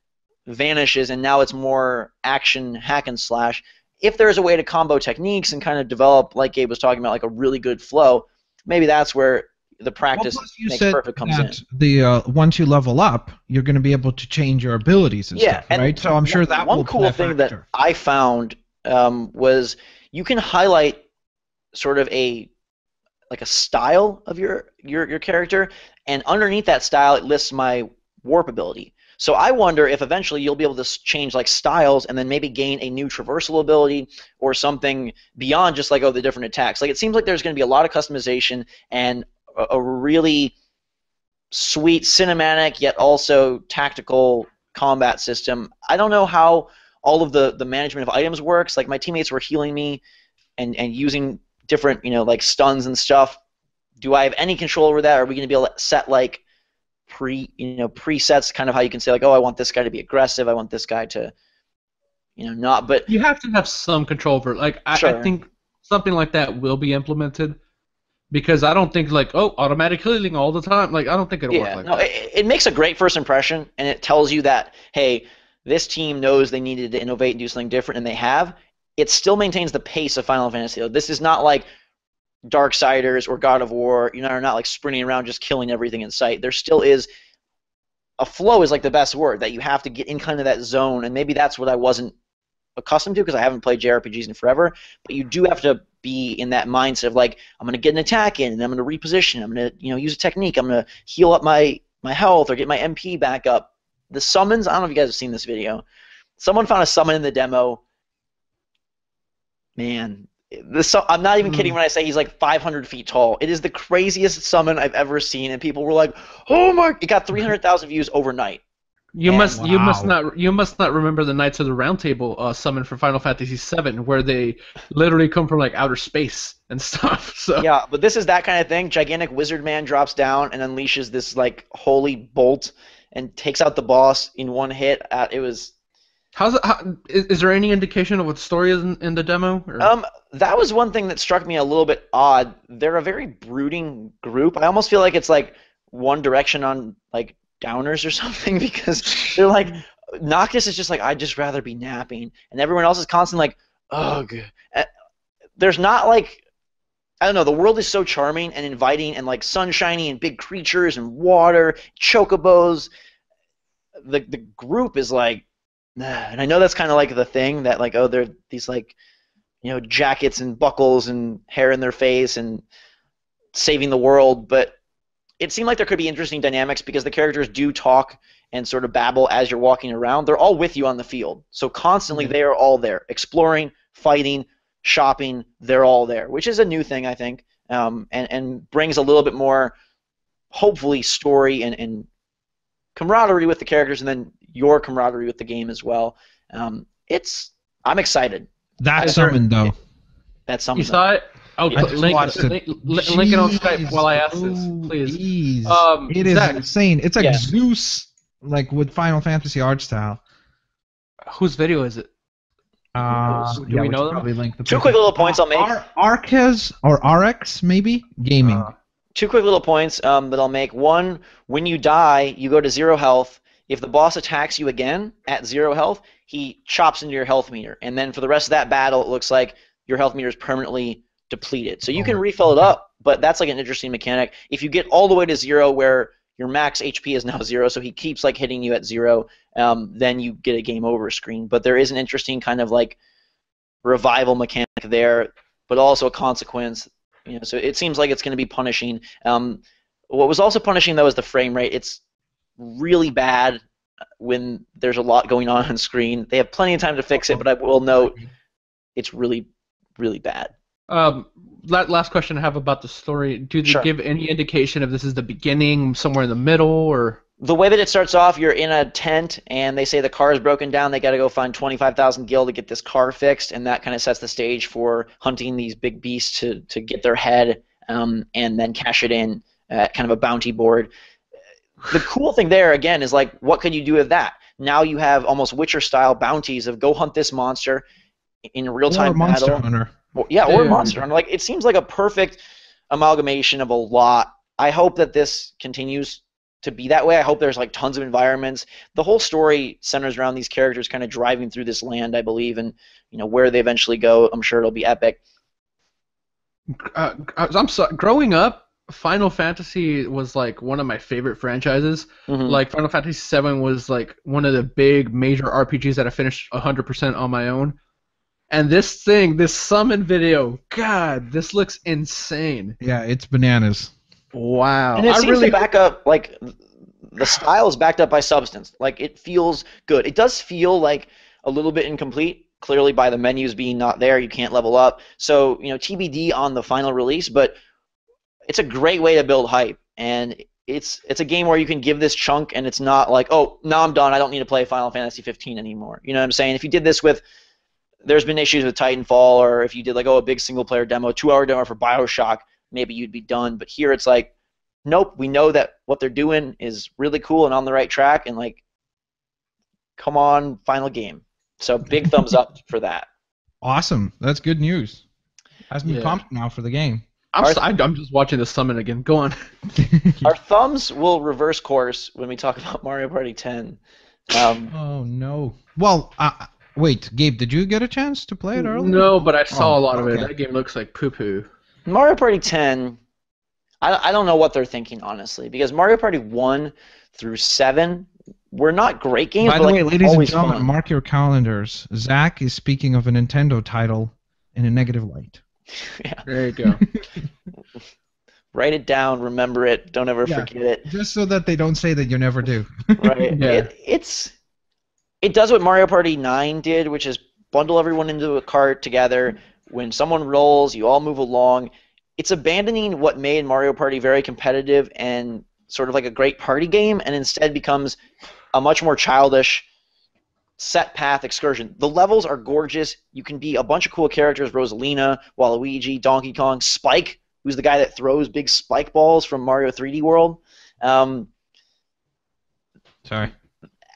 vanishes, and now it's more action hack and slash. If there's a way to combo techniques and kind of develop, like Gabe was talking about, like a really good flow, maybe that's where the practice Well, makes perfect comes in. the uh, once you level up, you're going to be able to change your abilities and Yeah, stuff, and right? So I'm sure that one cool thing factor. that I found um, was you can highlight sort of a like a style of your your your character, and underneath that style it lists my warp ability. So I wonder if eventually you'll be able to change like styles and then maybe gain a new traversal ability or something beyond just like oh the different attacks. Like it seems like there's going to be a lot of customization and a, a really sweet cinematic yet also tactical combat system. I don't know how all of the the management of items works. Like my teammates were healing me and and using different you know like stuns and stuff. Do I have any control over that? Are we going to be able to set like pre you know presets, kind of how you can say like oh I want this guy to be aggressive, I want this guy to you know not. But You have to have some control over it. Like I, I think something like that will be implemented because I don't think like oh automatic healing all the time. Like I don't think it'll yeah, work like no, that. it, it makes a great first impression, and it tells you that hey, this team knows they needed to innovate and do something different, and they have. It still maintains the pace of Final Fantasy. This is not like Darksiders or God of War. You know, are not like sprinting around just killing everything in sight. There still is a flow is like the best word that you have to get in kind of that zone, and maybe that's what I wasn't accustomed to because I haven't played JRPGs in forever. But you do have to be in that mindset of like I'm going to get an attack in, and I'm going to reposition. I'm going to you know use a technique. I'm going to heal up my my health or get my MP back up. The summons. I don't know if you guys have seen this video. Someone found a summon in the demo. Man, the su- I'm not even Hmm. kidding when I say he's like 500 feet tall. It is the craziest summon I've ever seen, and people were like, "Oh my!" It got 300,000 views overnight. You And- must you must not you must not remember the Knights of the Round Table uh, summon for Final Fantasy VII where they literally come from like outer space and *laughs* stuff. So Yeah, but this is that kind of thing. Gigantic wizard man drops down and unleashes this like holy bolt and takes out the boss in one hit. Uh, it was how's how, is, is there any indication of what story is in, in the demo? Or? um that was one thing that struck me a little bit odd. They're a very brooding group. I almost feel like it's like One Direction on like downers or *laughs* something because they're like Noctis is just like I'd just rather be napping, and everyone else is constantly like ugh. Uh, There's not like I don't know. The world is so charming and inviting, and like sunshiny and big creatures and water, chocobos. The the group is like. And I know that's kind of like the thing that like oh they're these like, you know, jackets and buckles and hair in their face and saving the world, but it seemed like there could be interesting dynamics because the characters do talk and sort of babble as you're walking around. They're all with you on the field, so constantly Mhm. they are all there, exploring, fighting, shopping. They're all there, which is a new thing I think, um, and and brings a little bit more, hopefully, story and, and camaraderie with the characters, and then your camaraderie with the game as well. Um, it's I'm excited. That Is something summon though. That's something. you something. saw it? Oh, Yeah. I cl- just link, watched it. link, link, link it on Skype while I ask this, please. Um, it is Zach. insane. It's like Yeah. Zeus, like with Final Fantasy art style. Whose video is it? Uh, Do yeah, we we know them? link the Two quick little points I'll make. Ar- Arcus or RX maybe gaming. Uh, two quick little points um, that I'll make. One, when you die, you go to zero health. If the boss attacks you again at zero health, he chops into your health meter, and then for the rest of that battle, it looks like your health meter is permanently depleted. So you can refill it up, but that's like an interesting mechanic. If you get all the way to zero, where your max HP is now *laughs* zero, so he keeps like hitting you at zero, um, then you get a game over screen. But there is an interesting kind of like revival mechanic there, but also a consequence. You know, so it seems like it's going to be punishing. Um, what was also punishing though is the frame rate. It's really bad when there's a lot going on on screen. They have plenty of time to fix it, but I will note it's really, really bad. Um, last question I have about the story. Do they Sure. give any indication if this is the beginning, somewhere in the middle, or The way that it starts off, you're in a tent, and they say the car is broken down. They got to go find 25,000 gil to get this car fixed, and that kind of sets the stage for hunting these big beasts to, to get their head um, and then cash it in at kind of a bounty board. The cool thing there, again, is like, what could you do with that? Now you have almost Witcher-style bounties of go hunt this monster in real-time Monster battle. Hunter. Or- yeah, or Yeah. Monster Hunter. Like it seems like a perfect amalgamation of a lot. I hope that this continues to be that way. I hope there's like tons of environments. The whole story centers around these characters kind of driving through this land, I believe, and you know where they eventually go. I'm sure it'll be epic. uh, I'm sorry. Growing up, Final Fantasy was like one of my favorite franchises. Mhm. Like Final Fantasy VII was like one of the big major RPGs that I finished 100% on my own. And this thing, this summon video, God, this looks insane. Yeah, it's bananas. Wow. and it I seems really to back up like the style is backed up by substance. Like it feels good. It does feel like a little bit incomplete. Clearly, by the menus being not there, you can't level up. So you know TBD on the final release, but it's a great way to build hype. And it's it's a game where you can give this chunk, and it's not like oh now I'm done. I don't need to play Final Fantasy 15 anymore. You know what I'm saying? If you did this with there's been issues with Titanfall, or if you did like oh a big single player demo, two hour demo for Bioshock, maybe you'd be done. But here it's like, nope, we know that what they're doing is really cool and on the right track, and like, come on, final game. So big thumbs up *laughs* for that. Awesome. That's good news. Has me Yeah. pumped now for the game. I'm, Our- so, I'm I'm just watching the summon again. Go on. *laughs* Our thumbs will reverse course when we talk about Mario Party 10. Um, *laughs* oh no. Well, uh, wait, Gabe, did you get a chance to play it earlier? No, but I saw Oh, a lot of it. That game looks like poo poo. Mario Party 10, I, I don't know what they're thinking honestly, because Mario Party 1 through 7 were not great games. By but, the like, way, ladies and gentlemen, fun. mark your calendars. Zach is speaking of a Nintendo title in a negative light. *laughs* yeah. There you go. *laughs* Write it down, remember it, don't ever Yeah. forget it. Just so that they don't say that you never do. *laughs* right? Yeah. It, it's it does what Mario Party 9 did, which is bundle everyone into a cart together. When someone rolls, you all move along. It's abandoning what made Mario Party very competitive and sort of like a great party game, and instead becomes a much more childish set path excursion. The levels are gorgeous. You can be a bunch of cool characters: Rosalina, Waluigi, Donkey Kong, Spike, who's the guy that throws big spike balls from Mario 3D World. Um, Sorry.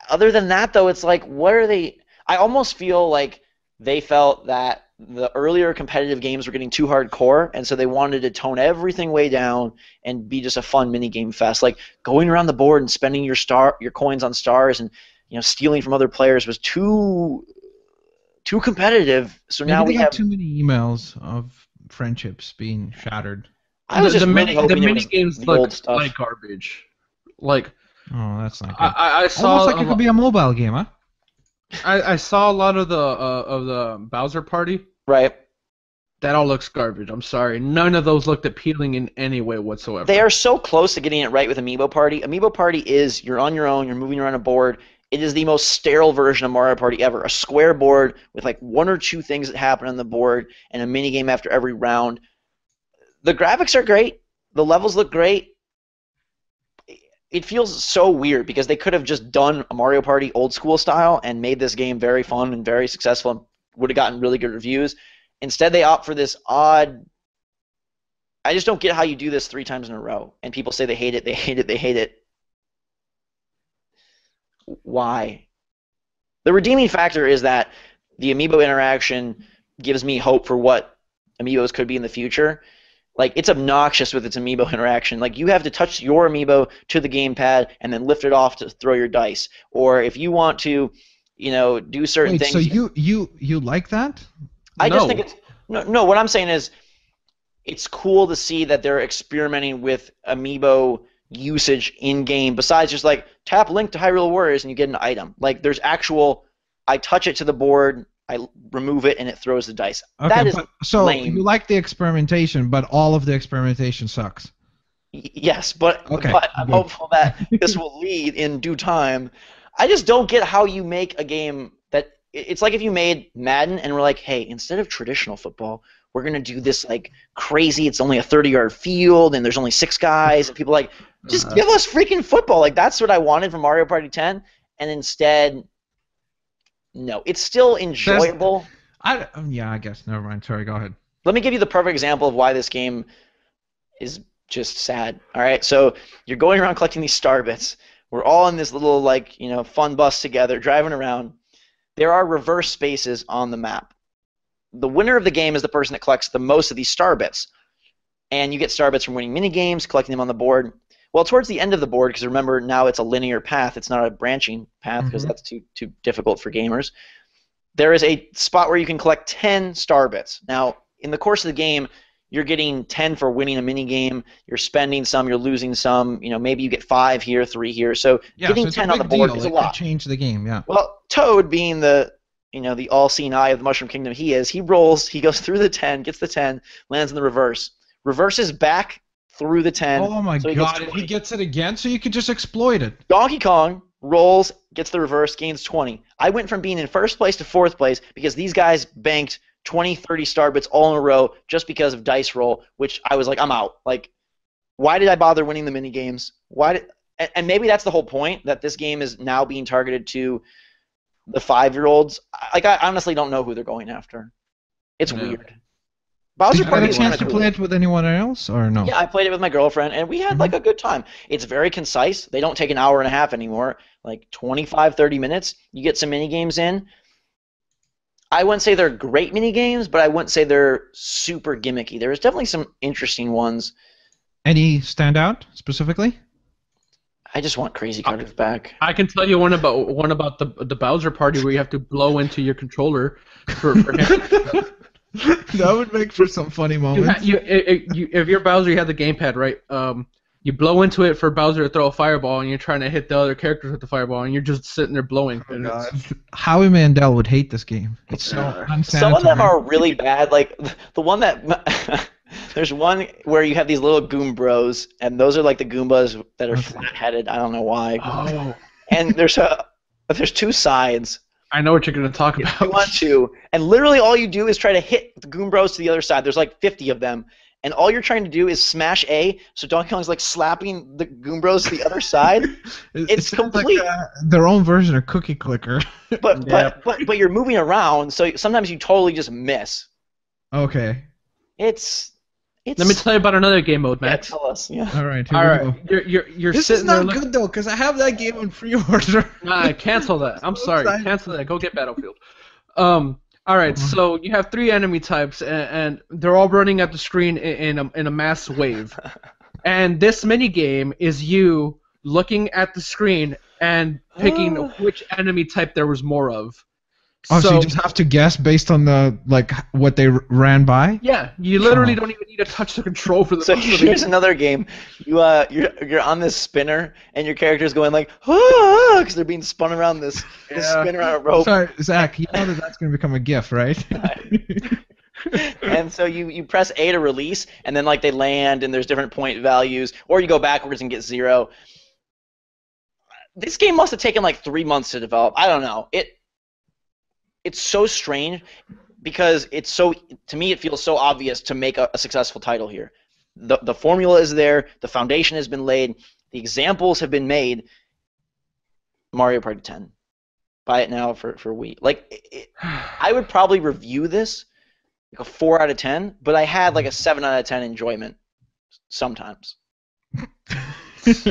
other than that though it's like what are they i almost feel like they felt that the earlier competitive games were getting too hardcore and so they wanted to tone everything way down and be just a fun mini game fest like going around the board and spending your star your coins on stars and you know stealing from other players was too too competitive so Maybe now we have too many emails of friendships being shattered. i was the, just the mini, hoping the mini games the look stuff. like garbage. Like Oh, that's not good. I, I, I saw Almost like a it could be a mobile game, huh? I, I saw a lot of the uh, of the Bowser Party. right That all looks garbage. I'm sorry. None of those looked appealing in any way whatsoever. They are so close to getting it right with Amiibo Party. Amiibo Party is you're on your own, you're moving around a board. It is the most sterile version of Mario Party ever. A square board with like one or two things that happen on the board and a mini game after every round. The graphics are great. The levels look great. It feels so weird because they could have just done a Mario Party old school style and made this game very fun and very successful and would have gotten really good reviews. Instead, they opt for this odd I just don't get how you do this three times in a row. And people say they hate it, they hate it, they hate it. Why? The redeeming factor is that the amiibo interaction gives me hope for what amiibos could be in the future. Like it's obnoxious with its amiibo interaction. Like you have to touch your amiibo to the gamepad and then lift it off to throw your dice. Or if you want to you know, do certain Wait, things. so you you you like that? I just think it's no, no. What I'm saying is, it's cool to see that they're experimenting with amiibo usage in game. Besides just like tap link to Hyrule Warriors and you get an item. Like there's actual. I touch it to the board, I remove it, and it throws the dice. Okay, that is so lame. you like the experimentation, but all of the experimentation sucks. y- yes, but Okay, but I'm good. hopeful that *laughs* this will lead in due time. I just don't get how you make a game that it's like if you made Madden and we're like, hey, instead of traditional football, we're gonna do this like crazy. It's only a 30-yard field and there's only six guys, and people are like, just Uh-huh. give us freaking football. Like that's what I wanted from Mario Party 10, and instead, no, it's still enjoyable. I um, yeah, I guess. Never mind. Sorry. Go ahead. Let me give you the perfect example of why this game is just sad. All right, so you're going around collecting these star bits. We're all in this little like you know fun bus together, driving around. There are reverse spaces on the map. The winner of the game is the person that collects the most of these star bits, and you get star bits from winning mini games, collecting them on the board. Well, towards the end of the board, because remember now it's a linear path, it's not a branching path because Mhm. that's too too difficult for gamers. There is a spot where you can collect 10 star bits. Now, in the course of the game, you're getting 10 for winning a mini game. You're spending some, you're losing some. You know, maybe you get five here, three here. So Yeah, getting so it's 10 a on the board deal. is a It could lot. change the game. Yeah. Well, Toad, being the you know the all-seeing eye of the Mushroom Kingdom, he is. He rolls. He goes *laughs* through the 10, gets the 10, lands in the reverse, reverses back through the 10. Oh my so he god! 20. he gets it again, so you could just exploit it. Donkey Kong rolls, gets the reverse, gains 20. I went from being in first place to fourth place because these guys banked 20, 30 star bits all in a row just because of dice roll, which I was like, I'm out. Like, why did I bother winning the mini games? Why did? And, and maybe that's the whole point that this game is now being targeted to the five-year-olds. Like, I honestly don't know who they're going after. It's Yeah. weird. Bowser Did you get Party a chance to cool. play it with anyone else, or no? Yeah, I played it with my girlfriend, and we had mm-hmm. like a good time. It's very concise. They don't take an hour and a half anymore, like 25, 30 minutes. You get some mini games in. I wouldn't say they're great mini games, but I wouldn't say they're super gimmicky. There's definitely some interesting ones. Any stand out specifically? I just want Crazy Cutters back. I can tell you one about one about the the Bowser party where you have to blow into your controller for, for him. *laughs* *laughs* that would make for some funny you, moments. ha- you, i- i- you, if you're Bowser, you have the gamepad, right? Um, you blow into it for Bowser to throw a fireball, and you're trying to hit the other characters with the fireball, and you're just sitting there blowing. Oh, and it's- Howie Mandel would hate this game. It's so unsanitary. Some of them are really bad. Like the one that *laughs* there's one where you have these little Goombros, and those are like the Goombas that are Okay. flat-headed. I don't know why. oh, And there's a there's two sides. I know what you're gonna talk You about. want to, and literally all you do is try to hit the Goombros to the other side. There's like 50 of them, and all you're trying to do is smash A. So Donkey Kong's like slapping the Goombros to the other side. It- *laughs* it's it complete. Like, uh, their own version of Cookie Clicker. But *laughs* Yeah. but but but you're moving around, so sometimes you totally just miss. okay. It's it's. Let me tell you about another game mode, yeah, Max. tell us. Yeah. All right. Here All we right, go. you're you're you're This sitting is there. not look- good though, because I have that game on pre-order. Nah, cancel that. I'm *laughs* sorry. Sorry. Cancel that. Go get Battlefield. Um. All right. So you have three enemy types, and, and they're all running at the screen in, in a in a mass wave. *laughs* and this mini game is you looking at the screen and picking *gasps* which enemy type there was more of. Oh, so, so you just have to guess based on the like what they r- ran by. yeah, you literally Oh. don't even need to touch the control for the. So for the- *laughs* here's another game. You uh, you're you're on this spinner, and your character's going like, ah, because they're being spun around this, this Yeah. spin around a rope. Sorry, Zach. You know that that's going to become a GIF, right? *laughs* *laughs* and so you, you press A to release, and then like they land, and there's different point values, or you go backwards and get zero. This game must have taken like three months to develop. I don't know. It it's so strange because it's so to me it feels so obvious to make a, a successful title here. The the formula is there, the foundation has been laid, the examples have been made. Mario Party 10. Buy it now for for Wii. Like it, I would probably review this like a four out of ten, but I had like a seven out of ten enjoyment sometimes. *laughs* is,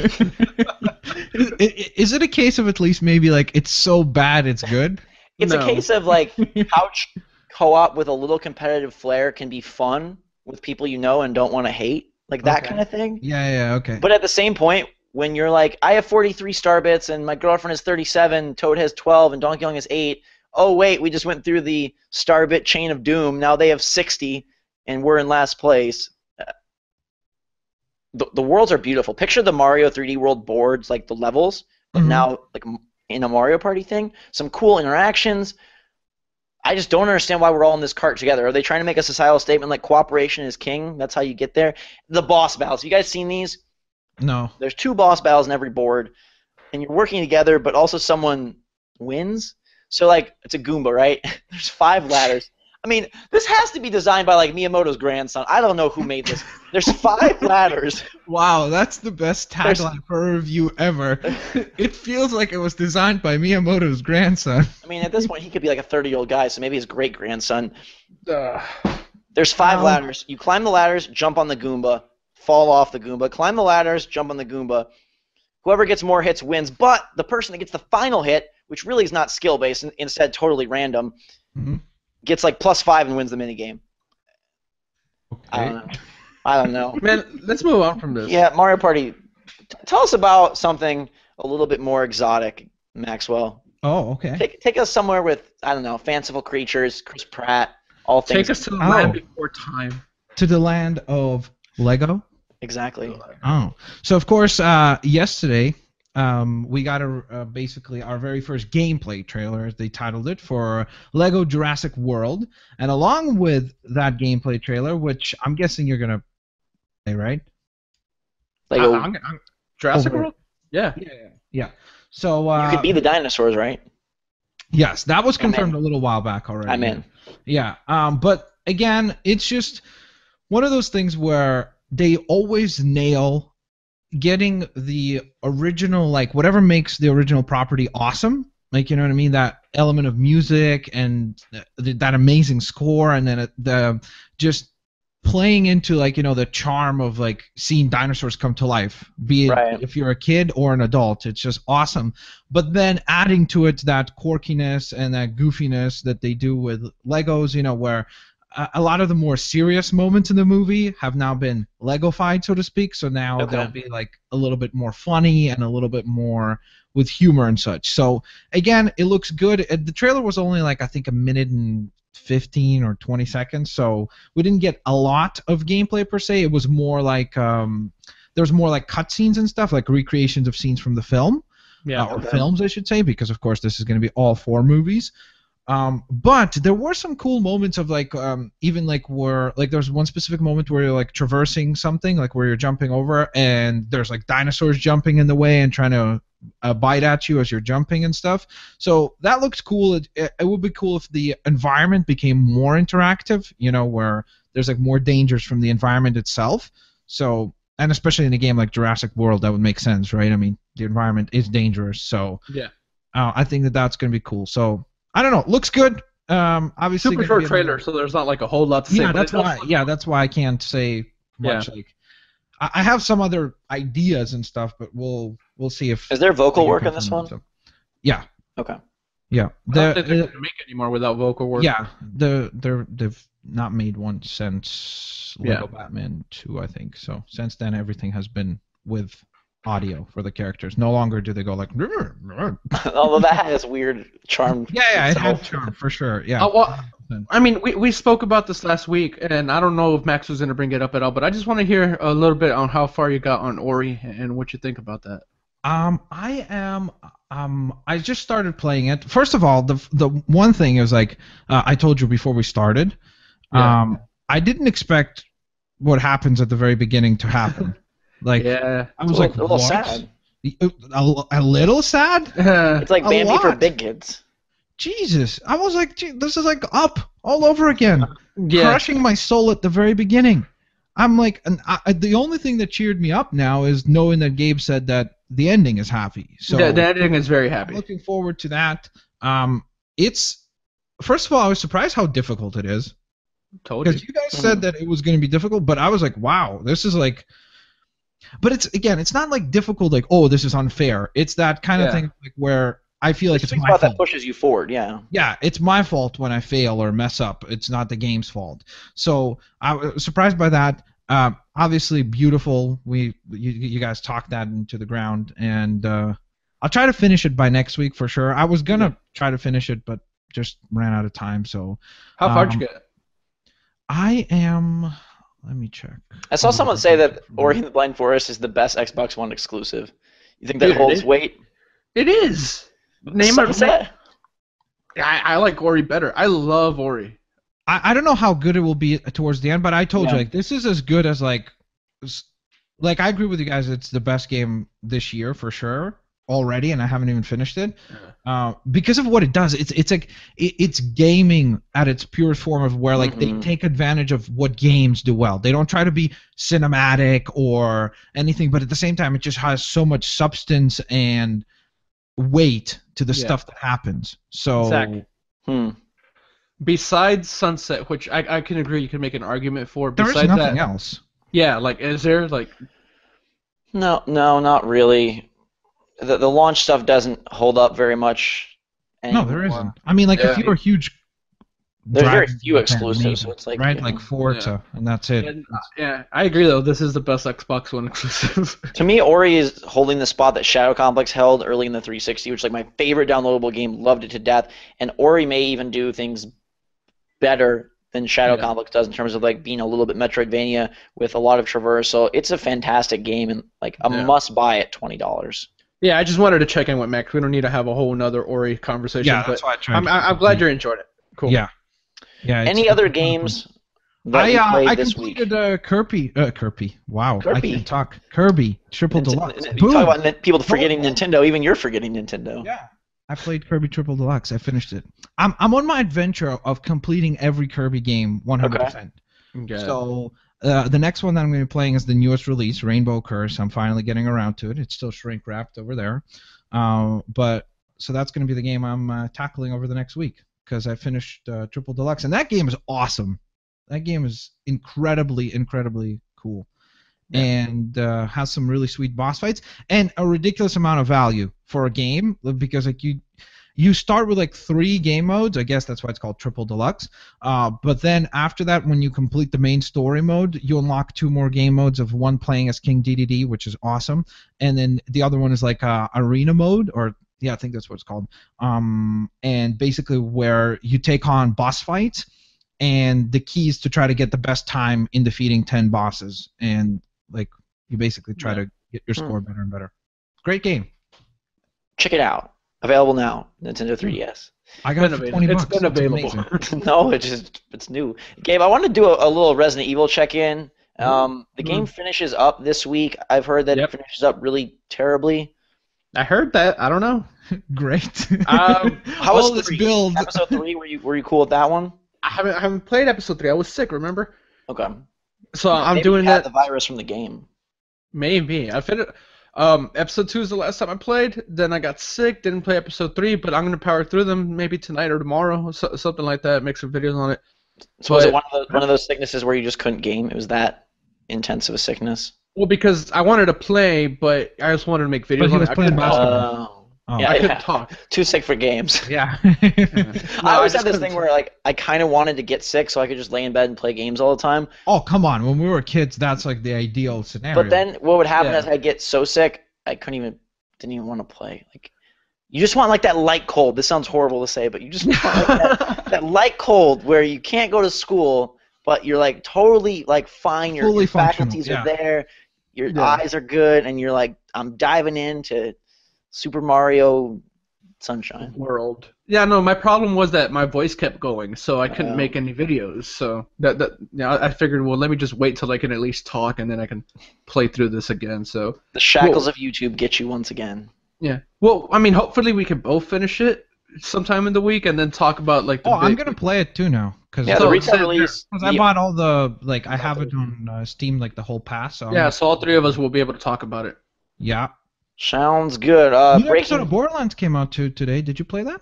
is it a case of at least maybe like it's so bad it's good? It's No. a case of like couch co-op with a little competitive flair can be fun with people you know and don't want to hate, like that Okay. kind of thing. Yeah, yeah, okay. But at the same point, when you're like, I have 43 star bits and my girlfriend is 37, Toad has 12, and Donkey Kong has 8. Oh wait, we just went through the star bit chain of doom. Now they have 60, and we're in last place. The, the worlds are beautiful. Picture the Mario 3D World boards, like the levels, but Mhm. now like in a Mario Party thing. Some cool interactions. I just don't understand why we're all in this cart together. Are they trying to make a societal statement like cooperation is king? That's how you get there. The boss battles. You guys seen these? No. There's two boss battles in every board, and you're working together, but also someone wins. So like it's a Goomba, right? *laughs* There's five ladders. I mean, this has to be designed by like Miyamoto's grandson. I don't know who made this. There's five *laughs* ladders. Wow, that's the best tagline for a review ever. it feels like it was designed by Miyamoto's grandson. I mean, at this point, he could be like a 30 year old guy, so maybe his great grandson. Uh, There's five Wow. ladders. You climb the ladders, jump on the Goomba, fall off the Goomba, climb the ladders, jump on the Goomba. Whoever gets more hits wins, but the person that gets the final hit, which really is not skill based, and instead totally random, Mhm. Gets like plus five and wins the minigame. I Okay. don't know. I don't know. *laughs* man, let's move on from this. Yeah, Mario Party. t- Tell us about something a little bit more exotic, Maxwell. Oh, okay. Take, take us somewhere with I don't know, fanciful creatures, Chris Pratt, all things. Take us to the Oh. land before time. To the land of Lego. exactly. Oh, so of course, uh, yesterday um, we got a uh, basically our very first gameplay trailer, as they titled it, for Lego Jurassic World, and along with that gameplay trailer, which I'm guessing you're gonna play, right? Like I- a- I'm- I'm- Jurassic Over. World? Yeah. Yeah, yeah, yeah. So uh, you could be the dinosaurs, right? yes, that was confirmed a little while back already. I'm in. Yeah. Um, but again, it's just one of those things where they always nail getting the original, like whatever makes the original property awesome. Like you know what I mean? That element of music and th- that amazing score, and then it, the just playing into like you know the charm of like seeing dinosaurs come to life be it Right. if you're a kid or an adult it's just awesome but then adding to it that quirkiness and that goofiness that they do with legos you know where a, lot of the more serious moments in the movie have now been legofied so to speak so now Okay. they'll be like a little bit more funny and a little bit more with humor and such so again it looks good the trailer was only like i think a minute and 15 or 20 seconds so we didn't get a lot of gameplay per se it was more like um there was more like cutscenes and stuff like recreations of scenes from the film Yeah. uh, or okay. films, I should say, because of course this is going to be all four movies. Um, but there were some cool moments of like um, even like where like there's one specific moment where you're like traversing something like where you're jumping over and there's like dinosaurs jumping in the way and trying to uh, bite at you as you're jumping and stuff. So that looks cool. It, it, it would be cool if the environment became more interactive. You know, where there's like more dangers from the environment itself. So and especially in a game like Jurassic World, that would make sense, right? I mean, the environment is dangerous, so Yeah. uh, I think that that's going to be cool. So I don't know, looks good. Um, obviously, Super short a trailer, little- so there's not like a whole lot to say. Yeah, that's why. look- Yeah, that's why I can't say much. Like, I, I have some other ideas and stuff, but we'll we'll see if. Is there vocal work in this one? so. Yeah, Okay. yeah. I don't think The, they uh, can make it anymore without vocal work. yeah, the they're they've not made one since Yeah. Lego Batman 2, I think. So since then, everything has been with audio for the characters. No longer do they go like. *laughs* Although that has weird charm. *laughs* Yeah, yeah, it had charm for sure. Yeah. Uh, well, I mean, we, we spoke about this last week, and I don't know if Max was going to bring it up at all, but I just want to hear a little bit on how far you got on Ori and what you think about that. Um, I am. Um, I just started playing it. First of all, the the one thing is like uh, I told you before we started. Yeah. Um, I didn't expect what happens at the very beginning to happen. Like yeah. I was It's a like, little, a little what? sad. A, a little sad. *laughs* It's like A Bambi for big kids. Jesus, I was like, gee, this is like up all over again. yeah. crushing my soul at the very beginning. I'm like, and I, the only thing that cheered me up now is knowing that Gabe said that the ending is happy. So the, the ending is very I'm happy. looking forward to that. Um, it's first of all, I was surprised how difficult it is Told you. because you guys said that it was going to be difficult, but I was like, wow, this is like. But it's again, it's not like difficult, like oh, this is unfair. It's that kind of thing like where I feel like It's it's my spot that pushes you forward. Yeah. Yeah, it's my fault when I fail or mess up. It's not the game's fault. So I was surprised by that. uh, obviously beautiful. We you, you guys talked that into the ground, and uh, I'll try to finish it by next week for sure. I was gonna try to finish it, but just ran out of time. So How far did Um, you get? I am. Let me check. I saw oh, someone say that Ori and the Blind Forest is the best Xbox One exclusive. You think that Dude, holds is. weight? It is. Name it. Sunset? I, I like Ori better. I love Ori. I, I don't know how good it will be towards the end, but I told Yeah. you like this is as good as like, like I agree with you guys. It's the best game this year for sure already, and I haven't even finished it uh, because of what it does. It's it's like it, it's gaming at its purest form of where like Mhm. they take advantage of what games do well. They don't try to be cinematic or anything, but at the same time, it just has so much substance and weight to the Yeah. stuff that happens. So Exactly. Hmm. Besides Sunset, which I, I can agree, you can make an argument for. there is Besides nothing that, else. yeah, like is there like No, no, not really. The the launch stuff doesn't hold up very much. No, there anymore. isn't. I mean, like if you're a huge, There's very Dragon few fan, exclusives, maybe, so it's like, right, you like know. Forza, and that's it. And, uh, yeah, I agree though. This is the best Xbox One *laughs* exclusive. To me, Ori is holding the spot that Shadow Complex held early in the 360, which is like my favorite downloadable game. Loved it to death. And Ori may even do things better than Shadow Yeah. Complex does in terms of like being a little bit Metroidvania with a lot of traversal. It's a fantastic game and like a Yeah. must buy at twenty dollars. Yeah, I just wanted to check in with Max. We don't need to have a whole nother Ori conversation. yeah, but that's why I tried. I'm, I- I'm glad you enjoyed it. Cool. Yeah, yeah. Any other games that I uh, played I this week? completed uh, Kirby. Uh, Kirby. Wow, I Kirby. can't talk. Kirby Triple Nint- Deluxe. You Boom. talk about people forgetting Nintendo. Even you're forgetting Nintendo. Yeah. I played Kirby Triple Deluxe. I finished it. I'm I'm on my adventure of completing every Kirby game 100%. Okay. So uh, the next one that I'm going to be playing is the newest release, Rainbow Curse. I'm finally getting around to it. It's still shrink wrapped over there, uh, but so that's going to be the game I'm uh, tackling over the next week because I finished uh, Triple Deluxe, and that game is awesome. That game is incredibly, incredibly cool, Yeah. and uh, has some really sweet boss fights and a ridiculous amount of value for a game because like you you start with like three game modes. I guess that's why it's called Triple Deluxe. Uh, but then after that, when you complete the main story mode, you unlock two more game modes of one playing as King Dedede, which is awesome, and then the other one is like uh, arena mode, or yeah, I think that's what it's called. Um, and basically where you take on boss fights, and the key is to try to get the best time in defeating ten bosses, and like you basically try Yeah. to get your Hmm. score better and better. Great game. Check it out. Available now. Nintendo 3DS. I got it Been for avail- twenty it's bucks. been available. *laughs* no, it's just it's new. Gabe, I wanted to do a, a little Resident Evil check-in. Um, the game finishes up this week. I've heard that Yep. it finishes up really terribly. I heard that. I don't know. *laughs* Great. Um, *laughs* How was All this three? build. Episode three? Were you were you cool with that one? I haven't I haven't played episode three. I was sick. Remember? Okay. So I'm Maybe doing you had that. The virus from the game. Maybe I finished. Um, episode two is the last time I played. Then I got sick. Didn't play episode three, but I'm gonna power through them maybe tonight or tomorrow, so, something like that. Make some videos on it. So was it one of those one of those sicknesses where you just couldn't game? It was that intense of a sickness. Well, because I wanted to play, but I just wanted to make videos But he on was it. Playing basketball. talk. Oh. Yeah, I couldn't yeah. talk. Too sick for games. *laughs* Yeah. *laughs* No, I always I had this thing couldn't- where like I kind of wanted to get sick so I could just lay in bed and play games all the time. oh come on! When we were kids, that's like the ideal scenario. But then what would happen Yeah. is I'd get so sick I couldn't even didn't even want to play. Like you just want like that light cold. This sounds horrible to say, but you just want like that, *laughs* that light cold where you can't go to school, but you're like totally like fine. Your, Fully your faculties yeah. are there. Your Yeah. eyes are good, and you're like I'm diving into Super Mario Sunshine. world. Yeah, no, my problem was that my voice kept going, so I couldn't Oh. make any videos. So that that yeah, I I figured, well, let me just wait till I can at least talk, and then I can play through this again. So The shackles of YouTube get you once again. yeah, well, I mean, hopefully we can both finish it sometime in the week, and then talk about like the. oh, I'm gonna play it too now because Yeah, So the it's retail in there. I the- bought all the like I have it on uh, Steam like the whole pass. So I'm Yeah, so all three of us will be able to talk about it. yeah. Sounds good. Uh, New episode breaking. of Borderlands came out too today. Did you play that?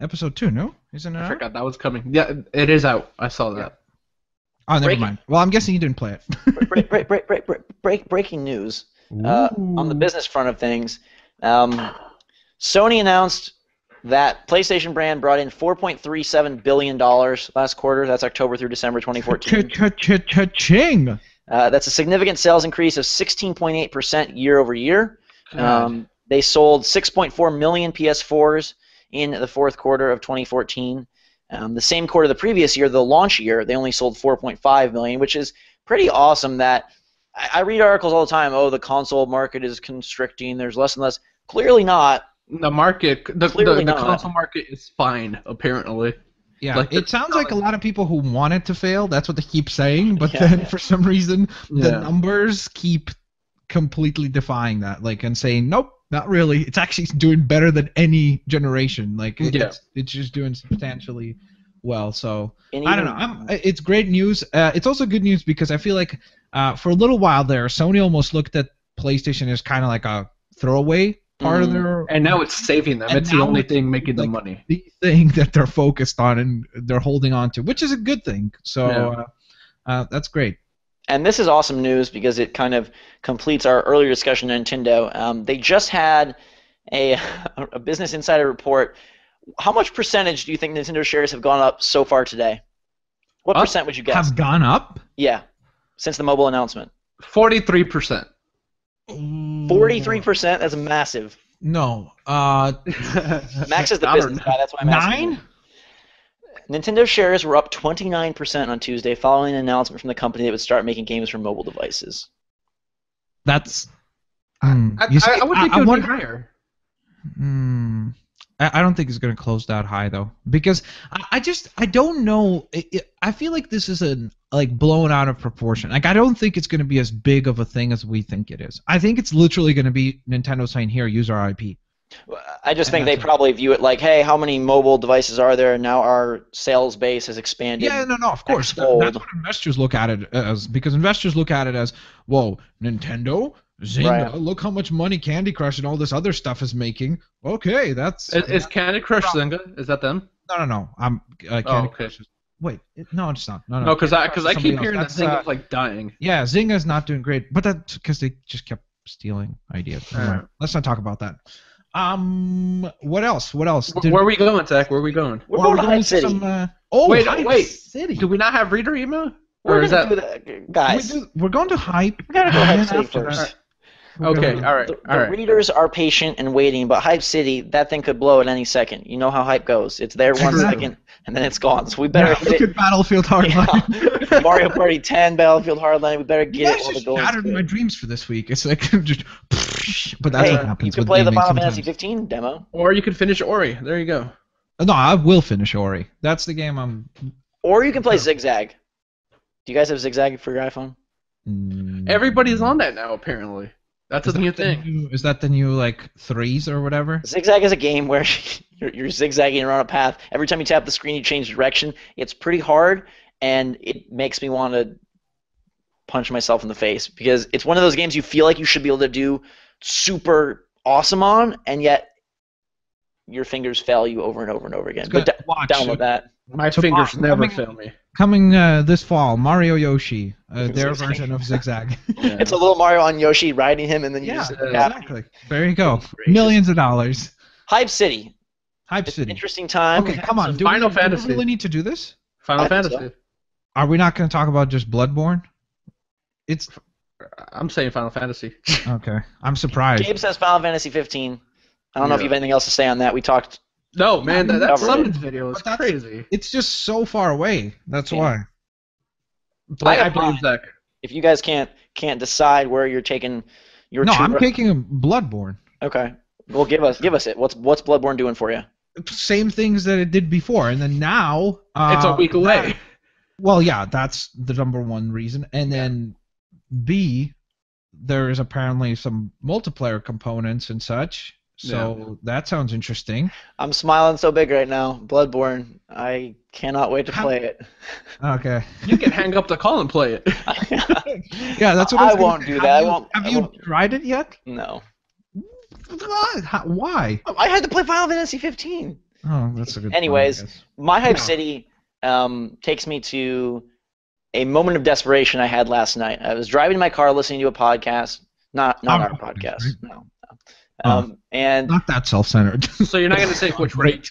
Episode two? No, isn't it? I out? forgot that was coming. Yeah, it is out. I saw that. Oh, never Breaking- mind. Well, I'm guessing you didn't play it. break, break, break, break, break, break, breaking news. Uh, on the business front of things, um, Sony announced that PlayStation brand brought in 4.37 billion dollars last quarter. That's October through December 2014. Cha-cha-cha-cha-ching. Uh, that's a significant sales increase of 16.8% year over year. Um, they sold 6.4 million PS4s in the fourth quarter of 2014. Um, the same quarter of the previous year, the launch year, they only sold 4.5 million, which is pretty awesome. That I, I read articles all the time. Oh, the console market is constricting. There's less and less. Clearly not. the market, the, the, the console market is fine apparently. Yeah, Like, it sounds like a lot of people who want it to fail. That's what they keep saying, but Yeah. then for some reason the numbers keep completely defying that, like and saying, nope, not really. It's actually doing better than any generation. Like it- Yeah. it's it's just doing substantially well. So And I don't know. I'm, it's great news. Uh, it's also good news because I feel like uh, for a little while there, Sony almost looked at PlayStation as kind of like a throwaway part of Mhm. their And now it's saving them. It's the only it's, thing making them money. the thing *laughs* that they're focused on and they're holding on to, which is a good thing. So Yeah. uh, uh, that's great. And this is awesome news because it kind of completes our earlier discussion on Nintendo. Um, they just had a, *laughs* a Business Insider report. How much percentage do you think Nintendo shares have gone up so far today? What Up? percent would you guess? Have gone up. Yeah, since the mobile announcement. Forty-three percent. Forty-three percent. That's massive. No. Uh, *laughs* Max is the *laughs* I business guy. That's why I'm asking. nine. Nintendo shares were up 29% on Tuesday following an announcement from the company that would start making games for mobile devices. That's. Hmm. I, You see, I, I would think I it would wonder- be higher. Hmm. I, I don't think it's going to close that high though, because I, I just I don't know. It, it, I feel like this is a like blown out of proportion. Like I don't think it's going to be as big of a thing as we think it is. I think it's literally going to be Nintendo saying, "Here, use our IP." I just think they *laughs* probably view it like, hey, how many mobile devices are there? Now our sales base has expanded. Yeah, no, no, of course. That- that's what investors look at it as because investors look at it as, whoa, Nintendo, Zynga, Right. look how much money Candy Crush and all this other stuff is making. Okay, that's Is, is Candy Crush Zynga? Is that them? no, no, no. I'm uh, Candy Oh, okay. Crush. Is, wait, it, no, it's not. No, no. No, because I because I keep somebody hearing else. that That's, Zynga's uh, like dying. Yeah, Zynga's not doing great, but that's because they just kept stealing ideas. Never mind. Let's not talk about that. Um, what else? What else? Where, Did- where are we going, Zach? Where are we going? We're well, going to going Hype City. some, uh, oh, Wait, Hype wait. City. Do we not have reader email? We're Or is that do that. Guys, We do- we're going to hype. we got to go Hype City first. that, okay? going- All right, The, all the right. readers are patient and waiting, but Hype City, that thing could blow at any second. You know how hype goes. It's there one True. second, and then it's gone. So we better *laughs* Yeah, hit look it. at Battlefield Hardline. Yeah. *laughs* Mario Party 10, Battlefield Hardline. We better You get it guys the just going's shattered my dreams for this week. It's like *laughs* just, but that's Hey, what you happens can with play the gaming Final sometimes. Fantasy 15 demo, Or you could finish Ori. There you go. No, I will finish Ori. That's the game I'm. or you can play Zigzag. Do you guys have Zigzag for your iPhone? Mm, Everybody's on that now, apparently. That's Is a that new thing. new- is that the new like threes or whatever? Zigzag is a game where *laughs* you're, you're zigzagging around a path. Every time you tap the screen, you change direction. It's pretty hard, and it makes me want to punch myself in the face because it's one of those games you feel like you should be able to do super awesome on, and yet your fingers fail you over and over and over again. It's But good. da- Watch. download that. My So, fingers never coming- fail me. Coming uh, this fall, Mario Yoshi, uh, their Zigzag. version of Zigzag. *laughs* Yeah. It's a little Mario on Yoshi riding him, and then you yeah, just uh, exactly. There you go. Millions of dollars. Hype City. Hype It's City. interesting time. Okay, come on. some- Do Final we, do we really need to do this? Final I think so. Fantasy. Are we not going to talk about just Bloodborne? It's I'm saying Final Fantasy. okay. I'm surprised. Gabe says Final Fantasy 15. I don't know if you have anything else to say on that. We talked. No, man, that, that Covered it. summons video is crazy. It's just so far away. That's Yeah. why. But I I have believe mine. Zach. If you guys can't can't decide where you're taking your No, I'm taking a Bloodborne. Okay. Well, give us give us it. What's what's Bloodborne doing for you? Same things that it did before, and then now uh, It's a week away. that- well, yeah, that's the number one reason, and then B, there is apparently some multiplayer components and such. So that sounds interesting. I'm smiling so big right now. Bloodborne. I cannot wait to How- play it. Okay. You can hang up the call and play it. *laughs* Yeah, that's what I, was I gonna won't say. do Have that. I won't- Have I you won't- tried it yet? no. Why? How- Why? I had to play Final Fantasy 15. Oh, that's a good. Anyways, guess. My Hype Yeah. City um, takes me to a moment of desperation I had last night. I was driving in my car listening to a podcast. Not not Our our podcast, podcast. No. No. Oh. Um, and not that self-centered. So you're not going to say which *laughs* rate.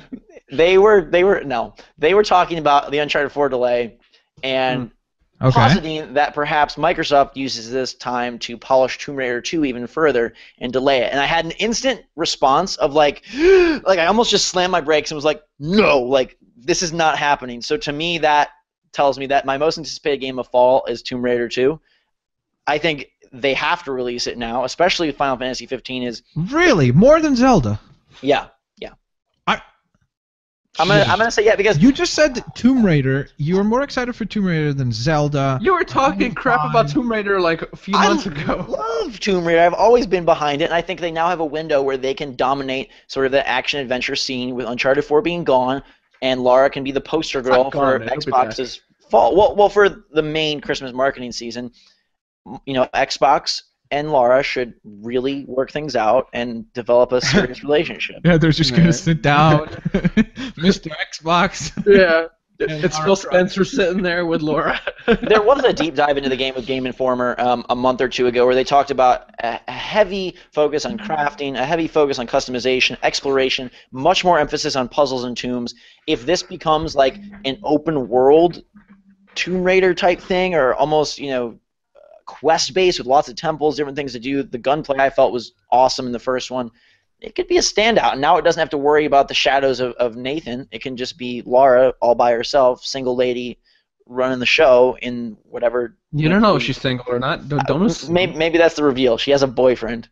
*laughs* they were they were no they were talking about the Uncharted 4 delay, and Okay. positing that perhaps Microsoft uses this time to polish Tomb Raider 2 even further and delay it. And I had an instant response of like, *gasps* like I almost just slammed my brakes and was like, no, like this is not happening. So to me, that tells me that my most anticipated game of fall is Tomb Raider 2. I think they have to release it now, especially with Final Fantasy 15 is Really? More than Zelda? yeah, yeah. I- I'm gonna I'm gonna say yeah because You just said that Tomb Raider. You were more excited for Tomb Raider than Zelda. You were talking crap about Tomb Raider like a few I months ago. I *laughs* love Tomb Raider. I've always been behind it, and I think they now have a window where they can dominate sort of the action adventure scene with Uncharted 4 being gone, and Lara can be the poster girl for Xbox's fall. Well, well, for the main Christmas marketing season, you know, Xbox and Lara should really work things out and develop a serious *laughs* relationship. Yeah, they're just Yeah. gonna sit down, *laughs* Mr. Xbox. Yeah. *laughs* It's Phil. Spencer sitting there with Laura. there was a deep dive into the game with Game Informer um, a month or two ago where they talked about a, a heavy focus on crafting, a heavy focus on customization, exploration, much more emphasis on puzzles and tombs. If this becomes like an open world Tomb Raider type thing, or almost you know quest based with lots of temples, different things to do, the gunplay I felt was awesome in the first one. It could be a standout, and now it doesn't have to worry about the shadows of, of Nathan. It can just be Lara all by herself, single lady, running the show in whatever. You don't know if she's single or not. Don't, don't uh, assume. Maybe, maybe that's the reveal. She has a boyfriend,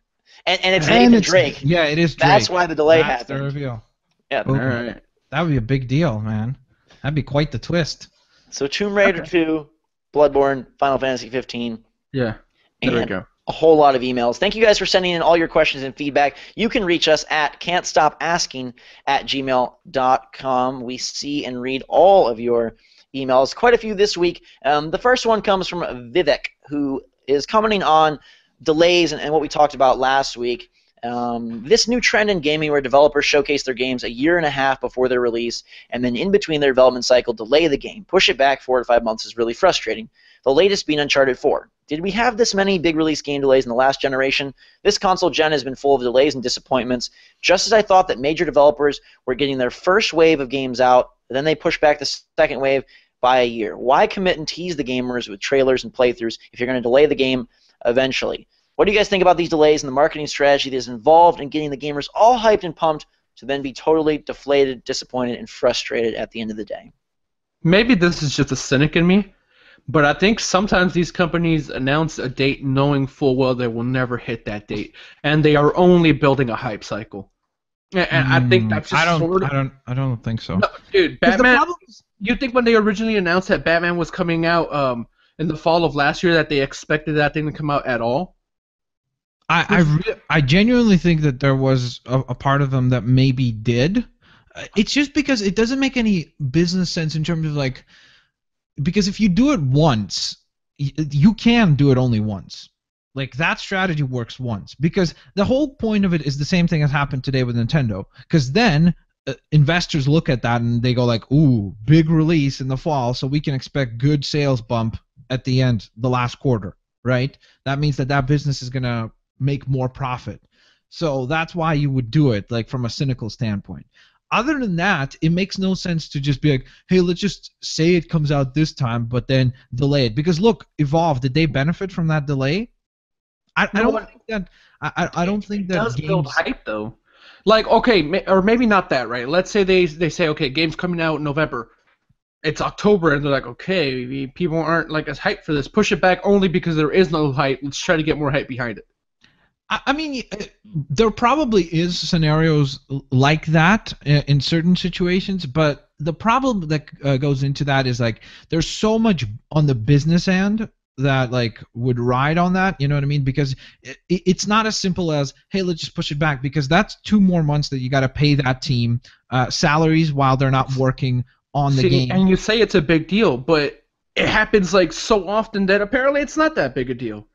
and and it's And Nathan it's- Drake. Yeah, it is Drake. That's why the delay That's the reveal. Yeah. All right. That would be a big deal, man. That'd be quite the twist. So Tomb Raider 2, Bloodborne, Final Fantasy 15, Yeah. There we go. a whole lot of emails. Thank you guys for sending in all your questions and feedback. You can reach us at can'tstopasking at gmail.com. We see and read all of your emails, quite a few this week. Um, the first one comes from Vivek, who is commenting on delays and, and what we talked about last week. Um, this new trend in gaming where developers showcase their games a year and a half before their release and then in between their development cycle delay the game, push it back four to five months is really frustrating. The latest being Uncharted 4. Did we have this many big release game delays in the last generation? This console gen has been full of delays and disappointments. Just as I thought that major developers were getting their first wave of games out, then they push back the second wave by a year. Why commit and tease the gamers with trailers and playthroughs if you're going to delay the game eventually? What do you guys think about these delays and the marketing strategy that is involved in getting the gamers all hyped and pumped to then be totally deflated, disappointed, and frustrated at the end of the day? Maybe this is just a cynic in me, but I think sometimes these companies announce a date knowing full well they will never hit that date, and they are only building a hype cycle. And, and I think Mm, that's just I don't. sort of. I don't. I don't think so. No, dude, 'Cause the Batman. problem is- You think when they originally announced that Batman was coming out um, in the fall of last year that they expected that thing to come out at all? I I, re- I genuinely think that there was a, a part of them that maybe did. Uh, It's just because it doesn't make any business sense in terms of like, because if you do it once, you can do it only once. Like that strategy works once because the whole point of it is the same thing as happened today with Nintendo. Because then uh, investors look at that and they go like, "Ooh, big release in the fall, so we can expect good sales bump at the end, the last quarter." Right? That means that that business is gonna make more profit. So that's why you would do it, like from a cynical standpoint. Other than that, it makes no sense to just be like, hey, let's just say it comes out this time, but then delay it. Because look, Evolve, did they benefit from that delay? I, I No, don't think that. I, I don't think it that does games. build hype though. Like okay, or maybe not that right. Let's say they they say okay, game's coming out in November. It's October, and they're like, okay, people aren't like as hyped for this. Push it back only because there is no hype. Let's try to get more hype behind it. I mean, uh, there probably is scenarios like that uh, in certain situations, but the problem that uh, goes into that is like there's so much on the business end that like would ride on that. You know what I mean? Because it, it's not as simple as hey, let's just push it back because that's two more months that you got to pay that team uh, salaries while they're not working on the See, game. and you say it's a big deal, but it happens like so often that apparently it's not that big a deal.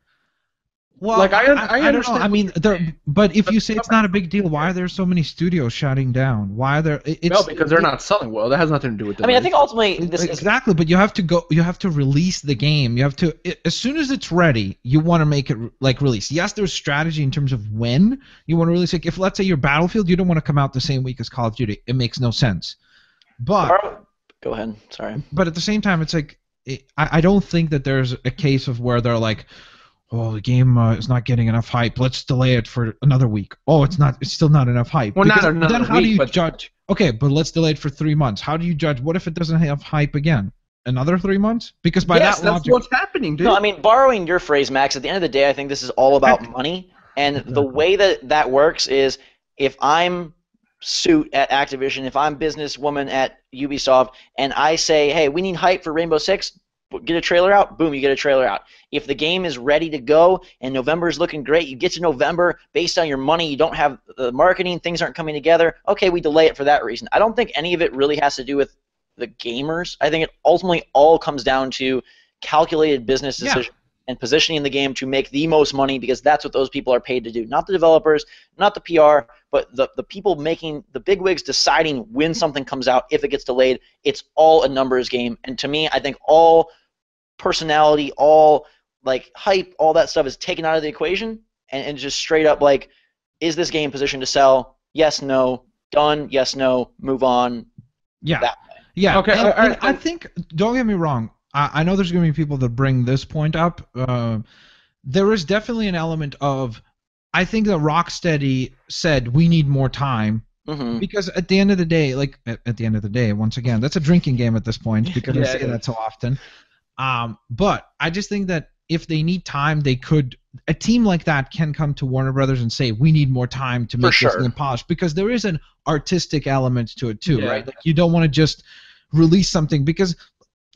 Well, Like, I un- I don't know. understand I mean, there, but if But you say it's not a big deal, why are there so many studios shutting down? Why are there? It's, no, because they're not selling well. That has nothing to do with the. I mean, I think ultimately this is exactly, but you have to go. You have to release the game. You have to i as soon as it's ready. You want to make it like release. Yes, there's strategy in terms of when you want to release. Like if let's say your Battlefield, you don't want to come out the same week as Call of Duty. It makes no sense. But Go ahead. Sorry. but at the same time, it's like it, I, I don't think that there's a case of where they're like, oh, the game uh, is not getting enough hype. Let's delay it for another week. Oh, it's not. It's still not enough hype. Well, not Because another then how do you but- judge? Okay, but let's delay it for three months. How do you judge? What if it doesn't have hype again? Another three months? Because by yes, that that's logic, what's happening, dude. No, I mean borrowing your phrase, Max. At the end of the day, I think this is all about money, and the way that that works is if I'm suit at Activision, if I'm businesswoman at Ubisoft, and I say, hey, we need hype for Rainbow Six, get a trailer out. Boom, you get a trailer out. If the game is ready to go and November is looking great, you get to November based on your money. You don't have the marketing, things aren't coming together. Okay, we delay it for that reason. I don't think any of it really has to do with the gamers. I think it ultimately all comes down to calculated business Yeah. decisions and positioning the game to make the most money because that's what those people are paid to do. Not the developers, not the PR, but the, the people making the big wigs deciding when something comes out, if it gets delayed. It's all a numbers game. And to me, I think all personality, all like hype, all that stuff is taken out of the equation and, and just straight up like, is this game positioned to sell? Yes, no. Done, yes, no. Move on. yeah, that yeah. Okay, and- all right, and I think don't get me wrong. I, I know there's going to be people that bring this point up. Uh, there is definitely an element of. I think that Rocksteady said we need more time hmm because at the end of the day, like at, at the end of the day, once again, that's a drinking game at this point *laughs* because Yeah, I say that so often. Um, but I just think that if they need time, they could. A team like that can come to Warner Brothers and say, "We need more time to make sure. this game polished," because there is an artistic element to it too, Yeah. right? Like you don't want to just release something because.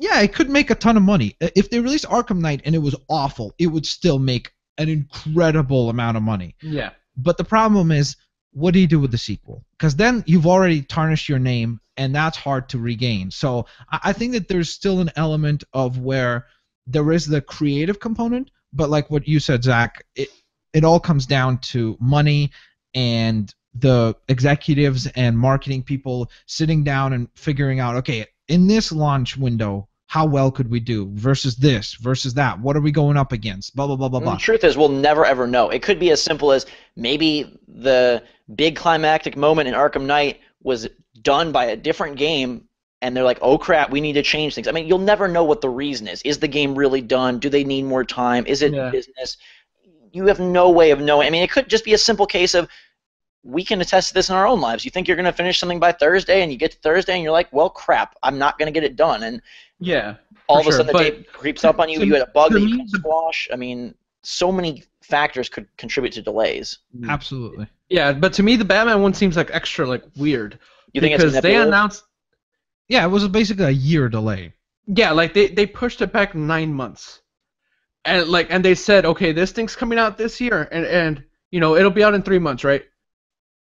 Yeah, it could make a ton of money. If they released Arkham Knight and it was awful, it would still make an incredible amount of money. yeah. But the problem is, what do you do with the sequel? Because then you've already tarnished your name, and that's hard to regain. So I, think that there's still an element of where there is the creative component, but like what you said, Zach, it it all comes down to money and the executives and marketing people sitting down and figuring out, okay, in this launch window, how well could we do versus this versus that? What are we going up against? Blah blah blah blah mm, blah. The truth is, we'll never ever know. It could be as simple as maybe the big climactic moment in Arkham Knight was done by a different game, and they're like, "Oh crap, we need to change things." I mean, you'll never know what the reason is. Is the game really done? Do they need more time? Is it Yeah. business? You have no way of knowing. I mean, it could just be a simple case of we can attest to this in our own lives. You think you're going to finish something by Thursday, and you get to Thursday, and you're like, "Well, crap, I'm not going to get it done." And Yeah. all of a sure, sudden the but date creeps up on you. to- you had a bug that you can squash. I mean, so many factors could contribute to delays. Mm-hmm. Absolutely. Yeah, but to me the Batman one seems like extra like weird. You think because it's they announced Yeah, it was basically a year delay. Yeah, like they, they pushed it back nine months. And like and they said, okay, this thing's coming out this year and, and you know, it'll be out in three months, right?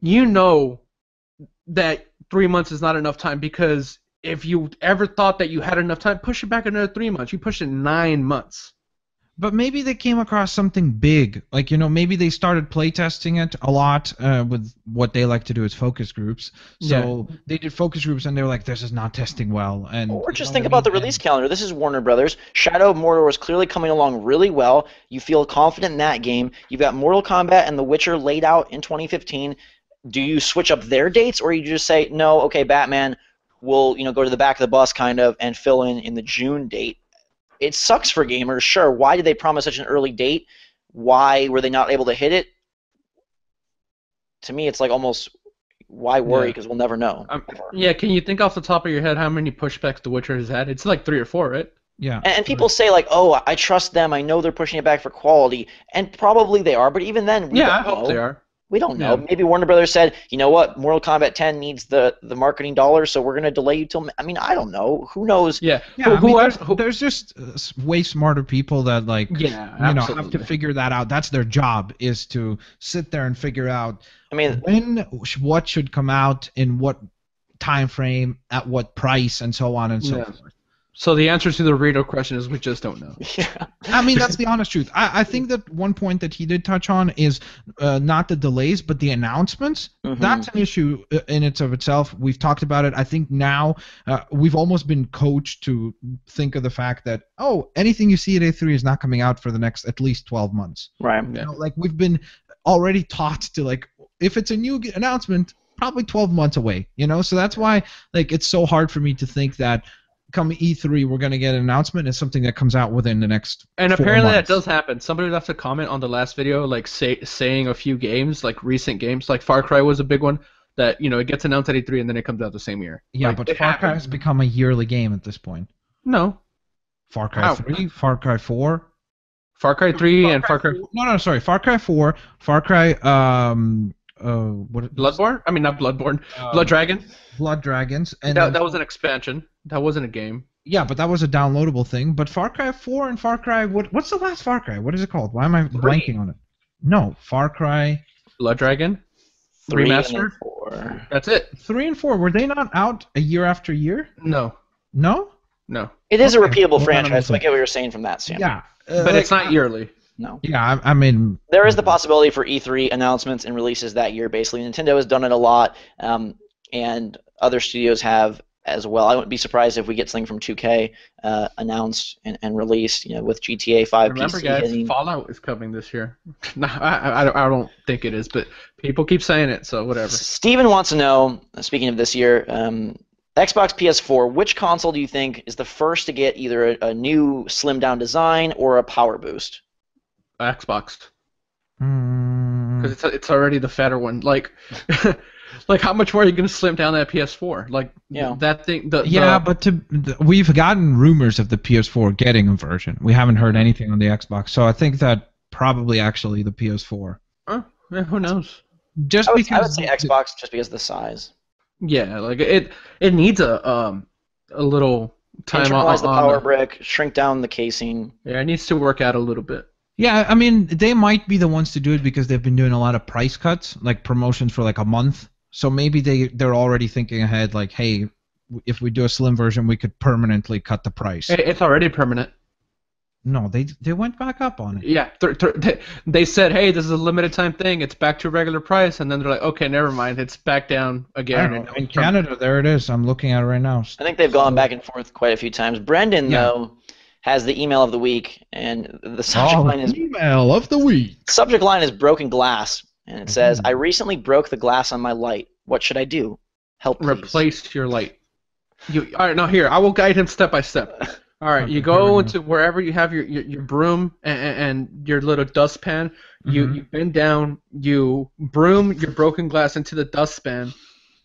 You know that three months is not enough time because if you ever thought that you had enough time, push it back another three months. You pushed it nine months. But maybe they came across something big. Like, you know, maybe they started playtesting it a lot uh, with what they like to do is focus groups. So they did focus groups and they were like, this is not testing well. And Or you just know think what I about the mean? release calendar. This is Warner Brothers. Shadow of Mordor was clearly coming along really well. You feel confident in that game. You've got Mortal Kombat and The Witcher laid out in 2015. Do you switch up their dates, or you just say no? Okay, Batman will you know go to the back of the bus kind of and fill in in the June date. It sucks for gamers. Sure. Why did they promise such an early date? Why were they not able to hit it? To me, it's like almost why worry Yeah. because we'll never know. Um, yeah, can you think off the top of your head how many pushbacks The Witcher has had? It's like three or four, right? Yeah. And, and people say like, "Oh, I trust them. I know they're pushing it back for quality," and probably they are. But even then, we yeah, don't I hope know. they are. We don't know. Yeah. Maybe Warner Brothers said, "You know what? Mortal Kombat 10 needs the the marketing dollars, so we're going to delay you till." I mean, I don't know. Who knows? Yeah. Yeah, who, I mean, who there's, who- there's just uh, way smarter people that like yeah, you know have to figure that out. That's their job is to sit there and figure out I mean, when what should come out in what time frame at what price and so on and so Yeah. forth. So the answer to the Rito question is we just don't know. *laughs* yeah. I mean, that's the honest truth. I, I think that one point that he did touch on is uh, not the delays, but the announcements. Mhm. That's an issue uh, in its of itself. We've talked about it. I think now uh, we've almost been coached to think of the fact that oh, anything you see at E3 is not coming out for the next at least 12 months. right. You Yeah. know, like we've been already taught to like if it's a new announcement, probably 12 months away. You know, so that's why like it's so hard for me to think that come E3 we're gonna get an announcement. It's something that comes out within the next. And four apparently that does happen. Somebody left a comment on the last video, like say, saying a few games, like recent games, like Far Cry was a big one. That you know it gets announced at E3 and then it comes out the same year. Yeah, Like, but it Far Cry has become a yearly game at this point. No, Far Cry How? 3, Far Cry 4. Far Cry 3 and Far Cry 4. No, no, sorry. Far Cry 4, Far Cry um uh what Bloodborne. I mean not Bloodborne, um, Blood Dragon. Blood Dragons and That, then- that was an expansion. That wasn't a game. Yeah, but that was a downloadable thing. But Far Cry 4 and Far Cry what what's the last Far Cry? What is it called? Why am I blanking on it? No, Far Cry Blood Dragon. Three and Remastered. then four. That's it. 3 and 4 were they not out a year after year? No, No? no. It is a repeatable well, franchise, so I I'm- get what you're saying from that standpoint. Yeah. uh, But it's not yearly. No. Yeah, I, I mean There is the possibility for E3 announcements and releases that year. Basically, Nintendo has done it a lot, um, and other studios have as well. I wouldn't be surprised if we get something from 2K uh, announced and, and released. You know, with GTA 5 Remember, PC guys, hitting. Fallout is coming this year. *laughs* no, I, I, I don't- I don't think it is, but people keep saying it, so whatever. Steven wants to know. Speaking of this year, um, Xbox PS4. Which console do you think is the first to get either a, a new slim down design or a power boost? Xbox, mm, because it's it's already the fatter one. Like, *laughs* like how much more are you gonna slim down that PS4? Like, Yeah. that thing. The, Yeah, the- but to th- we've gotten rumors of the PS4 getting a version. We haven't heard anything on the Xbox, so I think that probably actually the PS4. uh, yeah, who knows? Just I would, because I would say Xbox just because of the size. Yeah, like it it needs a um a little time on, the power the- brick, shrink down the casing. Yeah, it needs to work out a little bit. Yeah, I mean they might be the ones to do it because they've been doing a lot of price cuts, like promotions for like a month. So maybe they they're already thinking ahead, like, hey, if we do a slim version, we could permanently cut the price. It's already permanent. No, they they went back up on it. Yeah, th- th- they, they said, "Hey, this is a limited time thing. It's back to regular price," and then they're like, "Okay, never mind. It's back down again." don't In it's permanent." Canada, there it is. I'm looking at it right now. I think they've gone back and forth quite a few times. Brendan, Yeah. though, has the email of the week, and the subject Oh, line is email of the week. subject line is broken glass, and it says, Mhm. "I recently broke the glass on my light. What should I do? Help, please." replace your light. You all right? Now here, I will guide him step by step. *laughs* All right, Okay, you here we go go. into wherever you have your your, your broom and, and your little dustpan. You Mhm. you bend down, you broom your broken glass into the dustpan.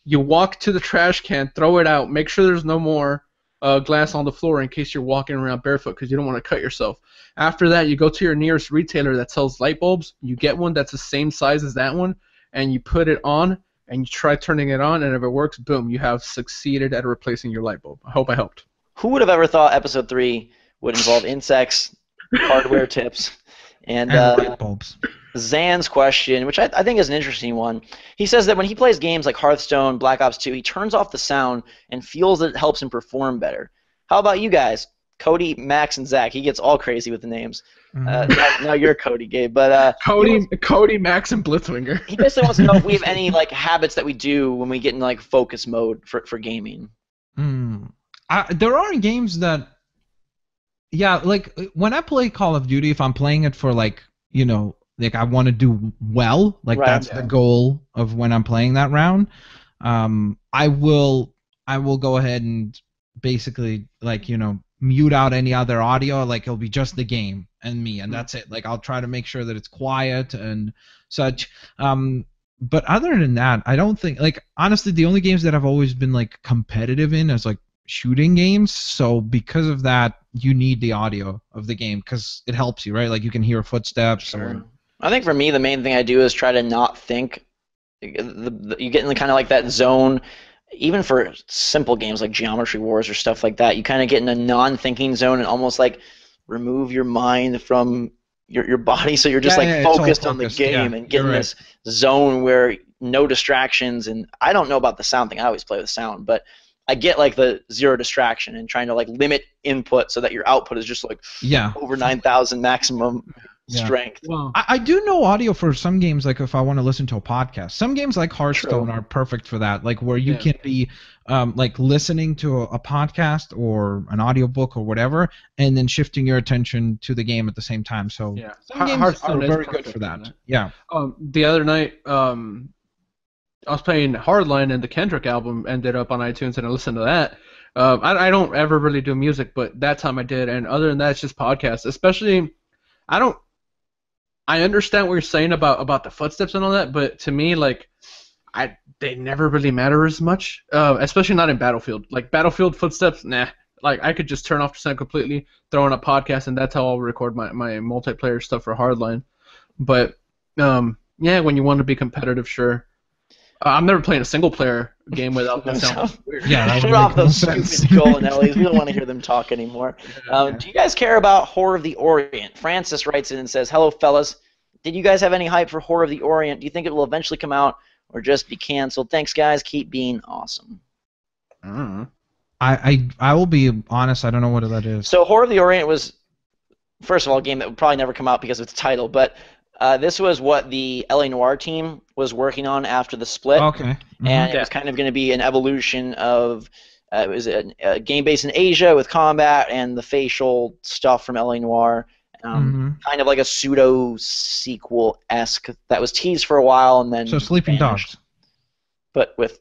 You walk to the trash can, throw it out. Make sure there's no more uh, glass on the floor in case you're walking around barefoot because you don't want to cut yourself. After that, you go to your nearest retailer that sells light bulbs. You get one that's the same size as that one, and you put it on. And you try turning it on, and if it works, boom, you have succeeded at replacing your light bulb. I hope I helped. Who would have ever thought episode three would involve insects, hardware *laughs* tips, and And uh, light bulbs. Zan's question, which I, I think is an interesting one. He says that when he plays games like Hearthstone, Black Ops 2, he turns off the sound and feels that it helps him perform better. How about you guys? Cody, Max, and Zach. He gets all crazy with the names. Uh, Mhm. now, now you're Cody, Gabe. But uh, *laughs* Cody, Cody, Max, and Blitzwinger. he basically wants to know if we have *laughs* any like habits that we do when we get in like focus mode for, for gaming. Mm. I, there are games that, yeah, like when I play Call of Duty, if I'm playing it for like, you know, like I want to do well, like Right, that's yeah. the goal of when I'm playing that round. Um, I will, I will go ahead and basically like you know mute out any other audio. Like it'll be just the game and me, and Mhm. that's it. Like I'll try to make sure that it's quiet and such. Um, but other than that, I don't think like honestly the only games that I've always been like competitive in is like shooting games. So because of that, you need the audio of the game because it helps you, right? Like you can hear footsteps or I think for me, the main thing I do is try to not think. You get in the kind of like that zone, even for simple games like Geometry Wars or stuff like that. You kind of get in a non-thinking zone and almost like remove your mind from your your body, so you're just Yeah, like yeah, all focused on the game yeah, and get in right. this zone where no distractions. And I don't know about the sound thing. I always play with sound, but I get like the zero distraction and trying to like limit input so that your output is just like yeah. over 9,000 maximum Yeah. strength. Well, I, I do know audio for some games, like if I want to listen to a podcast. Some games like Hearthstone True. are perfect for that, like where you Yeah. can be um, like listening to a, a podcast or an audiobook or whatever, and then shifting your attention to the game at the same time. So yeah, some Har- games Hearthstone are very good for that. that. Yeah. Um, the other night, um, I was playing Hardline, and the Kendrick album ended up on iTunes, and I listened to that. Um, I, I don't ever really do music, but that time I did, and other than that, it's just podcasts. Especially, I don't. I understand what you're saying about about the footsteps and all that, but to me, like, I they never really matter as much. Uh, especially not in Battlefield. Like Battlefield footsteps, nah. Like I could just turn off the sound completely, throw in a podcast, and that's how I'll record my my multiplayer stuff for Hardline. But um, yeah, when you want to be competitive, sure. Uh, I'm never playing a single player game without that sound. *laughs* weird. Yeah, that Shut off those sense. stupid Golinellis. We don't want to hear them talk anymore. *laughs* Um, do you guys care about Horror of the Orient? Francis writes in and says, "Hello, fellas. Did you guys have any hype for Horror of the Orient? Do you think it will eventually come out or just be canceled? Thanks, guys. Keep being awesome." I. I, I I will be honest. I don't know what that is. So Horror of the Orient was, first of all, a game that would probably never come out because of its title, but uh, this was what the LA Noire team was working on after the split, Okay. Mhm. and it was kind of going to be an evolution of. Uh, it was a, a game based in Asia with combat and the facial stuff from LA Noire. Um, Mhm. Kind of like a pseudo sequel esque that was teased for a while and then So sleeping vanished, dogs. but with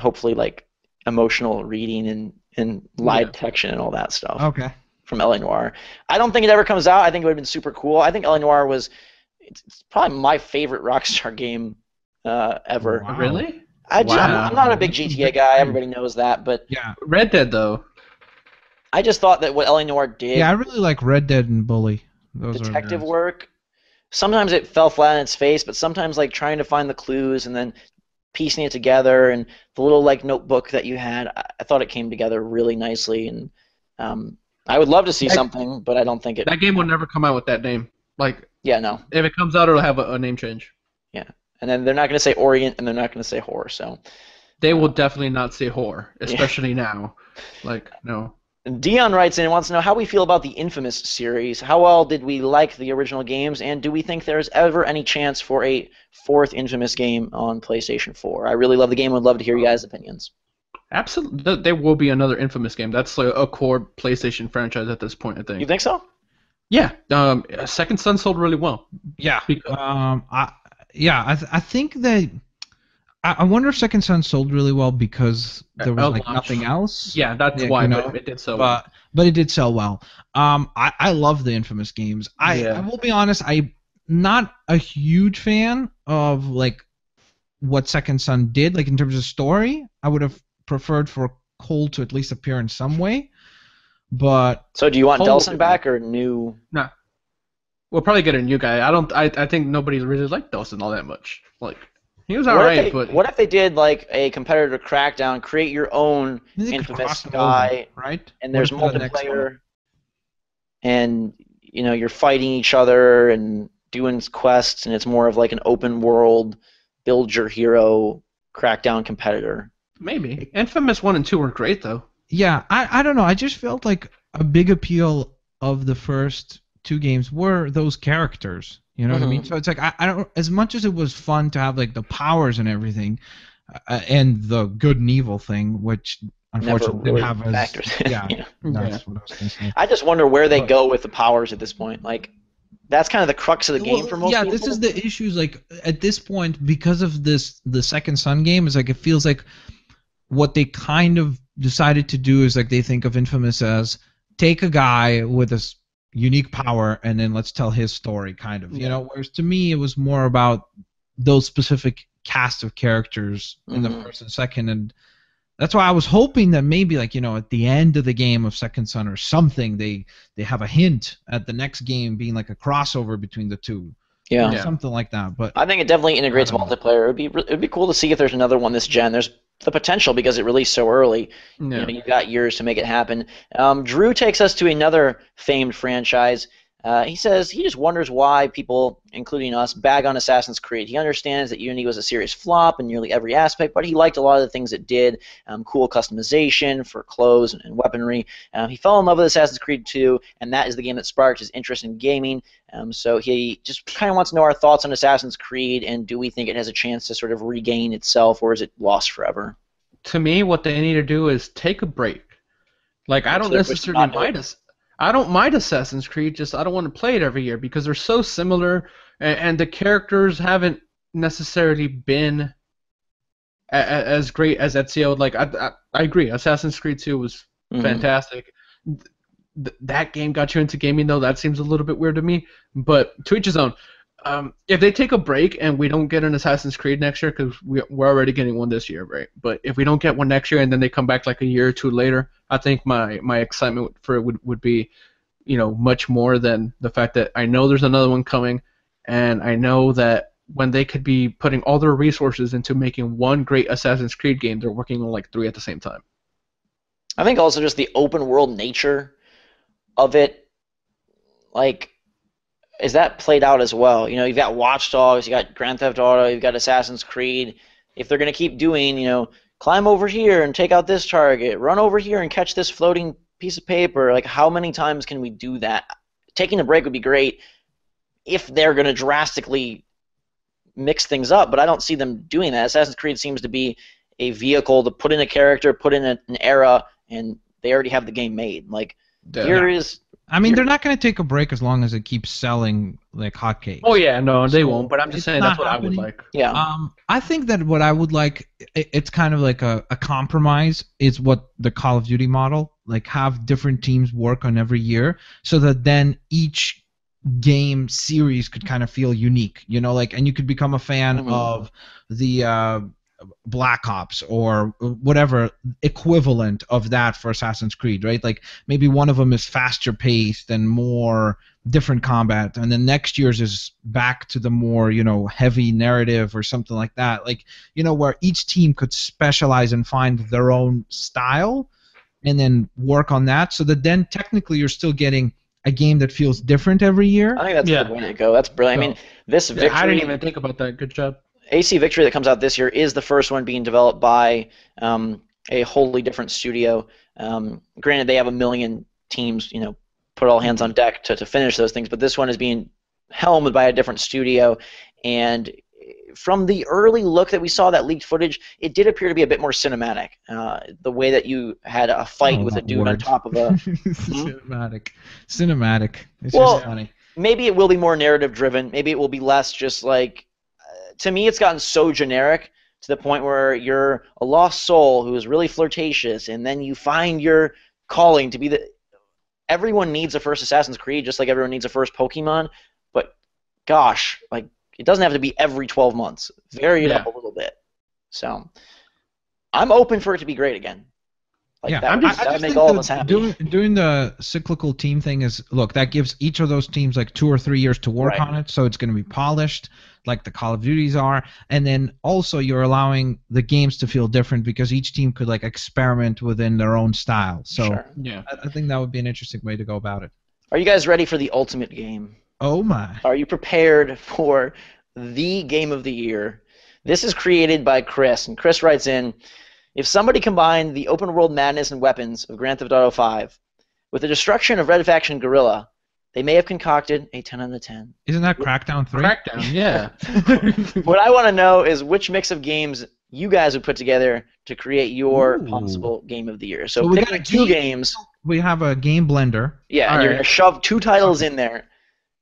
hopefully like emotional reading and and lie Yeah. detection and all that stuff Okay. from LA Noire. I don't think it ever comes out. I think it would have been super cool. I think LA Noire was it's, it's probably my favorite Rockstar game uh, ever. Wow. Really? I just, I'm, Wow. I'm not a big GTA guy. Everybody knows that, but Yeah. Red Dead though. I just thought that what LA Noire did, Yeah, I really like Red Dead and Bully. Those detective nice. work, sometimes it fell flat on its face, but sometimes like trying to find the clues and then piecing it together and the little like notebook that you had, I, I thought it came together really nicely and um, I would love to see That- something, but I don't think it. That game will never come out with that name. Like Yeah, no. if it comes out, it'll have a, a name change. Yeah, and then they're not going to say Orient and they're not going to say horror. So They will definitely not say whore, especially now. Like no. Dion writes in and wants to know how we feel about the Infamous series. How well did we like the original games, and do we think there's ever any chance for a fourth Infamous game on PlayStation 4? I really love the game. Would love to hear you guys' opinions. Absolutely, there will be another Infamous game. That's like a core PlayStation franchise at this point. I think. You think so? Yeah. Um, Second Son sold really well. Yeah. Um. I. Yeah. I. th- I think that. I, I wonder if Second Son sold really well because there was Uh, like nothing else. Yeah, that's Yeah, why you but know, it did so well. but but it did sell well. Um, I, I love the Infamous games. I, Yeah. I will be honest, I'm not a huge fan of like what Second Son did, like in terms of story. I would have preferred for Cole to at least appear in some way. But So do you want Delsin back or new? No, we'll probably get a new guy. I don't. I, I think nobody really liked Dawson all that much. Like he was alright, but what if they did like a competitor Crackdown, create your own Infamous guy, over, right? and there's if the multiplayer, and you know you're fighting each other and doing quests, and it's more of like an open world, build your hero Crackdown competitor. maybe Infamous one and two were great though. Yeah, I, I don't know. I just felt like a big appeal of the first two games were those characters. You know what I mean? Mhm. So it's like I, I don't as much as it was fun to have like the powers and everything, uh, and the good and evil thing, which unfortunately really didn't have as factors. yeah. *laughs* Yeah. That's what I was. I just wonder where they But- go with the powers at this point. Like, that's kind of the crux of the game Well, for most yeah, people. this is the issues. Like at this point, because of this, the second Son game is like it feels like what they kind of decided to do is like they think of Infamous as take a guy with a s- unique power and then let's tell his story, kind of. You Yeah. know, whereas to me it was more about those specific cast of characters in the Mhm. first and second, and that's why I was hoping that maybe like you know at the end of the game of Second Son or something they they have a hint at the next game being like a crossover between the two yeah. Yeah. something like that. But I think it definitely integrates I don't know. multiplayer. It'd be it'd be cool to see if there's another one this gen. There's the potential because it released so early. Yeah. You know, you've got years to make it happen. Um, Drew takes us to another famed franchise. Uh, he says he just wonders why people, including us, bag on Assassin's Creed. He understands that Unity was a serious flop in nearly every aspect, but he liked a lot of the things it did. Um, cool customization for clothes and, weaponry. Um, he fell in love with Assassin's Creed 2, and that is the game that sparked his interest in gaming. Um, so he just kind of wants to know our thoughts on Assassin's Creed, and do we think it has a chance to sort of regain itself, or is it lost forever? to me, what they need to do is take a break. Like I don't So, necessarily mind us. I don't mind Assassin's Creed. Just I don't want to play it every year because they're so similar, and, and the characters haven't necessarily been a- a- as great as Ezio. Like I, I, I agree. Assassin's Creed 2 was Mhm. fantastic. Th- that game got you into gaming though. That seems a little bit weird to me. But to each his own. Um, if they take a break and we don't get an Assassin's Creed next year, because we, we're already getting one this year, right? But if we don't get one next year and then they come back like a year or two later, I think my my excitement for it would, would be, you know, much more than the fact that I know there's another one coming, and I know that when they could be putting all their resources into making one great Assassin's Creed game, they're working on like three at the same time. I think also just the open world nature of it, like, is that played out as well? You know, you've got Watch Dogs, you got Grand Theft Auto, you've got Assassin's Creed. If they're gonna keep doing, you know, climb over here and take out this target, run over here and catch this floating piece of paper, like how many times can we do that? Taking a break would be great if they're gonna drastically mix things up, but I don't see them doing that. Assassin's Creed seems to be a vehicle to put in a character, put in a, an era, and they already have the game made. Like here is I mean, they're not going to take a break as long as it keeps selling like hotcakes. Oh yeah, no, they So, won't. But I'm just saying that's what I would like. yeah. Um, I think that what I would like, i- it's kind of like a, a compromise, is what the Call of Duty model, like have different teams work on every year, so that then each game series could kind of feel unique, you know, like, and you could become a fan Mhm. of the uh, Black Ops or whatever equivalent of that for Assassin's Creed, right? Like maybe one of them is faster paced and more different combat, and then next year's is back to the more you know heavy narrative or something like that. Like you know where each team could specialize and find their own style, and then work on that, so that then technically you're still getting a game that feels different every year. I think that's Yeah. the way to go. That's brilliant. I mean, this Yeah, victory, I didn't even think about that. Good job. AC Victory that comes out this year is the first one being developed by um, a wholly different studio. Um, granted, they have a million teams, you know, put all hands on deck to, to finish those things, but this one is being helmed by a different studio. And from the early look that we saw, that leaked footage, it did appear to be a bit more cinematic. Uh, the way that you had a fight Oh, with a dude on top of a *laughs* cinematic, cinematic. It's Well, just funny. maybe it will be more narrative driven. Maybe it will be less just like. To me, it's gotten so generic to the point where you're a lost soul who is really flirtatious, and then you find your calling to be the. Everyone needs a first Assassin's Creed, just like everyone needs a first Pokemon. But gosh, like it doesn't have to be every 12 months. Vary it Yeah. up a little bit. So, I'm open for it to be great again. Like yeah, that I'm just, that I just make think all of that us happy. Doing, doing the cyclical team thing is look that gives each of those teams like two or three years to work Right. on it, so it's going to be polished like the Call of Duties are, and then also you're allowing the games to feel different because each team could like experiment within their own style. So Sure. Yeah. I, I think that would be an interesting way to go about it. Are you guys ready for the ultimate game? Oh my! Are you prepared for the game of the year? This is created by Chris, and Chris writes in If somebody combined the open world madness and weapons of Grand Theft Auto 5 with the destruction of Red Faction Guerrilla, they may have concocted a 10 out of 10. Isn't that Crackdown three? Crackdown. Yeah. *laughs* What I want to know is which mix of games you guys would put together to create your Ooh. possible game of the year. So, So we pick got a two game- games, We have a game blender. yeah, and All you're going to shove two titles in there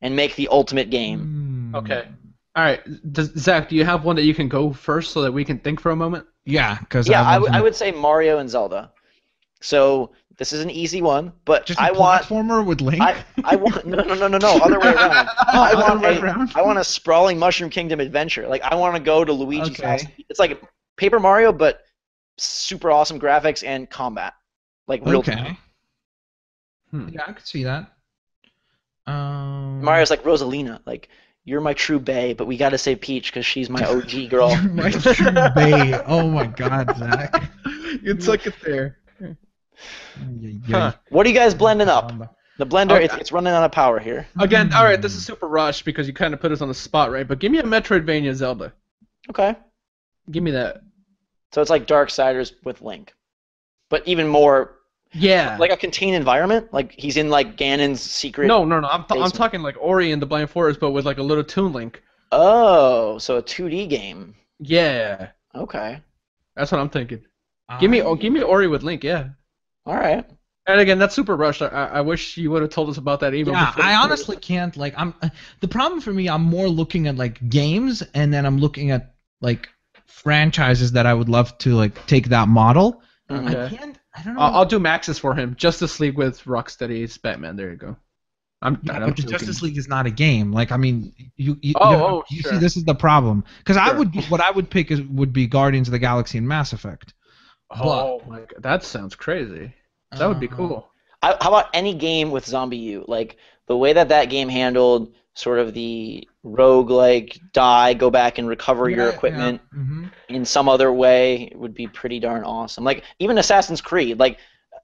and make the ultimate game. Hmm. Okay. All right. Does, Zach, do you have one that you can go first so that we can think for a moment? Yeah, because Yeah, I, w- I would say Mario and Zelda. So this is an easy one, but just a I want platformer with Link. I, I want no no no no no other way around. *laughs* Oh, I want a, around? I want a sprawling Mushroom Kingdom adventure. Like I want to go to Luigi's Okay. house. It's like Paper Mario, but super awesome graphics and combat, like real okay. time. Hmm. Yeah, I could see that. Um, Mario's like Rosalina, like you're my true bay, but we gotta say Peach because she's my *laughs* OG girl. You're my *laughs* true bay. Oh my God, Zach. you took it there. Yeah, yeah. Huh. what are you guys blending up? The blender, Okay. it's, it's running out of power here. Again, all right, this is super rushed because you kind of put us on the spot, right? But give me a Metroidvania Zelda. Okay. Give me that. So it's like Dark Darksiders with Link, but even more Yeah. like a contained environment. Like he's in like Ganon's secret. no, no, no. I'm, t- I'm talking like Ori and the Blind Forest, but with like a little Toon Link. Oh, so a 2D game. Yeah, Okay. that's what I'm thinking. Give me, oh, give me Ori with Link. Yeah. All right. And again, that's super rushed. I, I I wish you would have told us about that even Yeah, before. I honestly can't. Like, I'm. The problem for me, I'm more looking at like games, and then I'm looking at like franchises that I would love to like take that model. Mhm. I Okay. can't. I don't know. I'll, I'll do Max's for him. Justice League with Rocksteady's Batman. There you go. I'm. Yeah, I but don't Justice League is not a game. Like I mean, you you, Oh, you, know, oh, you sure. see this is the problem because I would what I would pick is would be Guardians of the Galaxy and Mass Effect. Oh my god, that sounds crazy. That would be Uh, cool. I, how about any game with ZombiU? Like the way that that game handled sort of the rogue like die, go back and recover your equipment yeah. Mhm. in some other way would be pretty darn awesome. Like even Assassin's Creed, like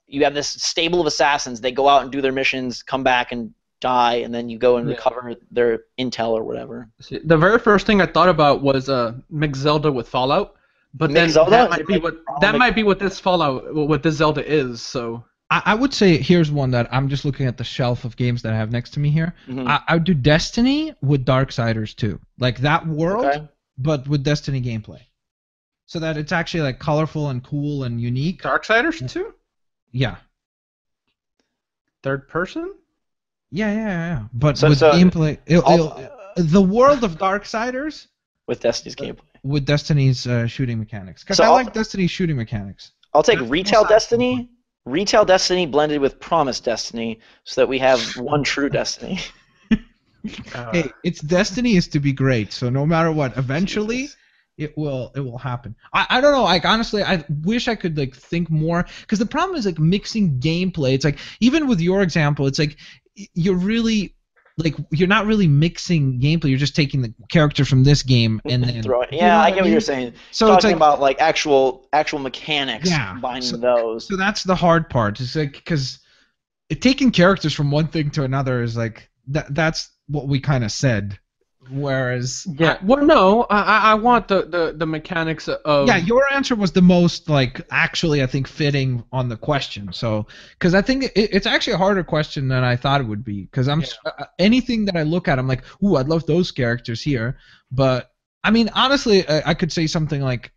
you have this stable of assassins, they go out and do their missions, come back and die, and then you go and Yeah. recover their intel or whatever. See, The very first thing I thought about was uh, mix Zelda with Fallout, but then Zelda? that might be what that might be what this Fallout, what this Zelda is. So I, I would say here's one that I'm just looking at the shelf of games that I have next to me here. Mhm. I, I would do Destiny with Darksiders too, like that world, Okay. but with Destiny gameplay, so that it's actually like colorful and cool and unique. Darksiders too, Yeah, third person. yeah, yeah, yeah. But So- with so- gameplay, it'll, it'll- the world of Darksiders with Destiny's gameplay. with Destiny's uh, shooting mechanics, because So I I'll- like Destiny's shooting mechanics. I'll take retail Destiny, retail Destiny blended with Promise Destiny, so that we have one true Destiny. *laughs* Uh, hey, its destiny is to be great. So no matter what, eventually it will it will happen. I, I don't know. Like honestly, I wish I could like think more because the problem is like mixing gameplay. It's like even with your example, it's like you're really like you're not really mixing gameplay. You're just taking the character from this game and then Throw it. you Yeah, know I get what mean? you're saying. So Talking it's like about like actual actual mechanics, Yeah, combining so- those. so that's the hard part. It's like because taking characters from one thing to another is like that. That's what we kind of said. Whereas yeah. Well, no, I I I want the the the mechanics of. yeah, your answer was the most like actually I think fitting on the question. So because I think it, it's actually a harder question than I thought it would be. Because I'm s- uh, anything that I look at, I'm like, ooh, I'd love those characters here. But I mean, honestly, I, I could say something like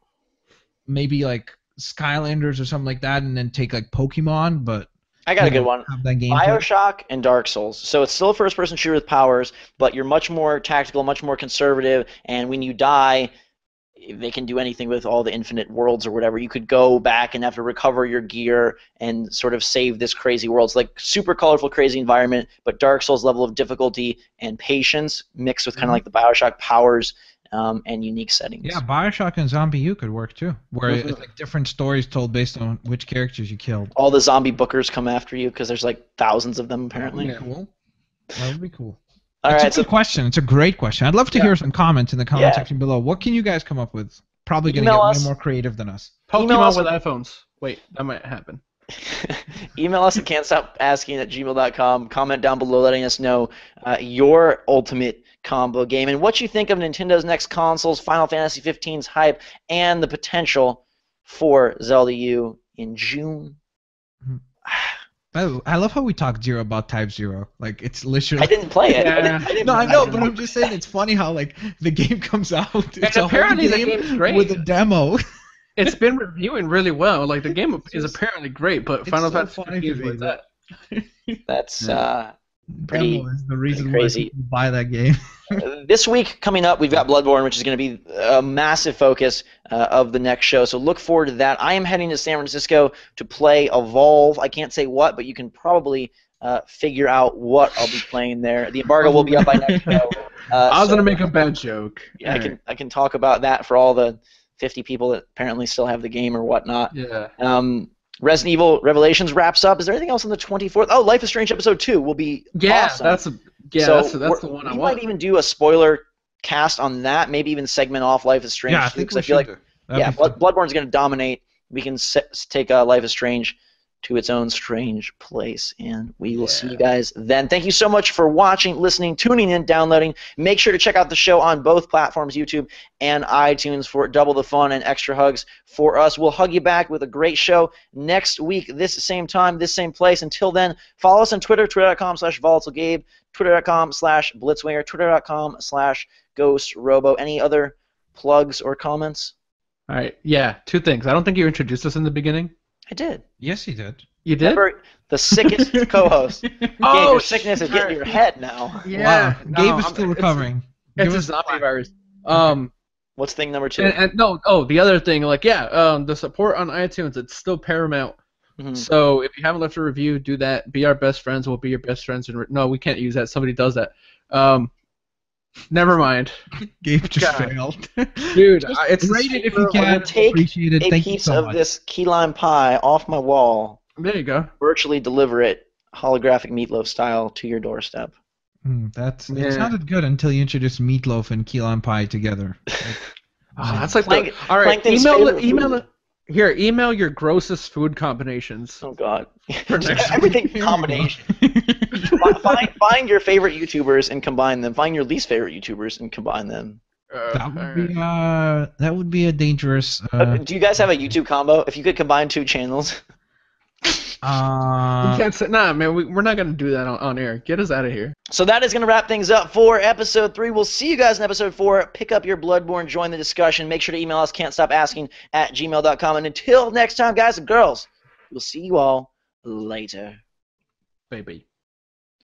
maybe like Skylanders or something like that, and then take like Pokemon, but I got a good one. Have that game. Bioshock and Dark Souls. So it's still a first person shooter with powers, but you're much more tactical, much more conservative, and when you die, they can do anything with all the infinite worlds or whatever. You could go back and have to recover your gear and sort of save this crazy world. It's like super colorful, crazy environment, but Dark Souls level of difficulty and patience mixed with kind of mm-hmm. like the Bioshock powers um, and unique settings. Yeah, Bioshock and ZombiU could work too, where Mhm. it's like different stories told based on which characters you killed. All the zombie bookers come after you because there's like thousands of them apparently. Yeah. Cool. That would be cool. All it's right, a so question. It's a great question. I'd love to Yeah. hear some comments in the comment Yeah. section below. What can you guys come up with? Probably going to Email get us. way more creative than us. Email Pokemon us- with iPhones. Wait, that might happen. *laughs* Email us at can't stop asking at gmail.com. Comment down below letting us know uh, your ultimate combo game and what you think of Nintendo's next consoles, Final Fantasy 15's hype, and the potential for Zelda U in June. *sighs* Oh, I love how we talk zero about Type Zero. Like it's literally. I didn't play it. I didn't, I didn't, no, I know, didn't- but I'm just saying it's funny how like the game *laughs* comes out. It's a apparently whole the game game's great. with a demo. It's been reviewing really well. Like the *laughs* game is apparently great, but Final so Fantasy funny 15 is like that- that. *laughs* That's Yeah. uh, Pretty- is the reason crazy. why buy that game. *laughs* this week coming up, we've got Bloodborne, which is going to be a massive focus uh, of the next show. So look forward to that. I am heading to San Francisco to play Evolve. I can't say what, but you can probably uh, figure out what I'll be playing there. The embargo will be up by next show. Uh, *laughs* I was so, gonna make a bad joke. yeah, I can I can talk about that for all the 50 people that apparently still have the game or whatnot. Yeah. Um, Resident Evil Revelations wraps up. Is there anything else on the 24th? Oh, Life is Strange episode two will be Yeah, awesome. that's a, yeah, So that's, that's the one I want. we might even do a spoiler cast on that. Maybe even segment off Life is Strange. yeah, I too, think 'cause we I feel like do. That'd yeah, be fun. Blood, Bloodborne's going to dominate. We can se- take uh, Life is Strange to its own strange place, and we will see you guys then. Thank you so much for watching, listening, tuning in, downloading. Make sure to check out the show on both platforms, YouTube and iTunes, for double the fun and extra hugs for us. We'll hug you back with a great show next week, this same time, this same place. Until then, follow us on Twitter, twitter.com slash volitilegabe, twitter.com slash blitzwinger, twitter.com slash ghostrobo. Any other plugs or comments? All right. Yeah, two things. I don't think you introduced us in the beginning. I did. Yes, he did. You did? Remember, the sickest *laughs* co-host. *laughs* Gabe, Oh, your sickness is getting your head now. Yeah. wow. Gabe no, is I'm- still it's- recovering. It's, Give a us zombie virus. Um, What's thing number two? And, and no, oh, the other thing, like yeah, um, the support on iTunes, it's still paramount. Mhm. So if you haven't left a review, do that. Be our best friends. We'll be your best friends. And re- no, we can't use that. Somebody does that. Um, never mind, *laughs* Gabe just God. failed. *laughs* dude. Just I- it's rate it if you can. take Appreciate it. A Thank you piece so of much. this key lime pie off my wall, There you go. virtually deliver it holographic meatloaf style to your doorstep. Mm, that's Yeah. it sounded good until you introduced meatloaf and key lime pie together. Oh, *laughs* that's like Plank- the, all right. Plankton's Email favorite email food. Here. Email your grossest food combinations. Oh God, *laughs* everything Here we go. combination. *laughs* Find, find your favorite YouTubers and combine them. Find your least favorite YouTubers and combine them. Uh, that would alright. be uh that would be a dangerous Uh, uh, Do you guys have a YouTube combo? If you could combine two channels, *laughs* uh we can't say nah, man. We, we're not gonna do that on, on air. Get us out of here. So that is going to wrap things up for episode three. We'll see you guys in episode four. Pick up your Bloodborne, join the discussion. Make sure to email us, can't stop asking at gmail.com. And until next time, guys and girls, we'll see you all later. Baby.